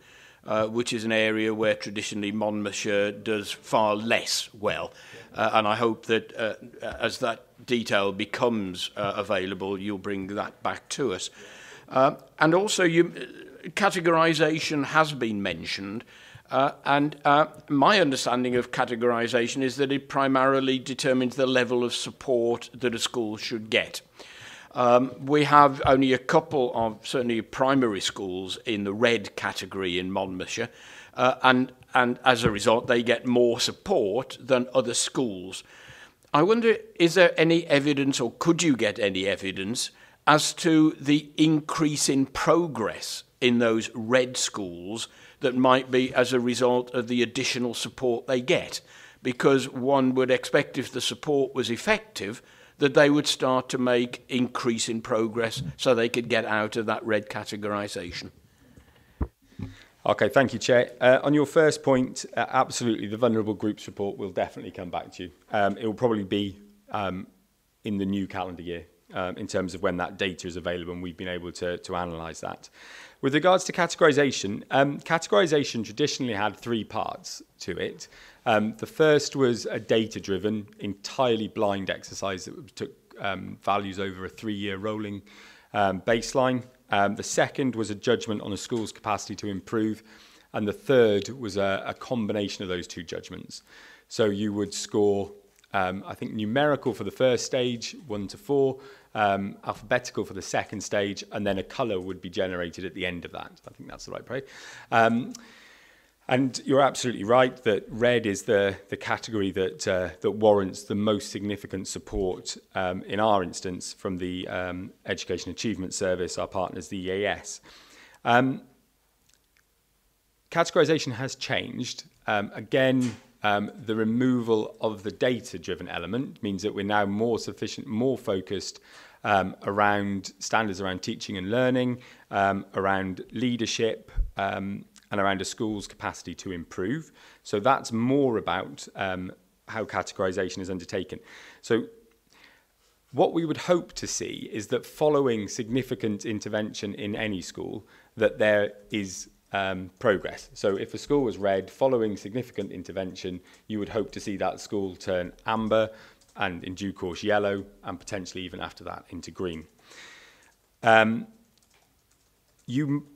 uh, which is an area where traditionally Monmouthshire does far less well. Uh, and I hope that uh, as that detail becomes uh, available, you'll bring that back to us. Uh, and also, you, uh, categorisation has been mentioned. Uh, and uh, my understanding of categorization is that it primarily determines the level of support that a school should get. Um, we have only a couple of certainly primary schools in the red category in Monmouthshire, uh, and, and as a result, they get more support than other schools. I wonder, is there any evidence, or could you get any evidence, as to the increase in progress in those red schools that might be as a result of the additional support they get. Because one would expect if the support was effective, that they would start to make increase in progress so they could get out of that red categorisation.
Okay, thank you, Chair. Uh, on your first point, uh, absolutely, the vulnerable groups report will definitely come back to you. Um, it will probably be um, in the new calendar year, um, in terms of when that data is available, and we've been able to, to analyse that. With regards to categorisation, um, categorisation traditionally had three parts to it. Um, the first was a data-driven, entirely blind exercise that took um, values over a three-year rolling um, baseline. Um, the second was a judgment on a school's capacity to improve. And the third was a, a combination of those two judgments. So you would score, um, I think, numerical for the first stage, one to four, um, alphabetical for the second stage, and then a colour would be generated at the end of that. I think that's the right way. Um, and you're absolutely right that red is the, the category that, uh, that warrants the most significant support um, in our instance from the um, Education Achievement Service, our partners, the EAS. Um, categorization has changed. Um, again, um, the removal of the data-driven element means that we're now more sufficient, more focused um, around standards around teaching and learning, um, around leadership, um, and around a school's capacity to improve. So that's more about um, how categorization is undertaken. So what we would hope to see is that following significant intervention in any school, that there is um, progress. So if a school was red following significant intervention, you would hope to see that school turn amber and in due course yellow and potentially even after that into green. Um, you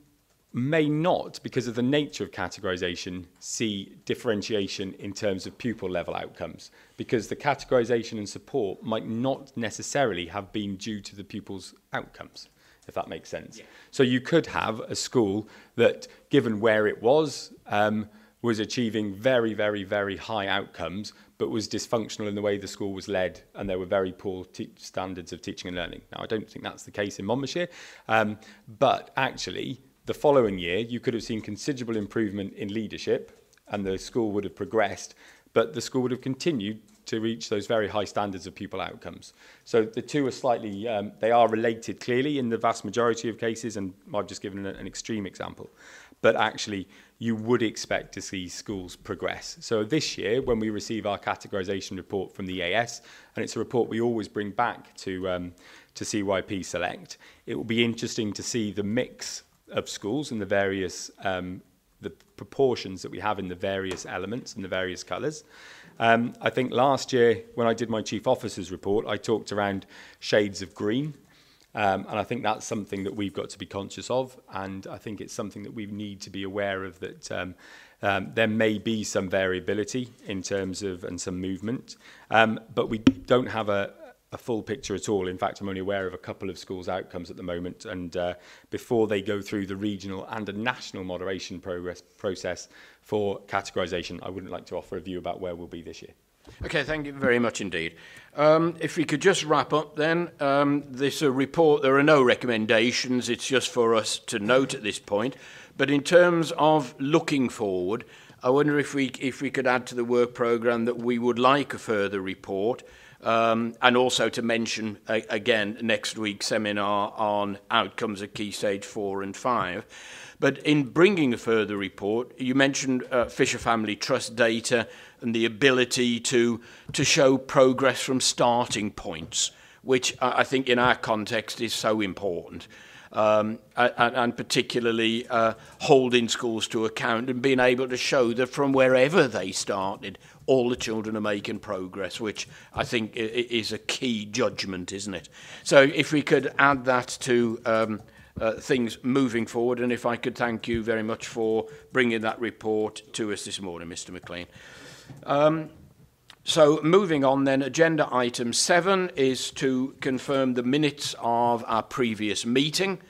may not, because of the nature of categorisation, see differentiation in terms of pupil level outcomes, because the categorisation and support might not necessarily have been due to the pupil's outcomes, if that makes sense. Yeah. So you could have a school that, given where it was, um, was achieving very, very, very high outcomes, but was dysfunctional in the way the school was led, and there were very poor standards of teaching and learning. Now, I don't think that's the case in Monmouthshire, um, but actually, the following year, you could have seen considerable improvement in leadership and the school would have progressed, but the school would have continued to reach those very high standards of pupil outcomes. So the two are slightly, um, they are related clearly in the vast majority of cases, and I've just given an, an extreme example. But actually, you would expect to see schools progress. So this year, when we receive our categorisation report from the EAS, and it's a report we always bring back to, um, to CYP Select, it will be interesting to see the mix of schools and the various um, the proportions that we have in the various elements and the various colours. Um, I think last year when I did my chief officer's report, I talked around shades of green. Um, and I think that's something that we've got to be conscious of. And I think it's something that we need to be aware of that um, um, there may be some variability in terms of and some movement. Um, but we don't have a, a full picture at all. In fact, I'm only aware of a couple of schools' outcomes at the moment, and uh, before they go through the regional and a national moderation progress process for categorisation, I wouldn't like to offer a view about where we'll be this year.
Okay, thank you very much indeed. Um, if we could just wrap up then, um, this uh, report, there are no recommendations, it's just for us to note at this point. But in terms of looking forward, I wonder if we, if we could add to the work programme that we would like a further report Um, and also to mention again next week's seminar on outcomes at key stage four and five. But in bringing a further report, you mentioned uh, Fisher Family Trust data and the ability to, to show progress from starting points, which I think in our context is so important. Um, and, and particularly uh, holding schools to account and being able to show that from wherever they started, all the children are making progress, which I think is a key judgment, isn't it? So if we could add that to um, uh, things moving forward, and if I could thank you very much for bringing that report to us this morning, Mr. McLean. Um, So moving on then, agenda item seven is to confirm the minutes of our previous meeting.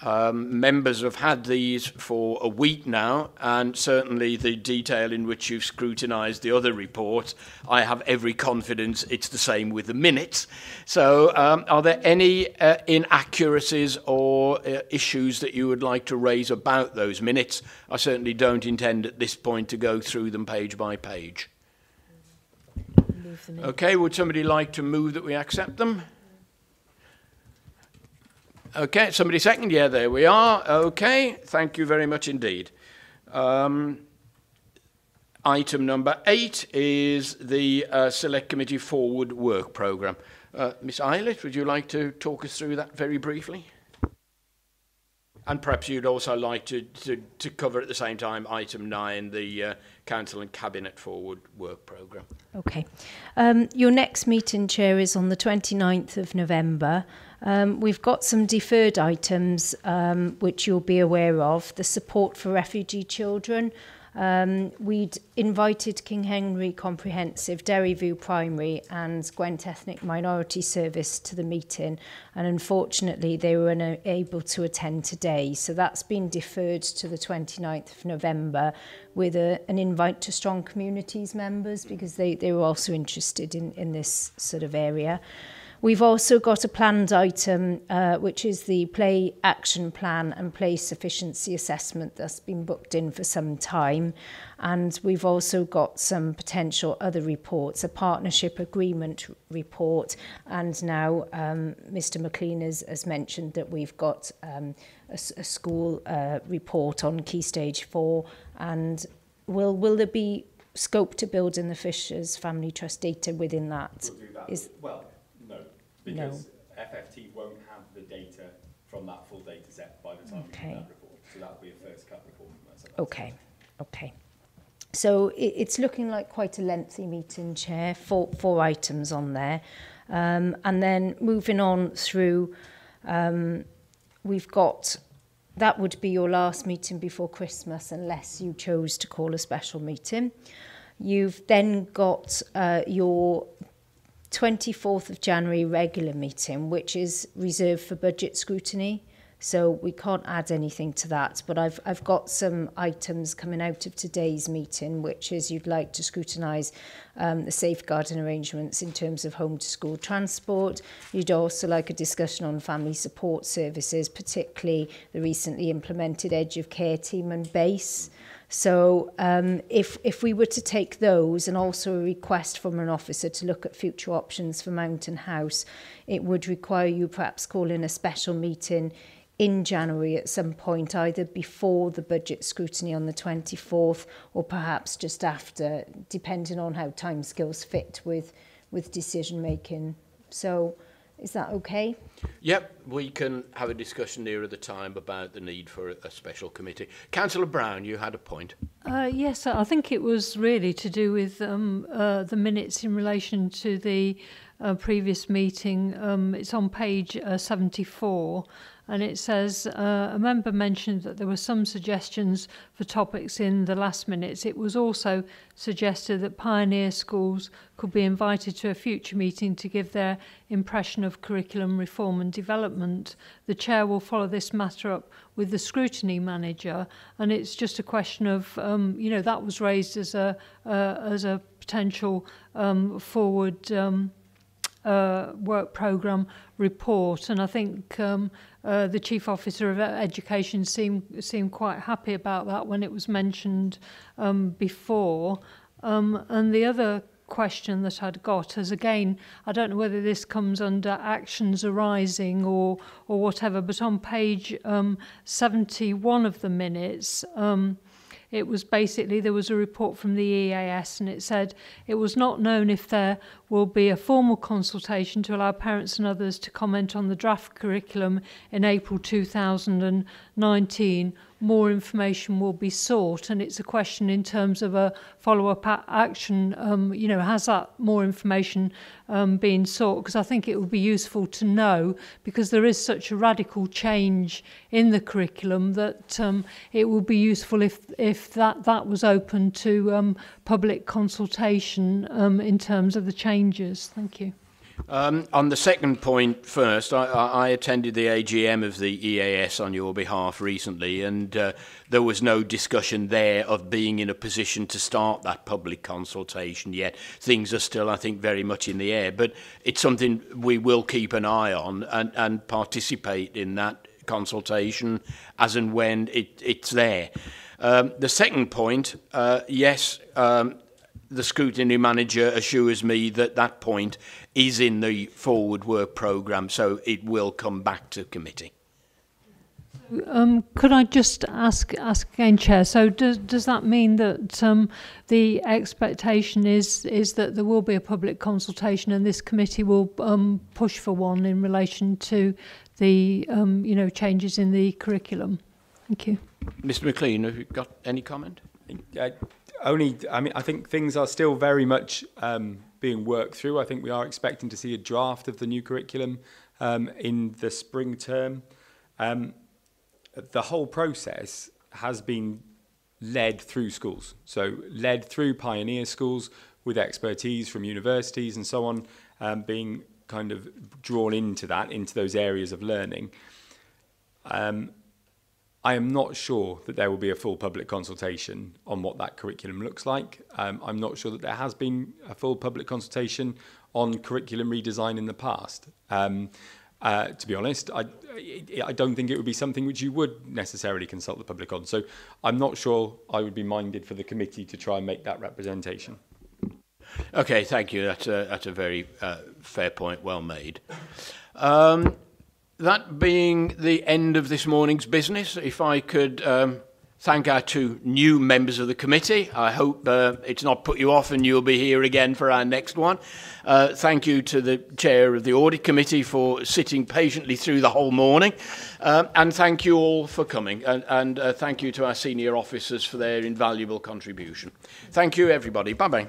Um, members have had these for a week now, and certainly the detail in which you've scrutinised the other reports, I have every confidence it's the same with the minutes. So, um, are there any uh, inaccuracies or uh, issues that you would like to raise about those minutes? I certainly don't intend at this point to go through them page by page. Okay, would somebody like to move that we accept them? Okay, somebody second? Yeah, there we are. Okay, thank you very much indeed. Um, item number eight is the uh, Select Committee Forward Work Programme. Uh, Miss Ilett, would you like to talk us through that very briefly? And perhaps you'd also like to, to, to cover at the same time item nine, the uh, Council and Cabinet Forward Work Programme.
Okay. Um, your next meeting, Chair, is on the 29th of November. Um, we've got some deferred items um, which you'll be aware of. The support for refugee children. Um, we'd invited King Henry Comprehensive, Derry View Primary and Gwent Ethnic Minority Service to the meeting and unfortunately they were unable to attend today. So that's been deferred to the 29th of November with a, an invite to strong communities members because they, they were also interested in, in this sort of area. We've also got a planned item, uh, which is the play action plan and play sufficiency assessment that's been booked in for some time. And we've also got some potential other reports, a partnership agreement report. And now um, Mr McLean has, has mentioned that we've got um, a, a school uh, report on Key Stage 4. And will, will there be scope to build in the Fishers Family Trust data within that?
We'll that.
Is,
well, because no. FFT won't have the data from that full data set by the time okay. we do that report. So that will be a first cut report from us.
Okay, okay. So it, it's looking like quite a lengthy meeting, Chair, four, four items on there. Um, and then moving on through, um, we've got, that would be your last meeting before Christmas unless you chose to call a special meeting. You've then got uh, your 24th of January regular meeting, which is reserved for budget scrutiny. So we can't add anything to that. But I've, I've got some items coming out of today's meeting, which is you'd like to scrutinise um, the safeguarding arrangements in terms of home to school transport. You'd also like a discussion on family support services, particularly the recently implemented edge of care team and base. So um, if, if we were to take those and also a request from an officer to look at future options for Mounton House, it would require you perhaps calling a special meeting in January at some point, either before the budget scrutiny on the 24th or perhaps just after, depending on how time timescales fit with, with decision making. So is that okay?
Yep, we can have a discussion nearer the time about the need for a, a special committee. Councillor Brown, you had a point.
Uh, yes, I think it was really to do with um, uh, the minutes in relation to the uh, previous meeting. Um, it's on page uh, 74 And it says, uh, a member mentioned that there were some suggestions for topics in the last minutes. It was also suggested that pioneer schools could be invited to a future meeting to give their impression of curriculum reform and development. The chair will follow this matter up with the scrutiny manager. And it's just a question of, um, you know, that was raised as a, uh, as a potential um, forward um, uh, work programme report, and I think um, uh, the chief officer of education seemed seemed quite happy about that when it was mentioned um, before. Um, and the other question that I'd got is again, I don't know whether this comes under actions arising or or whatever, but on page um, 71 of the minutes. Um, it was basically there was a report from the EAS and it said it was not known if there will be a formal consultation to allow parents and others to comment on the draft curriculum in April 2019 more information will be sought and it's a question in terms of a follow-up action um, you know has that more information um, been sought? Because I think it would be useful to know because there is such a radical change in the curriculum that um, it would be useful if if that that was open to um, public consultation um, in terms of the changes thank you
Um, on the second point first, I, I attended the AGM of the EAS on your behalf recently, and uh, there was no discussion there of being in a position to start that public consultation yet. Things are still, I think, very much in the air, but it's something we will keep an eye on and, and participate in that consultation as and when it, it's there. Um, the second point, uh, yes, um, the scrutiny manager assures me that that point is in the forward work programme, so it will come back to committee.
Um, could I just ask ask again, Chair? So does does that mean that um, the expectation is is that there will be a public consultation and this committee will um, push for one in relation to the um you know changes in the curriculum? Thank you,
Mr. McLean. Have you got any comment?
I only, I mean, I think things are still very much um, being worked through. I think we are expecting to see a draft of the new curriculum um, in the spring term. Um, the whole process has been led through schools. So led through pioneer schools with expertise from universities and so on, um, being kind of drawn into that, into those areas of learning. Um, I am not sure that there will be a full public consultation on what that curriculum looks like. Um, I'm not sure that there has been a full public consultation on curriculum redesign in the past. Um, uh, to be honest, I, I don't think it would be something which you would necessarily consult the public on. So I'm not sure I would be minded for the committee to try and make that representation.
Okay, thank you. That's a, that's a very uh, fair point, well made. Um, that being the end of this morning's business, if I could um, thank our two new members of the committee. I hope uh, it's not put you off and you'll be here again for our next one. Uh, thank you to the chair of the audit committee for sitting patiently through the whole morning. Um, and thank you all for coming. And, and uh, thank you to our senior officers for their invaluable contribution. Thank you, everybody. Bye-bye.